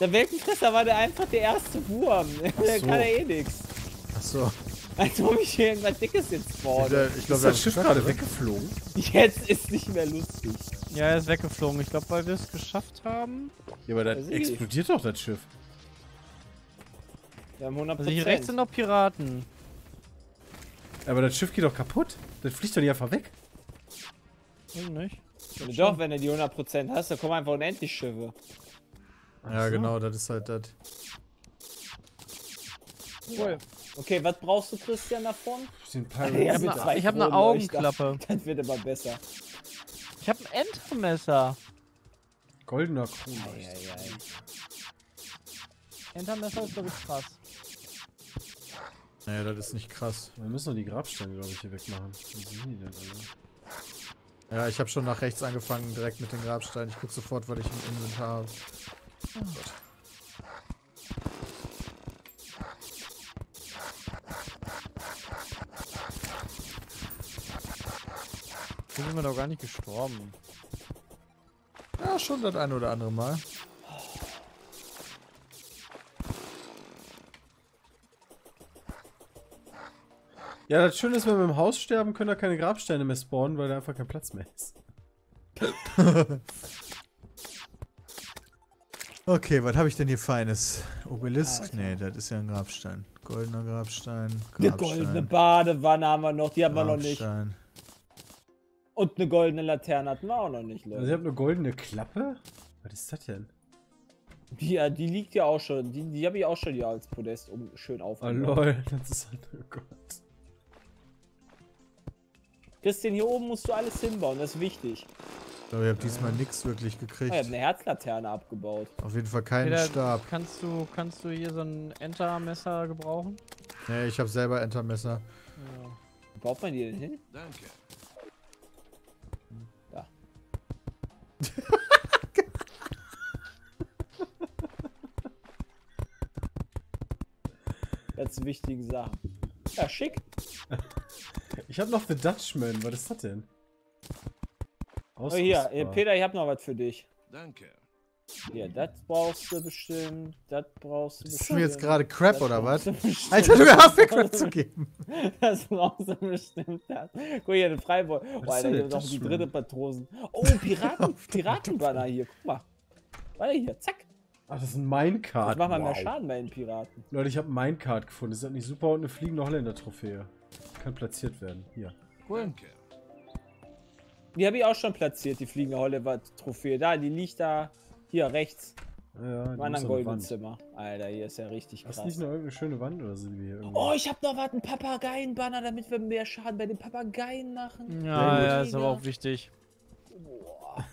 Der Weltenfresser war der einfach der erste Wurm. Der so. kann ja eh nix. Achso. Als ob ich hier irgendwas Dickes jetzt Ich brauche. glaube, das Schiff gerade weggeflogen? Jetzt ist nicht mehr lustig. Ja, er ist weggeflogen. Ich glaube, weil wir es geschafft haben. Ja, aber ich explodiert doch, das Schiff. Wir haben 100%. Also hier rechts sind noch Piraten. Aber das Schiff geht doch kaputt. Das fliegt doch nicht einfach weg. Weiß nicht. Ja, Doch, wenn du die 100% hast, dann kommen einfach unendlich Schiffe. Ja, genau, das ist halt das. Cool. Okay, was brauchst du, Christian, davon? Den. Ich habe zwei ne, ich hab eine. Augenklappe. Das wird aber besser. Ich habe ein Entermesser. Goldener Kronleuchter. Eieiei. Entermesser ist, glaube ich, krass. Naja, das ist nicht krass. Wir müssen noch die Grabsteine, glaube ich, hier wegmachen. Wo sind die denn alle? Ja, ich habe schon nach rechts angefangen, direkt mit den Grabsteinen. Ich guck sofort, was ich im Inventar habe. Hier sind wir doch gar nicht gestorben. Ja, schon das ein oder andere Mal. Ja, das Schöne ist, wenn wir im Haus sterben, können da keine Grabsteine mehr spawnen, weil da einfach kein Platz mehr ist. Okay, was habe ich denn hier Feines? Obelisk? Nee, das ist ja ein Grabstein. Goldener Grabstein. Eine Grabstein, goldene Badewanne haben wir noch, die haben wir noch nicht. Grabstein. Und eine goldene Laterne hatten wir auch noch nicht, Also ich Leute. habe eine goldene Klappe. Was ist das denn? Die, ja, die liegt ja auch schon, die, die habe ich auch schon hier als Podest um schön Oh aufgebaut. lol, das ist halt, oh Gott. Christian, hier oben musst du alles hinbauen, das ist wichtig. Ich glaube, ich habe diesmal nichts wirklich Oh, gekriegt. ich habe eine Herzlaterne abgebaut. Auf jeden Fall keinen Peter, Stab. Kannst du, kannst du hier so ein Entermesser gebrauchen? Nee, ich habe selber Entermesser. Ja. Wo baut man die denn hin? Danke. Ganz wichtige Sachen. Ja, schick. Ich habe noch The Dutchman. Was ist das denn? Oh, hier, äh, Peter, ich habe noch was für dich. Danke. Hier, das brauchst du bestimmt. Das brauchst du Ist bestimmt. mir jetzt gerade Crap Das oder was? du. Alter, du hörst mir Crap zu geben. Das brauchst du bestimmt. Das. Guck hier, eine Freiburg. Oh, ist Alter, hier noch die dritte Patrosen. Oh, Piraten, Piratenbanner hier. Guck mal. Warte hier, zack. Ach, das ist ein Minecart. Das macht mal mehr wow. Schaden bei den Piraten. Leute, ich habe ein Minecart gefunden. Ist das nicht super? Und eine fliegende Holländer-Trophäe. Kann platziert werden. Hier. Danke. Die habe ich auch schon platziert, die fliegende Hollywood-Trophäe. Da, die liegt da. Hier rechts. Ja, ja, Im anderen an der goldenen Wand. Zimmer. Alter, hier ist ja richtig Hast du krass. nicht noch irgendeine schöne Wand oder so, die wir hier irgendwie... Oh, ich hab noch was, einen Papageienbanner, damit wir mehr Schaden bei den Papageien machen. Ja, gut. ja, ist aber auch wichtig.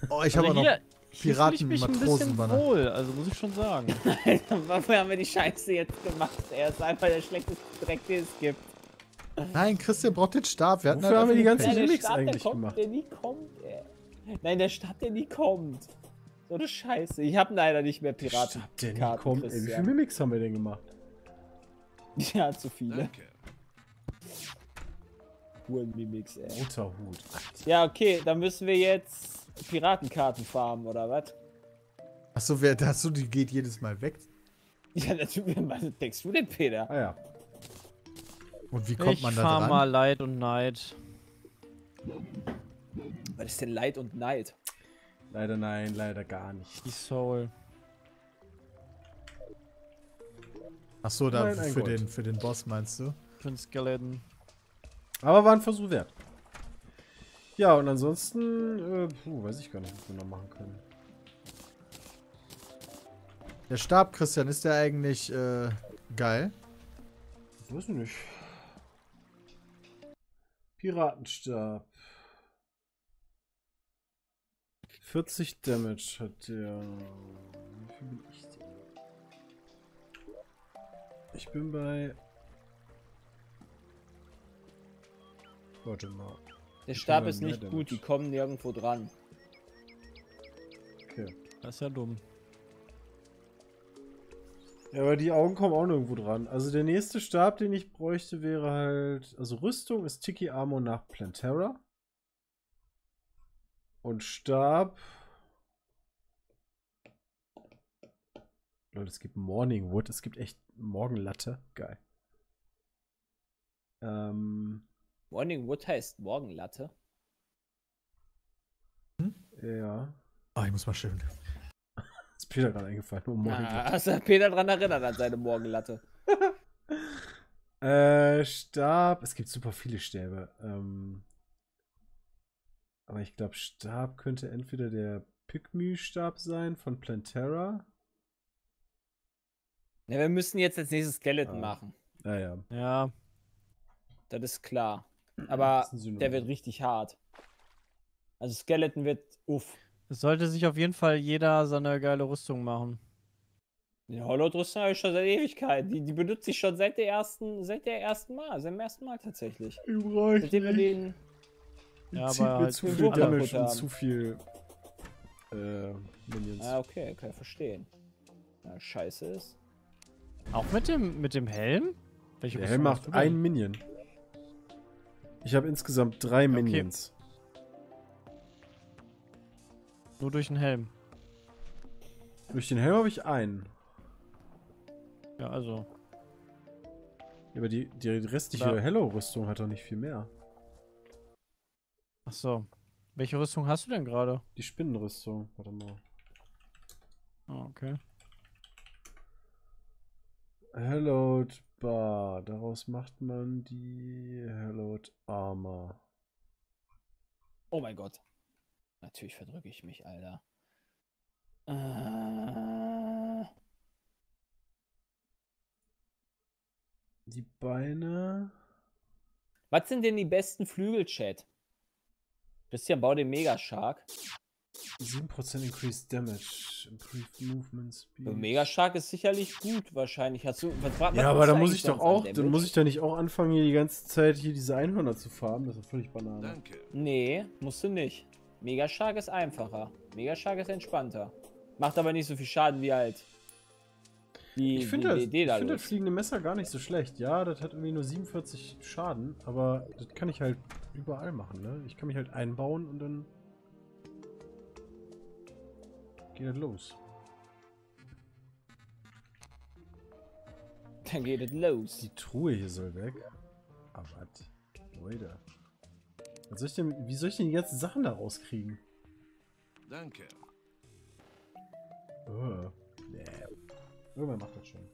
Oh, ich habe auch Also noch. hier fühl ich mich ein bisschen wohl, also muss ich schon sagen. Wofür haben wir die Scheiße jetzt gemacht? Er ist einfach der schlechteste Dreck, den es gibt. Nein, Christian braucht den Stab. Wir hatten Wofür haben wir die einfach ganze nur Gimmicks Stab, der eigentlich kommt, gemacht? der nie kommt, ey. Nein, der Stab, der nie kommt. So eine Scheiße. Ich habe leider nicht mehr Piraten. Karten, kommt. Ey, wie viele. Mimics haben wir denn gemacht? Ja, zu viele. Danke. Huren-Mimics, ey. Roter Hut. Ja, okay, dann müssen wir jetzt Piratenkarten farmen, oder was? Achso, wer das so, die geht jedes Mal weg. Ja, natürlich. Was denkst du denn, Peter? Ah ja. Und wie kommt ich man da fahr dran? mal Leid und Neid. Was ist denn Leid und Neid? Leider nein, leider gar nicht. Die Soul. Achso, da Nein, ein für den, für den Boss meinst du? Für den Skeleton. Aber war ein Versuch wert. Ja, und ansonsten, äh, puh, weiß ich gar nicht, was wir noch machen können. Der Stab, Christian, ist der eigentlich äh, geil? Weiß ich nicht. Piratenstab. 40 Damage hat der. Wie viel bin ich denn? Ich bin bei. Warte mal. Der Ich Stab ist nicht Damage. gut, die kommen nirgendwo dran. Okay. Das ist ja dumm. Ja, aber die Augen kommen auch nirgendwo dran. Also der nächste Stab, den ich bräuchte, wäre halt. Also Rüstung ist Tiki Armor nach Plantera. Und Stab. Leute, es gibt Morning Wood. Es gibt echt Morgenlatte. Geil. Ähm, Morning Wood heißt Morgenlatte. ja. Ah, ich muss mal schön. Ist Peter gerade eingefallen. Oh, Morning Ah, hast du Peter dran erinnert an seine Morgenlatte? Äh, Stab. Es gibt super viele Stäbe. Ähm, aber ich glaube, Stab könnte entweder der Pygmy-Stab sein von Plantera. Ja, wir müssen jetzt als nächstes Skeleton Ah. machen. Naja. Ja. Das ist klar. Aber ist der wird richtig hart. Also Skeleton wird uff. Es sollte sich auf jeden Fall jeder seine geile Rüstung machen. Die Hollow-Rüstung habe ich schon seit Ewigkeit. Die, die benutze ich schon seit der ersten, seit der ersten Mal, seit dem ersten Mal tatsächlich. Seitdem wir den. Ja, Zieht aber mir halt zu viel Damage und zu viel äh, Minions. Ah, okay, kann ich verstehen. Ja, scheiße ist. Auch mit dem, mit dem Helm? Welche Der Helm macht ein Minion. Ich habe insgesamt drei Minions. Nur durch den Helm. Durch den Helm habe ich einen. Ja, also. Aber die, die restliche. Hello-Rüstung hat doch nicht viel mehr. Ach so. Welche Rüstung hast du denn gerade? Die Spinnenrüstung. Warte mal. Ah, okay. Hallowed Bar. Daraus macht man die Hallowed Armor. Oh mein Gott. Natürlich verdrücke ich mich, Alter. Äh, Die Beine. was sind denn die besten Flügel, Chat? Christian, bau den Megashark. 7% Increased Damage. Improved Movement Speed. Der Megashark ist sicherlich gut, wahrscheinlich. Hast du, was, was Ja, aber da muss ich doch auch, dann muss ich da nicht auch anfangen, hier die ganze Zeit hier diese Einhörner zu farmen. Das ist völlig Banane. Danke. Nee, musst du nicht. Megashark ist einfacher. Megashark ist entspannter. Macht aber nicht so viel Schaden wie halt. Die, Ich finde das, ich da find das fliegende Messer gar nicht so schlecht. Ja, das hat irgendwie nur 47 Schaden, aber das kann ich halt überall machen, ne? Ich kann mich halt einbauen und dann geht das los. Dann geht es los. Die Truhe hier soll weg. Aber was? Leute. Was soll ich denn, wie soll ich denn ganzen Sachen da rauskriegen? Danke. Oh, nee. Irgendwann macht das schon.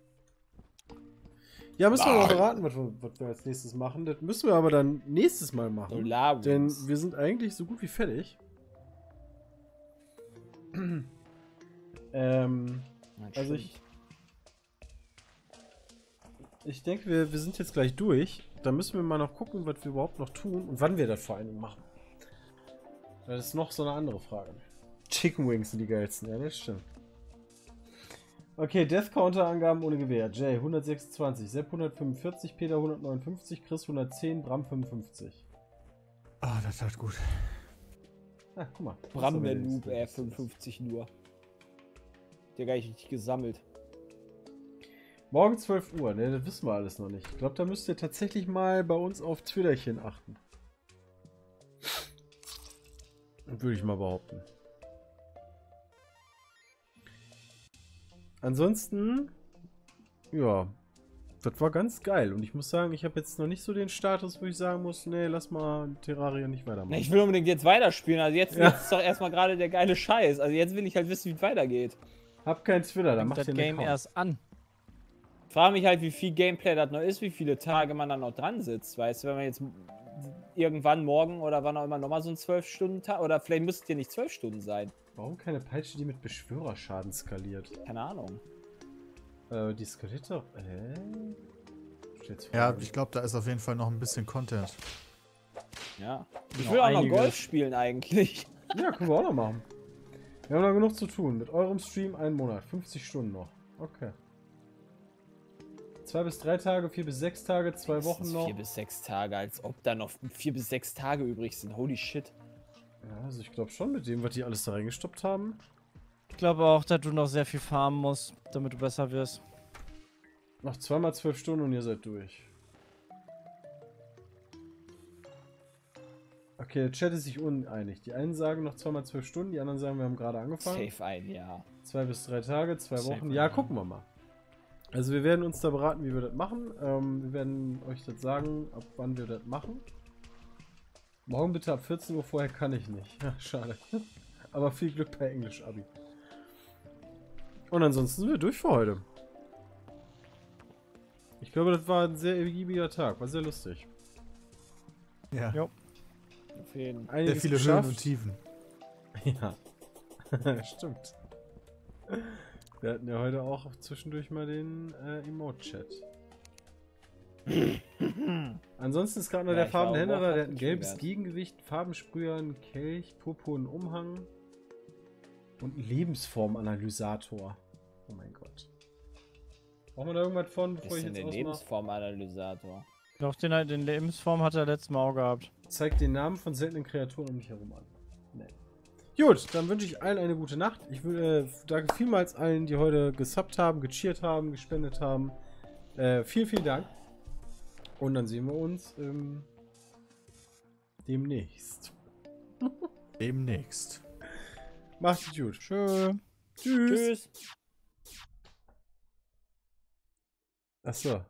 Ja, müssen wir mal beraten, was wir, was wir als nächstes machen. Das müssen wir aber dann nächstes Mal machen. Solar Denn wir sind eigentlich so gut wie fertig. ähm, Na, also ich- ich denke, wir, wir sind jetzt gleich durch. Da müssen wir mal noch gucken, was wir überhaupt noch tun und wann wir das vor allen Dingen machen. Das ist noch so eine andere Frage. Chicken Wings sind die geilsten, ja, das stimmt. Okay, Death Counter Angaben ohne Gewehr. Jay 126, Sepp 145, Peter 159, Chris 110, Bram 55. Ah, das tat gut. Ah, guck mal. Bram der Noob, ey, 55 nur. Der gar nicht richtig gesammelt. Morgen 12 Uhr, ne, das wissen wir alles noch nicht. Ich glaube, da müsst ihr tatsächlich mal bei uns auf Twitterchen achten. Würde ich mal behaupten. Ansonsten, ja, das war ganz geil. Und ich muss sagen, ich habe jetzt noch nicht so den Status, wo ich sagen muss, nee, lass mal Terraria nicht weitermachen. Na, ich will unbedingt jetzt weiterspielen. Also jetzt, Ja. jetzt ist doch erstmal gerade der geile Scheiß. Also jetzt will ich halt wissen, wie es weitergeht. Hab keinen Twitter, da Fängt macht das ihr Game erst an. Frage mich halt, wie viel Gameplay das noch ist, wie viele Tage man dann noch dran sitzt. Weißt du, wenn man jetzt irgendwann morgen oder wann auch immer nochmal so ein 12-Stunden-Tag oder vielleicht müsste es ja nicht 12 Stunden sein. Warum keine Peitsche, die mit Beschwörerschaden skaliert? Keine Ahnung. Äh, die skaliert doch. Hä? Stell's Ja, Frage. ich glaube, da ist auf jeden Fall noch ein bisschen Content. Ja. Ich will auch noch. Golf spielen eigentlich. Ja, können wir auch noch machen. Wir haben noch genug zu tun. Mit eurem Stream einen Monat. 50 Stunden noch. Okay. Zwei bis drei Tage, vier bis sechs Tage, zwei Wochen noch. Vier bis sechs Tage, als ob da noch vier bis sechs Tage übrig sind. Holy shit. Ja, also ich glaube schon mit dem, was die alles da reingestoppt haben. Ich glaube auch, dass du noch sehr viel farmen musst, damit du besser wirst. Noch zweimal zwölf Stunden und ihr seid durch. Okay, der Chat ist sich uneinig. Die einen sagen noch zweimal zwölf Stunden, die anderen sagen, wir haben gerade angefangen. Safe ein Jahr. Zwei bis drei Tage, zwei Safe Wochen. Ja, gucken wir mal. Also wir werden uns da beraten, wie wir das machen. Ähm, wir werden euch das sagen, ab wann wir das machen. Morgen bitte ab 14 Uhr, vorher kann ich nicht. Ja, schade. Aber viel Glück bei Englisch, Abi. Und ansonsten sind wir durch für heute. Ich glaube, das war ein sehr ergiebiger Tag. War sehr lustig. Ja. Jo. Auf jeden Fall. Einiges Sehr viele geschafft. Höhen und Tiefen. Ja. Stimmt. Wir hatten ja heute auch zwischendurch mal den äh, Emote-Chat. Ansonsten ist gerade noch Ja, der farbene Händler der hat ein gelbes gewehrt. Gegengewicht, Farbensprüher, einen Kelch, purpurnen Umhang und einen Lebensformanalysator. Oh mein Gott. Brauchen wir da irgendwas von, bevor ist ich denn jetzt der ausmache? Lebensformanalysator. Doch, den, den Lebensform hat er letztes Mal auch gehabt. Zeigt den Namen von seltenen Kreaturen um mich herum an. Nee. Gut, dann wünsche ich allen eine gute Nacht. Ich will, äh, danke vielmals allen, die heute gesubbt haben, gecheert haben, gespendet haben. Äh, vielen, vielen Dank. Und dann sehen wir uns ähm, demnächst. Demnächst. Macht's gut. Tschö. Tschüss. Tschüss. Achso.